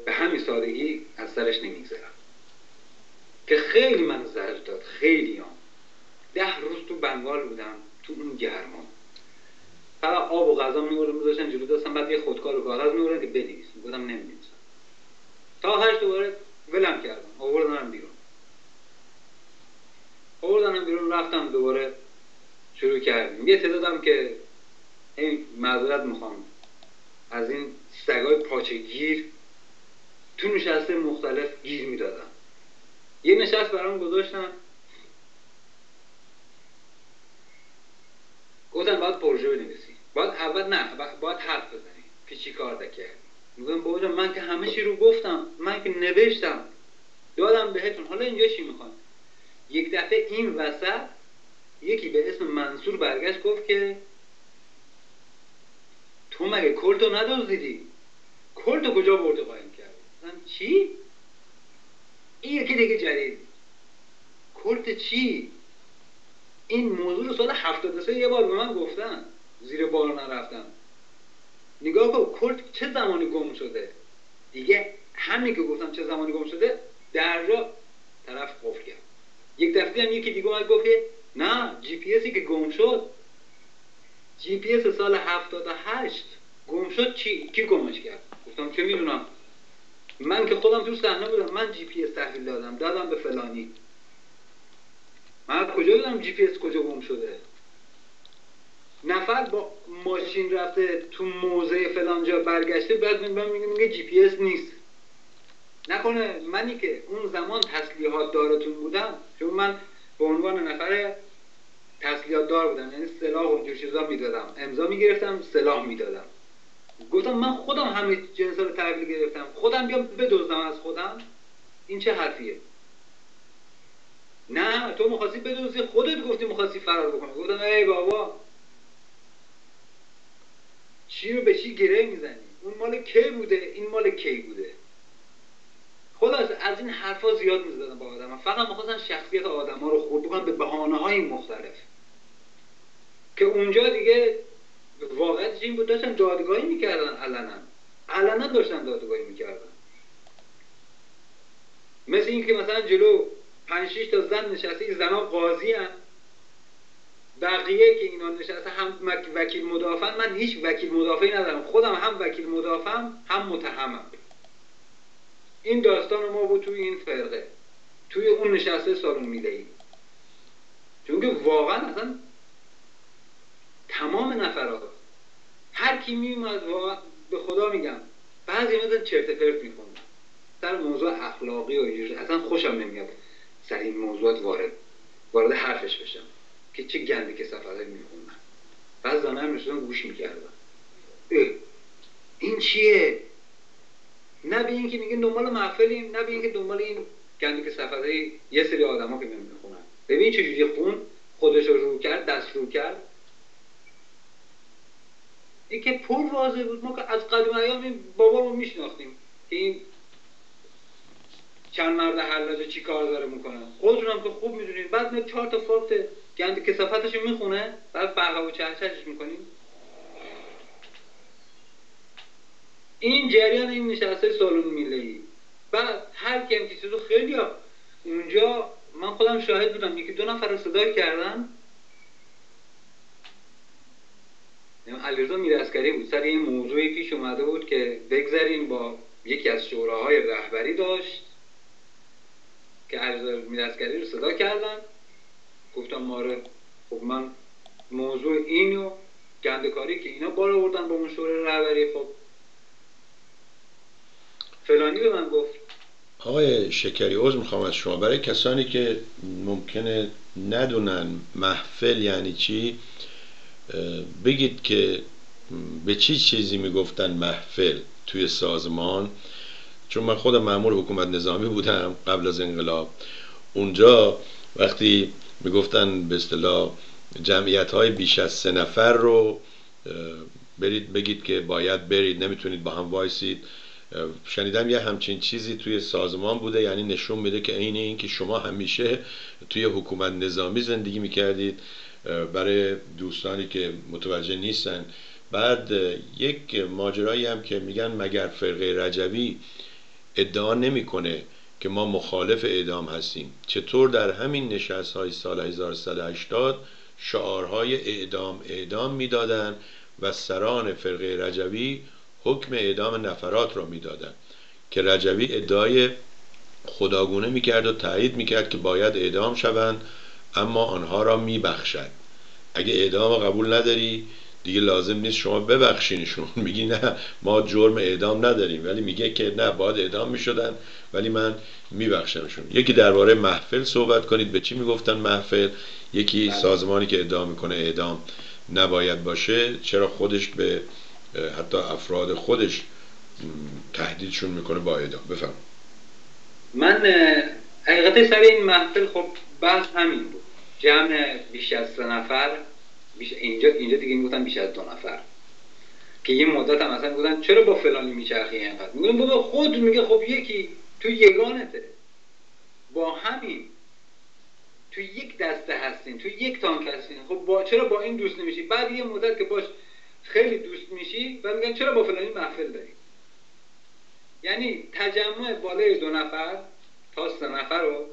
S3: به همین سادگی از سرش نمیگذرم. که خیلی من زرج داد خیلی هم ده روز تو بنگال بودم تو اون گرما. فقط آب و غذا میبردم میذاشتن جلو دستم بعد یه خودکار و کاغذ میبردن که بنویس بودم نمی‌نویسم. تا آخرش دوباره ولم کردم. آوردنم بیرون. آوردنم بیرون رفتم دوباره شروع کردیم. یه تعدادم که این معذرت می‌خوام. از این سگای پاچه گیر تو نشست مختلف گیر می‌دادم. یه نشست برام گذاشتم گفتم باید پروژه بنویسی. باید اول نه باید حرف بزنی. که چی کار دکردی میگم بابا من که همه چی رو گفتم من که نوشتم. دادم بهتون. حالا اینجا چی می‌خوان یک دفعه این وسط یکی به اسم منصور برگشت گفت که تو مگه کلتو ندازدیدی کلتو کجا برده قایم کردی؟ چی؟ این یکی دیگه جدید. کلت چی؟ این موضوع رو سال 73 یه بار به من گفتن. زیر بار نرفتم نگاه کن کلت چه زمانی گم شده؟ دیگه همین که گفتم چه زمانی گم شده در جا طرف قفل کرد. یک دفعه هم یکی دیگه اومد گفت نه جی پی اسی که گم شد. جی پی اس سال 78 گم شد چی؟ کی گمش کرد؟ گفتم چه می‌دونم. من که خودم تو صحنه بودم من جی پی اس تحویل دادم دادم به فلانی. من کجا بدم جی پی اس کجا گم شده؟ نفر با ماشین رفته تو موضع فلان جا برگشته بعد میگه میگه جی پی اس نیست. نکنه منی که اون زمان تسلیحات دارتون بودم چون من به عنوان نفر تسلیحات دار بودم یعنی سلاح و اینجور چیزا می‌دادم. امضا می‌گرفتم سلاح می‌دادم. گفتم من خودم همه جنسا رو تحویل گرفتم. خودم بیام بدزدم از خودم. این چه حرفیه؟ نه تو مخواستی بدوزی خودت گفتی مخواستی فرار بکنی. گفتم ای بابا. چی رو به چی گره می‌زنی؟ اون مال کی بوده؟ این مال کی بوده؟ خلاص از این حرفا زیاد می‌زدن با آدم فقط می‌خواستن شخصیت آدم ها رو خورد بکنن به بحانه های مختلف. که اونجا دیگه واقعیتش این بود داشتن دادگاهی می‌کردن علنا. علنا داشتن دادگاهی می‌کردن. مثل اینکه مثلا جلو پنج تا زن نشسته این زنها قاضی هم بقیه که اینا نشسته هم وکیل مدافع من هیچ وکیل مدافعی ندارم. خودم هم وکیل مدافعم هم متهمم. این داستان ما بود توی این فرقه. توی اون نشسته سالون می‌دهیم چون که واقعا اصلا تمام نفرات هر کی میومد به خدا میگم بعضی مثلا چرت پرت میخوندن سر موضوع اخلاقی و اینجوری اصلا خوشم نمیاد سر این موضوعات وارد وارد حرفش بشم که چه گندی که سفره می‌خونن. بعض زنه هم گوش می‌کردن. این چیه؟ نه به اینکه میگه دنبال محفلیم نه به اینکه دنبال این گندی که سفره یه سری آدما که می‌خونن. ببین چجوری خون خودش رو رو کرد دست رو کرد. این که پر واضح بود. ما که از قدیم ایام این بابا رو میشناختیم که این چند مرد حلاجه چی کار داره می‌کنن خودتون هم که خوب می‌دونید بعد می چهار تا فاکت گند کسافتش می‌خونه بعد فرقه و چهچهش می‌کنیم. این جریان این نشسته سالون میله بعد هر کیم که چیزو خیلی ها اونجا من خودم شاهد بودم. یکی دو نفر رو صدا کردن. علیرضا میراسکری بود. سر این موضوعی پیش اومده بود که بگذاریم با یکی از شوراهای رهبری داشت که علیرضا میراسکری رو صدا کردن. گفتم ماره خب من موضوع اینو گندکاری که اینا بالا بردن با اون شورای رهبری خب فلانی به من گفت.
S1: آقای شکری عوض می‌خوام از شما. برای کسانی که ممکنه ندونن محفل یعنی چی بگید که به چی چیزی می‌گفتن محفل توی سازمان. چون من خودم معمول حکومت نظامی بودم قبل از انقلاب. اونجا وقتی می‌گفتن به اصطلاح جمعیت های بیش از سه نفر رو برید بگید که باید برید نمی‌تونید با هم وایسید. شنیدم یه همچین چیزی توی سازمان بوده یعنی نشون میده که عین این که شما همیشه توی حکومت نظامی زندگی می‌کردید برای دوستانی که متوجه نیستن. بعد یک ماجرایی هم که میگن مگر فرقه رجوی ادعا نمی‌کنه که ما مخالف اعدام هستیم. چطور در همین نشست های سال 1180 شعارهای اعدام اعدام می‌دادند و سران فرقه رجوی حکم اعدام نفرات را می‌دادند که رجوی ادعای خداگونه می‌کرد و تایید می‌کرد که باید اعدام شوند اما آنها را میبخشد. اگه اعدام قبول نداری دیگه لازم نیست شما ببخشینشون. میگی نه ما جرم اعدام نداریم. ولی میگه که نه باید اعدام می‌شدن ولی من میبخشمشون. یکی درباره محفل صحبت کنید. به چی می‌گفتن محفل؟ یکی بله. سازمانی که اعدام می‌کنه اعدام نباید باشه. چرا خودش به حتی افراد خودش تهدیدشون می‌کنه با اعدام بفهم
S3: من حقیقت سر این محفل خب بحث همین بود. جمع بیش از سه نفر بیش اینجا اینجا دیگه می‌گفتن بیش از دو نفر. که یه مدت هم مثلا بودن چرا با فلانی میچرخی اینقدر؟ میگن بابا خود میگه خب یکی تو یگانته. با همین تو یک دسته هستین تو یک تانک هستین. خب با چرا با این دوست نمیشی؟ بعد یه مدت که باش خیلی دوست میشی؟ و میگن چرا با فلانی محفل داری؟ یعنی تجمع بالای دو نفر تا سه نفر رو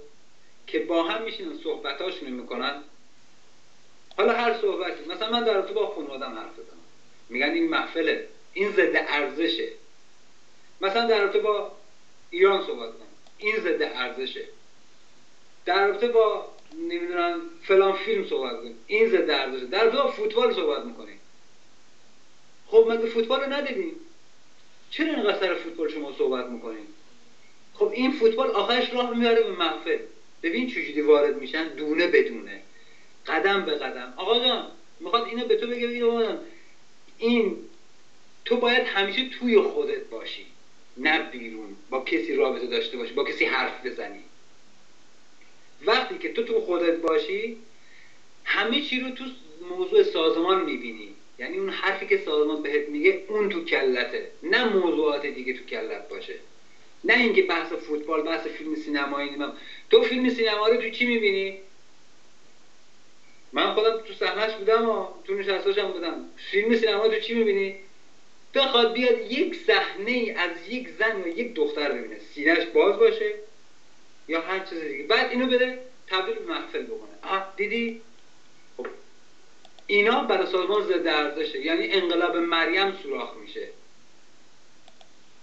S3: که با هم میشینن صحبتاشون می‌کنن. حالا هر صحبتی مثلا من در تو با خانوادم حرف زدم میگن این محفله این ضد ارزشه. مثلا در رابطه با ایران صحبت کنم. این ضد ارزشه. در رابطه با نمی‌دونم فلان فیلم صحبت کنیم. این ضد ارزشه. در رابطه با فوتبال صحبت می‌کنیم. خب مگه فوتبال رو ندیدیم چرا اینقدر سر فوتبال شما صحبت می‌کنیم خب این فوتبال آخرش راه میاره به محفل ببین چجوری وارد میشن دونه بدونه قدم به قدم. آقا جان می‌خواد اینو به تو بگه بگه این تو باید همیشه توی خودت باشی نه بیرون. با کسی رابطه داشته باشی با کسی حرف بزنی. وقتی که تو تو خودت باشی همه چی رو تو موضوع سازمان می‌بینی. یعنی اون حرفی که سازمان بهت میگه اون تو کلته نه موضوعات دیگه تو کلت باشه. نه اینکه بحث فوتبال بحث فیلم سینمایی تو فیلم سینما رو تو چی می‌بینی؟ من خودم تو صحنهش بودم و تو هم بودم. فیلم سینما تو چی می‌بینی؟ بخواد بیاد یک صحنه از یک زن یا یک دختر ببینه. سینهش باز باشه یا هر چیز دیگه. بعد اینو بده تبدیل به محفل بکنه. آه دیدی؟ اینا برای سازمان ضد ارزشه. یعنی انقلاب مریم سوراخ میشه.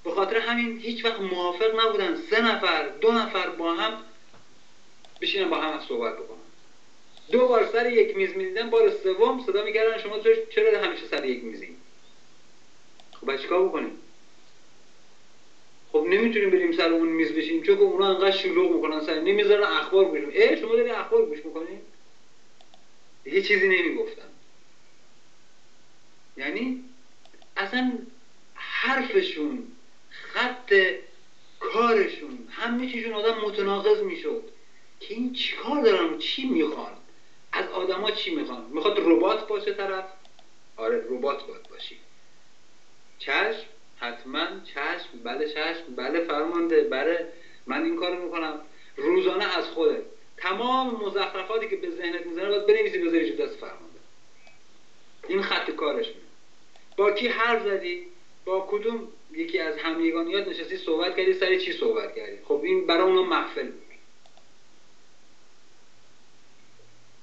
S3: به خاطر همین هیچ وقت موافق نبودن سه نفر دو نفر با هم بشینن با هم صحبت بکنن. دو بار سر یک میز می‌دیدن بار سوم صدا می‌کردن شما چرا همیشه سر یک میزی خب چیکار بکنیم؟ خب نمی‌تونیم بریم سر اون میز بشیم چون اونا انقدر شلوغ می‌کنن سر نمی‌ذارن اخبار گوش ای شما دارین اخبار گوش می‌کنین یه چیزی نمی‌گفتن یعنی اصلا حرفشون خط کارشون همه چیشون آدم متناقض می‌شد که این چیکار دارن چی می‌خوان؟ از آدما چی می‌خوان؟ می‌خواد ربات باشه طرف؟ آره ربات باید باشی چشم حتما چشم بله چشم بله فرمانده بله من این کارو می‌کنم. روزانه از خودت. تمام مزخرفاتی که به ذهنت می‌زنه باید بنویسی بذاری دست فرمانده. این خط کارش می با کی حرف زدی؟ با کدوم یکی از همیگانیات نشستی صحبت کردی؟ سر چی صحبت کردی؟ خب این برای اونو محفل بود.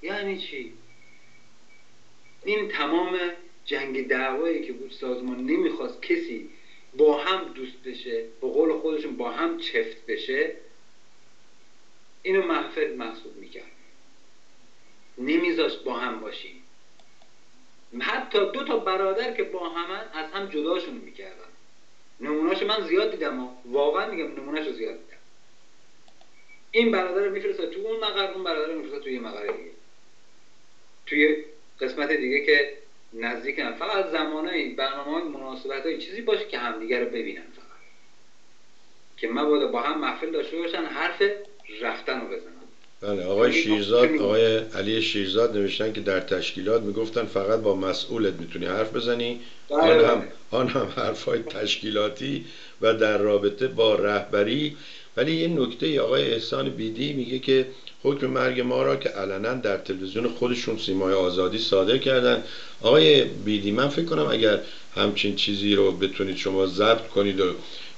S3: یعنی چی؟ این تمام جنگ دعوایی که بود سازمان نمی‌خواست کسی با هم دوست بشه با قول خودشون با هم چفت بشه اینو محفل محسوب می‌کرد. نمیذاشت با هم باشی حتی دو تا برادر که با همن از هم جداشون می‌کردن. نمونهاشو من زیاد دیدم و واقعا میگم نمونهشو زیاد دیدم. این برادر رو میفرسته تو اون مقر اون برادر رو میفرسته تو یه مقر دیگه. توی قسمت دیگه که نزدیک هم فقط زمانه برنامه های مناسبت های چیزی باشه که همدیگه رو ببینن فقط. که مبادا با هم محفل داشته باشن حرف رفتن رو بزنن.
S1: بله آقای شیرزاد آقای علی شیرزاد نوشتن که در تشکیلات می‌گفتن فقط با مسئولت می‌تونی حرف بزنی. بله، آن هم بله. آن هم حرفای تشکیلاتی و در رابطه با رهبری. ولی یه نکته آقای احسان بیدی میگه که حکم مرگ ما را که علنا در تلویزیون خودشون سیمای آزادی صادر کردن. آقای بیدی من فکر کنم اگر همچین چیزی رو بتونید شما ضبط کنید و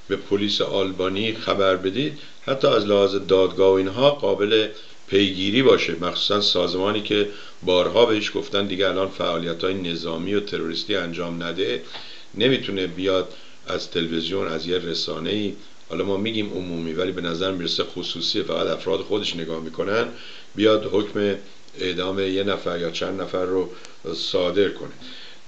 S1: به پلیس آلبانی خبر بدید حتی از لحاظ دادگاه و اینها قابل پیگیری باشه. مخصوصا سازمانی که بارها بهش گفتن دیگه الان فعالیت های نظامی و تروریستی انجام نده نمی‌تونه بیاد از تلویزیون از یه رسانه ای حالا ما میگیم عمومی ولی به نظر می‌رسه خصوصی فقط افراد خودش نگاه می‌کنن بیاد حکم اعدام یه نفر یا چند نفر رو صادر کنه.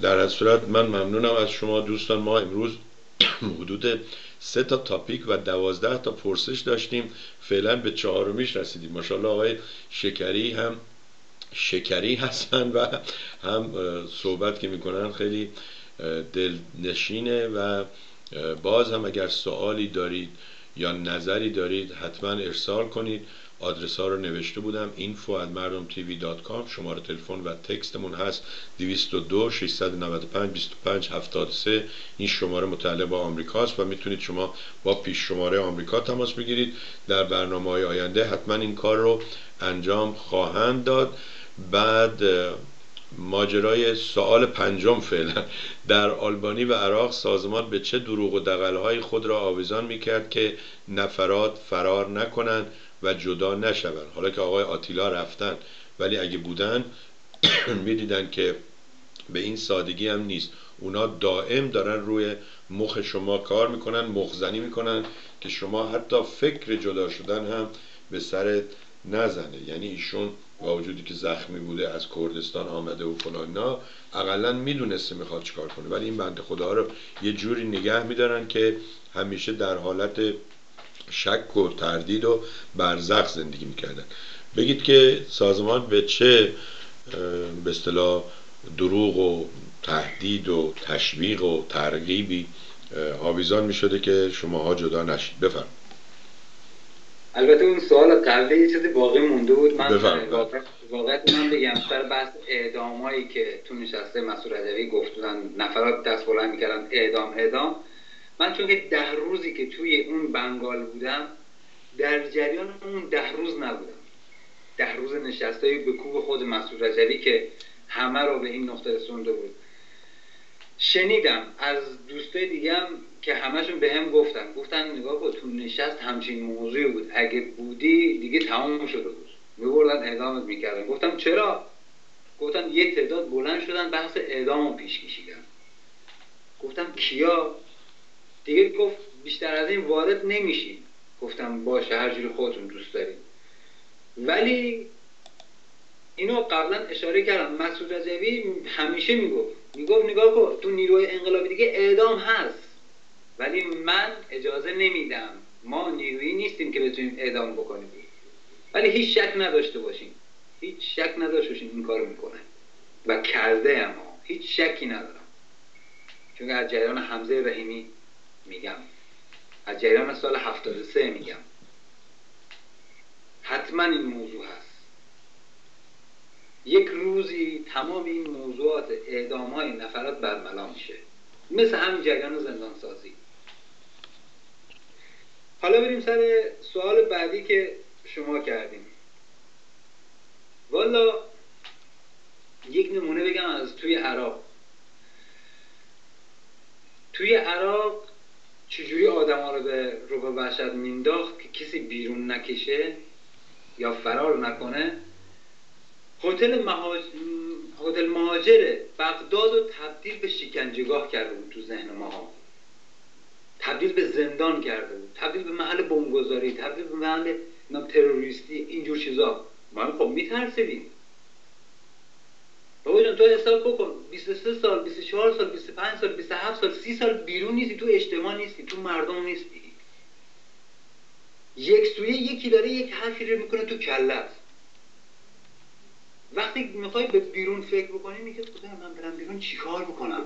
S1: در صورت من ممنونم از شما دوستان. ما امروز حدود سه تا تاپیک و دوازده تا پرسش داشتیم. فعلا به چهارمیش رسیدیم. ماشاءالله آقای شکری هم شکری هستن و هم صحبت که می‌کنن خیلی دلنشینه و باز هم اگر سوالی دارید یا نظری دارید حتما ارسال کنید. آدرس ها رو نوشته بودم info at مردم تیوی دات کام شماره تلفن و تکستمون هست 202 695 25 73 این شماره متعلق با آمریکاست و می‌تونید شما با پیش شماره آمریکا تماس بگیرید. در برنامه های آینده حتما این کار رو انجام خواهند داد. بعد ماجرای سوال پنجم فعلا. در آلبانی و عراق سازمان به چه دروغ و دقلهای خود را آویزان می‌کرد که نفرات فرار نکنند؟ و جدا نشوند. حالا که آقای آتیلا رفتن ولی اگه بودن می‌دیدن که به این سادگی هم نیست. اونا دائم دارن روی مخ شما کار می‌کنن مخزنی می‌کنن که شما حتی فکر جدا شدن هم به سرت نزنه. یعنی ایشون با وجودی که زخمی بوده از کردستان آمده و فلانا اقلا می‌دونسته می‌خواد چیکار کنه. ولی این بند خدا رو یه جوری نگه میدارن که همیشه در حالت شک و تردید و برزخ زندگی می‌کردن. بگید که سازمان به چه به اصطلاح دروغ و تهدید و تشویق و ترغیبی آویزان می‌شده که شماها جدا نشید. بفرمایید.
S3: البته اون سوال قبلی یه چیزی باقی مونده بود. من واقعیت من بگم سر بحث اعدامایی که تو نشسته مسئول ادبی گفتن نفرات دست بلند می‌کردن اعدام اعدام. من چون که ده روزی که توی اون بنگال بودم در جریان اون ده روز نبودم. ده روز نشسته به کوب خود مسئول رجبی که همه رو به این نقطه رسونده بود. شنیدم از دوستای دیگم که همشون به هم گفتن. گفتن نگاه با تو نشست همچین موضوعی بود. اگه بودی دیگه تمام شده بود. میبردن اعدامت می‌کردن. گفتم چرا؟ گفتم یه تعداد بلند شدن بحث اعدام رو پیش کشیدن. گفتم کیا؟ دیگه گفت بیشتر از این وارد نمیشی گفتم باشه هر جوری خودتون دوست دارید ولی اینو قبلا اشاره کردم. مسعود رجبی همیشه می‌گفت. می‌گفت نگاه کن تو نیروی انقلابی دیگه اعدام هست. ولی من اجازه نمیدم. ما نیرویی نیستیم که بتونیم اعدام بکنیم. ولی هیچ شک نداشته باشیم هیچ شک نداشته باشیم این کارو می‌کنه و کرده اما هیچ شکی ندارم. چون از جریان حمزه رحیمی میگم. از جریان سال 73 میگم. حتما این موضوع هست. یک روزی تمام این موضوعات اعدام های نفرات برملا میشه. مثل همین جریان زندان سازی حالا بریم سر سوال بعدی که شما کردیم. والا یک نمونه بگم از توی عراق. توی عراق چجوری آدم ها رو به رو وحشت مینداخت که کسی بیرون نکشه یا فرار نکنه؟ هتل مهاج... هتل مهاجر بغداد رو تبدیل به شکنجهگاه کرده بود تو ذهن ما. تبدیل به زندان کرده بود. تبدیل به محل بمبگذاری تبدیل به محل تروریستی اینجور چیزا. ما خب میترسیدیم. بابا تو حساب بکن 23 سال 24 سال 25 سال 27 سال 30 سال بیرون نیستی تو اجتماع نیستی تو مردم نیستی. یک سویه یکی داره یک حرفی رو می‌کنه تو کلت وقتی می‌خوای به بیرون فکر بکنی میگه خدا من برم بیرون چیکار بکنم؟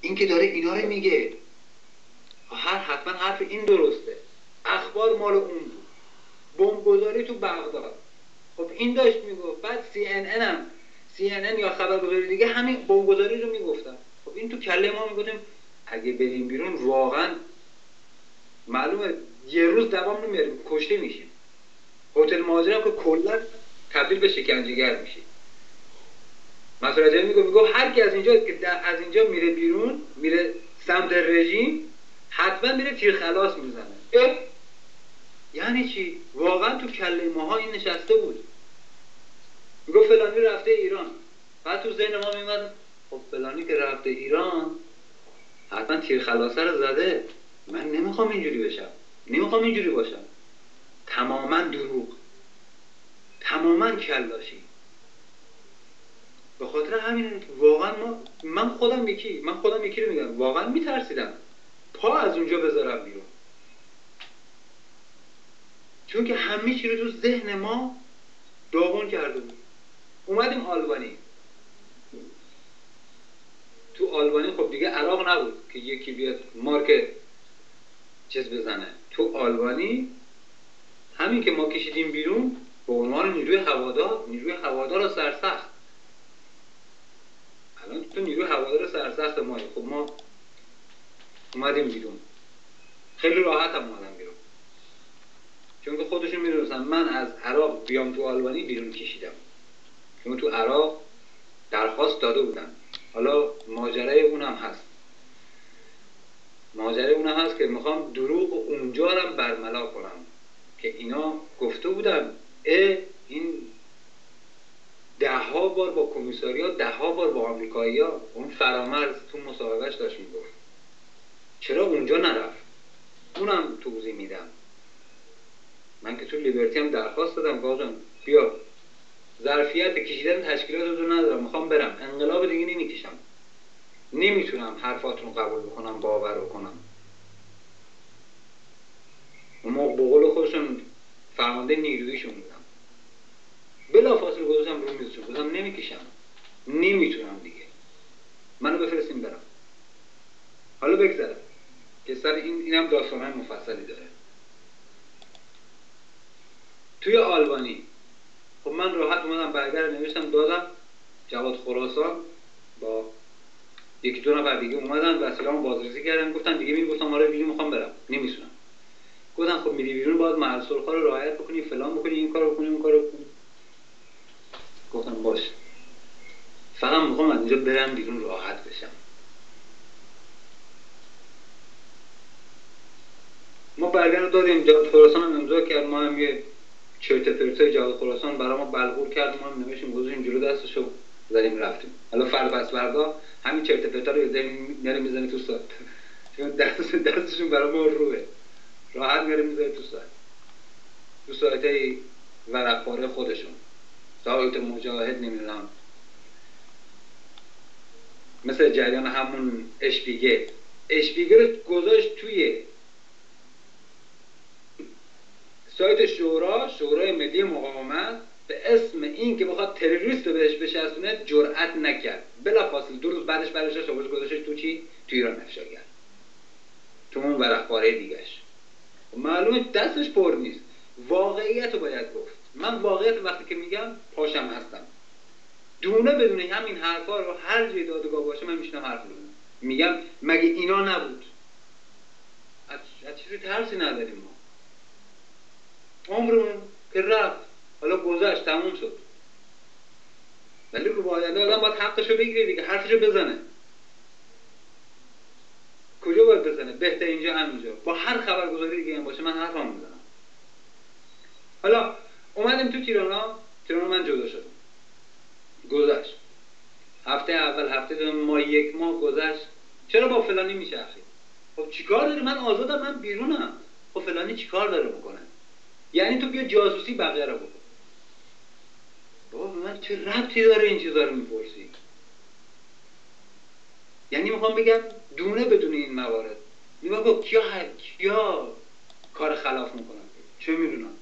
S3: این که داره اینا رو میگه. هر حتما حرف این درسته. اخبار مال اون بود. بمبگذاری تو بغداد. خب این داشت می‌گفت. بعد سی ان هم CNN یا خبرگزاری دیگه همین بمبگذاری رو می‌گفتن خب این تو کله ما می‌گفتیم اگه بریم بیرون واقعا معلومه یه روز دوام نمیاریم کشته میشیم. هتل مهاجر که کلا تبدیل به شکنجهگر میشه. مسئول میگه میگه هر کی از اینجا که از اینجا میره بیرون میره سمت رژیم حتما میره تیر خلاص می‌زنه. یعنی چی؟ واقعا تو کله ماها این نشسته بود. میگو فلانی رفته ایران. بعد تو ذهن ما میمد خب فلانی که رفته ایران حتما تیر خلاصه رو زده. من نمی‌خوام اینجوری بشم. نمی‌خوام اینجوری باشم. تماما دروغ. تماما کلاشی. به خاطر همین واقعا ما من خودم یکی من خودم یکی رو میگم. واقعا میترسیدم. پا از اونجا بذارم بیرون. چون که همه چی رو تو ذهن ما داغون کرده بود. اومدیم آلبانی. تو آلبانی خب دیگه عراق نبود که یکی بیاد مارک چیز بزنه. تو آلبانی همین که ما کشیدیم بیرون به عنوان نیروی هوادار نیروی هوادار سرسخت. الان تو نیروی هوادار سرسخت ما خب ما اومدیم بیرون. خیلی راحت هم اومدم بیرون. چون که خودشون می‌دونستن من از عراق بیام تو آلبانی بیرون کشیدم. چون تو عراق درخواست داده بودم حالا ماجرای اونم هست. ماجرای اونم هست که می‌خوام دروغ اونجا رو برملا کنم که اینا گفته بودن اه این ده ها بار با کمیساریا ده ها بار با آمریکایی ها اون فرامرز تو مصاحبهش داشت می‌گفت. چرا اونجا نرفت؟ اونم توضیح میدم. من که تو لیبرتی هم درخواست دادم گفتم بیا. ظرفیت کشیدن تشکیلات رو ندارم. می‌خوام برم. انقلاب دیگه نمی‌کشم. نمی‌تونم حرفاتون قبول بکنم باور بکنم. اما بقول خودشون فرمانده نیرویشون بودم. بلا فاصله گذاشتم رو میزشون گفتم نمی‌کشم. نمی‌تونم دیگه. منو بفرستیم برم. حالا بگذرم. که سر این اینم داستان مفصلی داره. توی آلبانی خب من راحت اومدم برگر نوشتم دادم. جواد خراسان با یکی دو نفر دیگه اومدن وسیله‌مو بازرسی کردن. گفتن دیگه می گفتم آره دیگه می‌خوام برم. نمی‌تونم. گفتن خب میری بیرون باید سرخا رو رعایت بکنی فلان بکنی این کارو بکنی اون کارو بکنی. گفتم باش فقط می‌خوام از اینجا برم بیرون راحت بشم. ما برگر رو دادیم. جواد خراسان هم امضا کرد. ما هم یه چرت پرتای جواد خراسان برای ما بلغور کرد. ما نمیشیم گذاشیم جلو دستشو زدیم رفتیم. حالا فرد پس فردا همین چرت پرتا رو میاره می‌زنه تو سایت چون دستشون برای ما روه. راحت میاره می‌ذاره تو سایت تو سایت های ورقباره خودشون. سایت مجاهد نمی‌دونم. مثل جریان همون اشپیگل اشپیگل رو گذاشت توی سایت شورا شورای ملی مقاومت به اسم این که بخواد تروریست رو بهش بشستونه جرأت نکرد. بلا فاصله دو روز بعدش برش شباش گذاشتش تو چی؟ تو ایران افشا کرد تو اون ورقباره دیگهش. خب معلومه دستش پر نیست. واقعیت رو باید گفت. من واقعیت وقتی که میگم پاشم هستم. دونه بدون همین حرفا رو هر جای دادگاه باشه من میشنم حرف میگم مگه اینا نبود؟ از چیزی ترسی نداریم ما. عمرمون که رفت حالا گذشت تموم شد. ولی رو باید آدم باید حقشو بگیره دیگه حرفشو بزنه. کجا باید بزنه؟ بهتر اینجا همینجا. با هر خبرگزاری دیگه هم باشه من حرفم می‌زنم. حالا اومدیم تو تیرانا. تیرانا من جدا شدم. گذشت. هفته اول هفته دوم ما یک ماه گذشت. چرا با فلانی میچرخی؟ خب چیکار داری؟ من آزادم من بیرونم. خب فلانی چیکار داره بکنه؟ یعنی تو بیا جاسوسی بقیه رو بکن. بابا من چه ربطی داره این چیزا رو می‌پرسی؟ یعنی می‌خوام بگم دونه بدون این موارد. میگم کیا کیا کار خلاف می‌کنن؟ چه می‌دونم؟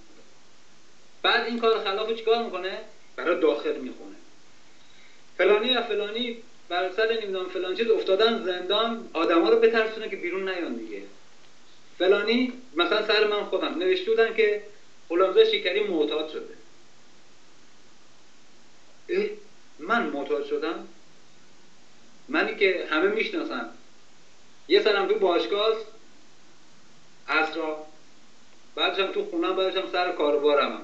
S3: بعد این کار خلاف رو چیکار می‌کنه؟ برای داخل می‌خونه. فلانی و فلانی بر سر نمی‌دونم فلان چیز افتادن زندان آدما رو بترسونه که بیرون نیان دیگه. فلانی مثلا سر من خودم نوشته بودن که غلامزاده شکری معتاد شده. من معتاد شدم. منی که همه می‌شناسن. یه سرم تو باشگاه اصرا بعدشم تو خونم بعدشم سر کاربارم هم.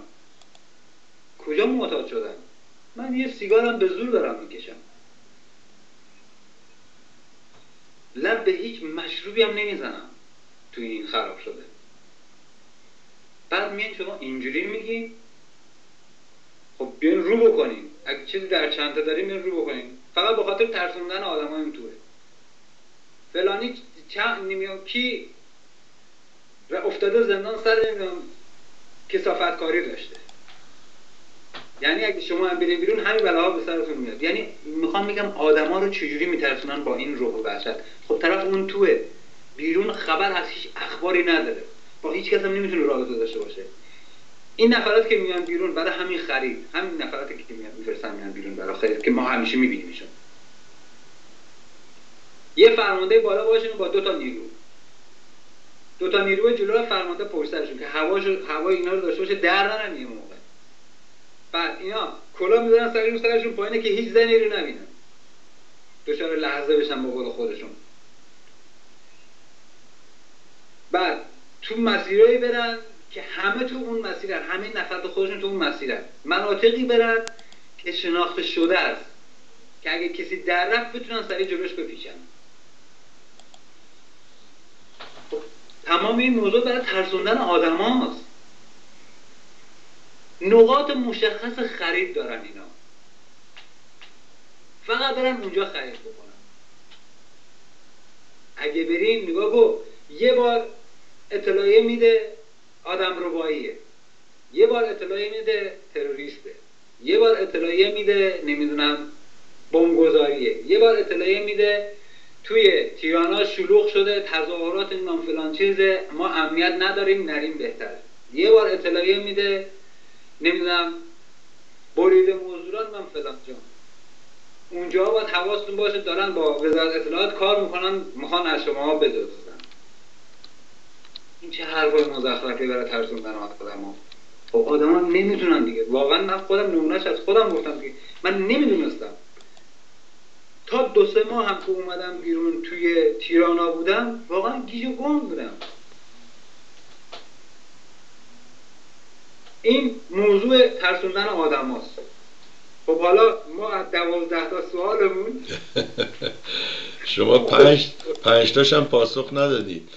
S3: کجا معتاد شدم؟ من یه سیگارم به زور دارم می‌کشم. لب به هیچ مشروبی هم نمی‌زنم. توی این خراب شده. بعد میان شما اینجوری میگین خب بیاین رو بکنین. اگه چیزی در چنته داریم بیاین رو بکنین. فقط به خاطر ترسوندن آدم های توه فلانی چند نمیان کی افتاده زندان سر نمی‌دونم کسافت کاری داشته. یعنی اگه شما هم بیرون همین بلاها به سرتون میاد. یعنی می‌خوام میگم آدما رو چجوری میترسونن با این روح و وحشت؟ خب طرف اون توه. بیرون خبر از هیچ اخباری نداره. با هیچ کس هم نمی‌تونه رابطه داشته باشه. این نفرات که میان بیرون برای همین خرید. همین نفراتی که میان میفرستن میان بیرون برای خرید که ما همیشه میبینیمشون. یه فرمانده بالا باشون با دو تا نیرو. دو تا نیرو جلو فرمانده پشت که هوا هوا اینا رو داشته باشه در نرن یه موقع. بعد اینا کلا می‌ذارن سر سرشون پایینه که هیچ زنی رو نبینن. دچار لحظه بشن با خودشون. بعد تو مسیرهایی برن که همه تو اون مسیرن همه نفرت خودشون تو اون مسیرن. مناطقی برن که شناخته شده است که اگه کسی در رفت بتونن سریع جلوش بپیچن. خب، تمام این موضوع برای ترسوندن آدم هاست نقاط مشخص خرید دارن اینا. فقط برن اونجا خرید بکنن. اگه بریم نگاه کن یه بار اطلاعیه میده آدم رباییه یه بار اطلاعیه میده تروریسته. یه بار اطلاعیه میده نمی‌دونم بمبگذاریه. یه بار اطلاعیه میده توی تیرانا شلوغ شده تظاهرات نام فلان چیزه ما امنیت نداریم نریم بهتر. یه بار اطلاعیه میده نمی‌دونم بریده موضوعات من فلان جان. اونجا باید حواستون باشه دارن با وزارت اطلاعات کار می‌کنن می‌خوان از شما بدزدن این چه حرفای مزخرفی برای ترسوندن آدم ها خب آدم ها نمی‌تونن دیگه. واقعا من خودم نمونهش از خودم گفتم دیگه. من نمی‌دونستم. تا دو سه ماه هم که اومدم بیرون توی تیرانا بودم واقعا گیج و گم بودم. این موضوع ترسوندن آدم هاست خب حالا ما از دوازده تا سوالمون.
S1: شما پنج, پنج تاشم پاسخ ندادید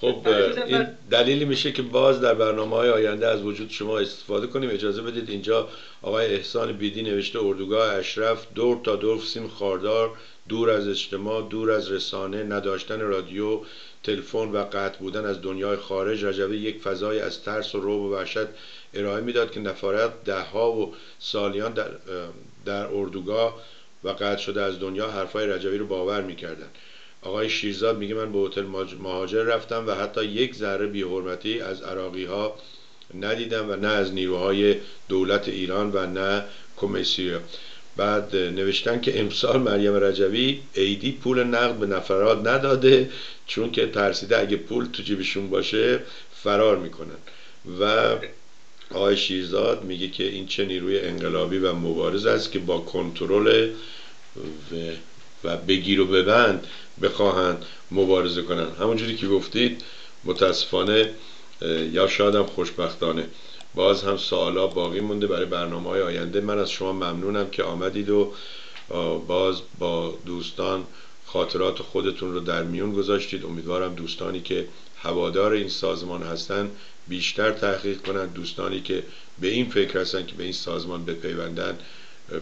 S1: خب این دلیلی میشه که باز در برنامه های آینده از وجود شما استفاده کنیم. اجازه بدید اینجا آقای احسان بیدی نوشته اردوگاه اشرف دور تا دور سیم خاردار دور از اجتماع دور از رسانه نداشتن رادیو تلفن و قطع بودن از دنیای خارج. رجبه یک فضای از ترس و روب و وحشت ارائه می‌داد که نفرت ده ها و سالیان در, در اردوگاه و قطع شده از دنیا حرفای رجوی رو باور می‌کردن آقای شیرزاد میگه من به هتل مهاجر رفتم و حتی یک ذره بیحرمتی از عراقی ها ندیدم و نه از نیروهای دولت ایران و نه کمیسیو بعد نوشتن که امسال مریم رجوی عیدی پول نقد به نفرات نداده چون که ترسیده اگه پول تو جیبشون باشه فرار می‌کنن. و آقای شیرزاد میگه که این چه نیروی انقلابی و مبارز است که با کنترل و بگیر و ببند بخواهند مبارزه کنند. همونجوری که گفتید متاسفانه یا شاید هم خوشبختانه. باز هم سوالا باقی مونده برای برنامه های آینده. من از شما ممنونم که آمدید و باز با دوستان خاطرات خودتون رو در میون گذاشتید. امیدوارم دوستانی که هوادار این سازمان هستن بیشتر تحقیق کنند. دوستانی که به این فکر هستن که به این سازمان بپیوندن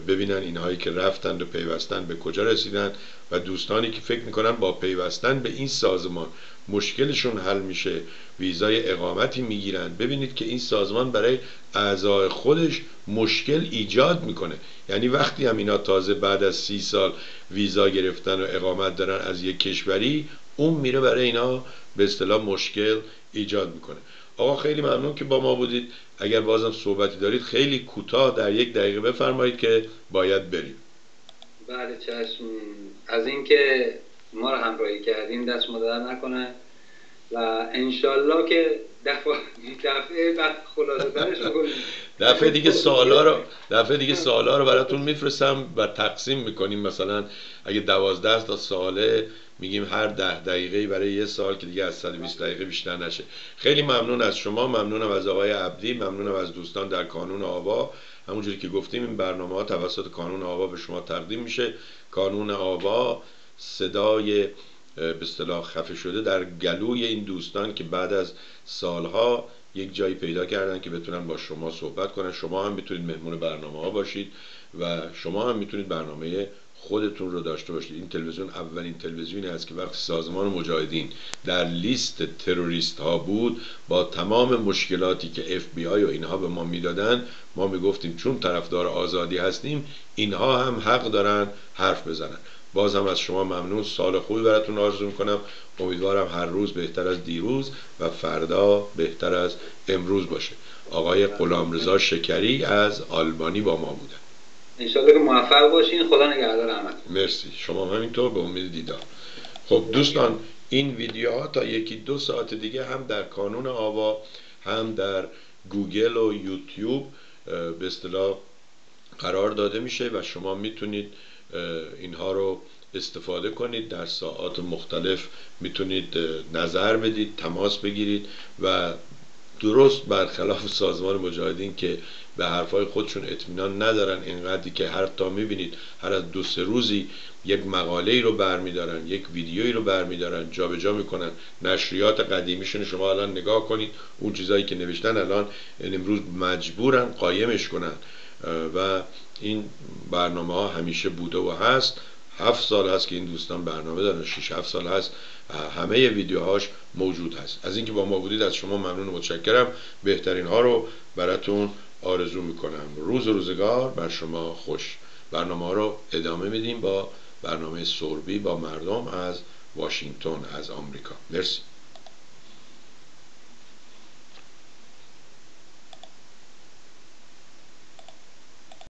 S1: ببینن اینهایی که رفتن و پیوستن به کجا رسیدن و دوستانی که فکر می‌کنن با پیوستن به این سازمان مشکلشون حل میشه ویزای اقامتی می‌گیرن. ببینید که این سازمان برای اعضای خودش مشکل ایجاد می‌کنه. یعنی وقتی هم اینا تازه بعد از سی سال ویزا گرفتن و اقامت دارن از یک کشوری اون میره برای اینا به اصطلاح مشکل ایجاد می‌کنه. آقا خیلی ممنون که با ما بودید. اگر بازم صحبتی دارید خیلی کوتاه در یک دقیقه بفرمایید که باید بریم.
S3: بله چشم. از اینکه ما رو همراهی کردیم دست مدر نکنه. و انشالله که دفعه دفعه بعد خلاصه
S1: دفعه دیگه سوالا رو دفعه دیگه سوالا رو براتون میفرستم و تقسیم می‌کنیم. مثلا اگه دوازده تا سواله میگیم هر ده دقیقه برای یه سال که دیگه از 120 دقیقه بیشتر نشه. خیلی ممنون از شما ممنونم از آقای عبدی ممنونم از دوستان در کانون آوا. همونجوری که گفتیم این برنامه ها توسط کانون آوا به شما تقدیم میشه. کانون آوا صدای به اصطلاح خفه شده در گلوی این دوستان که بعد از سالها یک جایی پیدا کردن که بتونن با شما صحبت کنن. شما هم بتونید مهمون برنامه ها باشید و شما هم می‌تونید برنامه خودتون رو داشته باشید. این تلویزیون اولین تلویزیونی است که وقتی سازمان مجاهدین در لیست تروریست ها بود با تمام مشکلاتی که اف بی آی و اینها به ما می‌دادن ما می‌گفتیم چون طرفدار آزادی هستیم اینها هم حق دارن حرف بزنن. باز هم از شما ممنون. سال خوبی براتون آرزو می‌کنم. امیدوارم هر روز بهتر از دیروز و فردا بهتر از امروز باشه. آقای غلامرضا شکری از آلبانی با ما بودن
S2: انشالله که موفق باشین خدا نگهدار همتون.
S1: مرسی. شما هم همینطور به امید دیدار. خب دوستان این ویدیوها تا یکی دو ساعت دیگه هم در کانون آوا هم در گوگل و یوتیوب به اصطلاح قرار داده میشه و شما می‌تونید اینها رو استفاده کنید. در ساعات مختلف می‌تونید نظر بدید تماس بگیرید و درست برخلاف سازمان مجاهدین که به حرفای خودشون اطمینان ندارن اینقدری که هر تا می‌بینید هر از دو سه روزی یک مقاله ای رو برمیدارن یک ویدیویی رو برمیدارن جابجا می‌کنن. نشریات قدیمیشون شما الان نگاه کنید اون چیزایی که نوشتن الان امروز مجبورن قایمش کنن. و این برنامه ها همیشه بوده و هست. هفت سال هست که این دوستان برنامه دارن 6 هفت سال هست. همه ویدیوهاش موجود هست. از اینکه با ما بودید از شما ممنون و متشکرم. بهترین ها رو براتون آرزو می‌کنم. روز و روزگار بر شما خوش. برنامه ها رو ادامه میدیم با برنامه سوربی با مردم از واشنگتن از آمریکا. مرسی.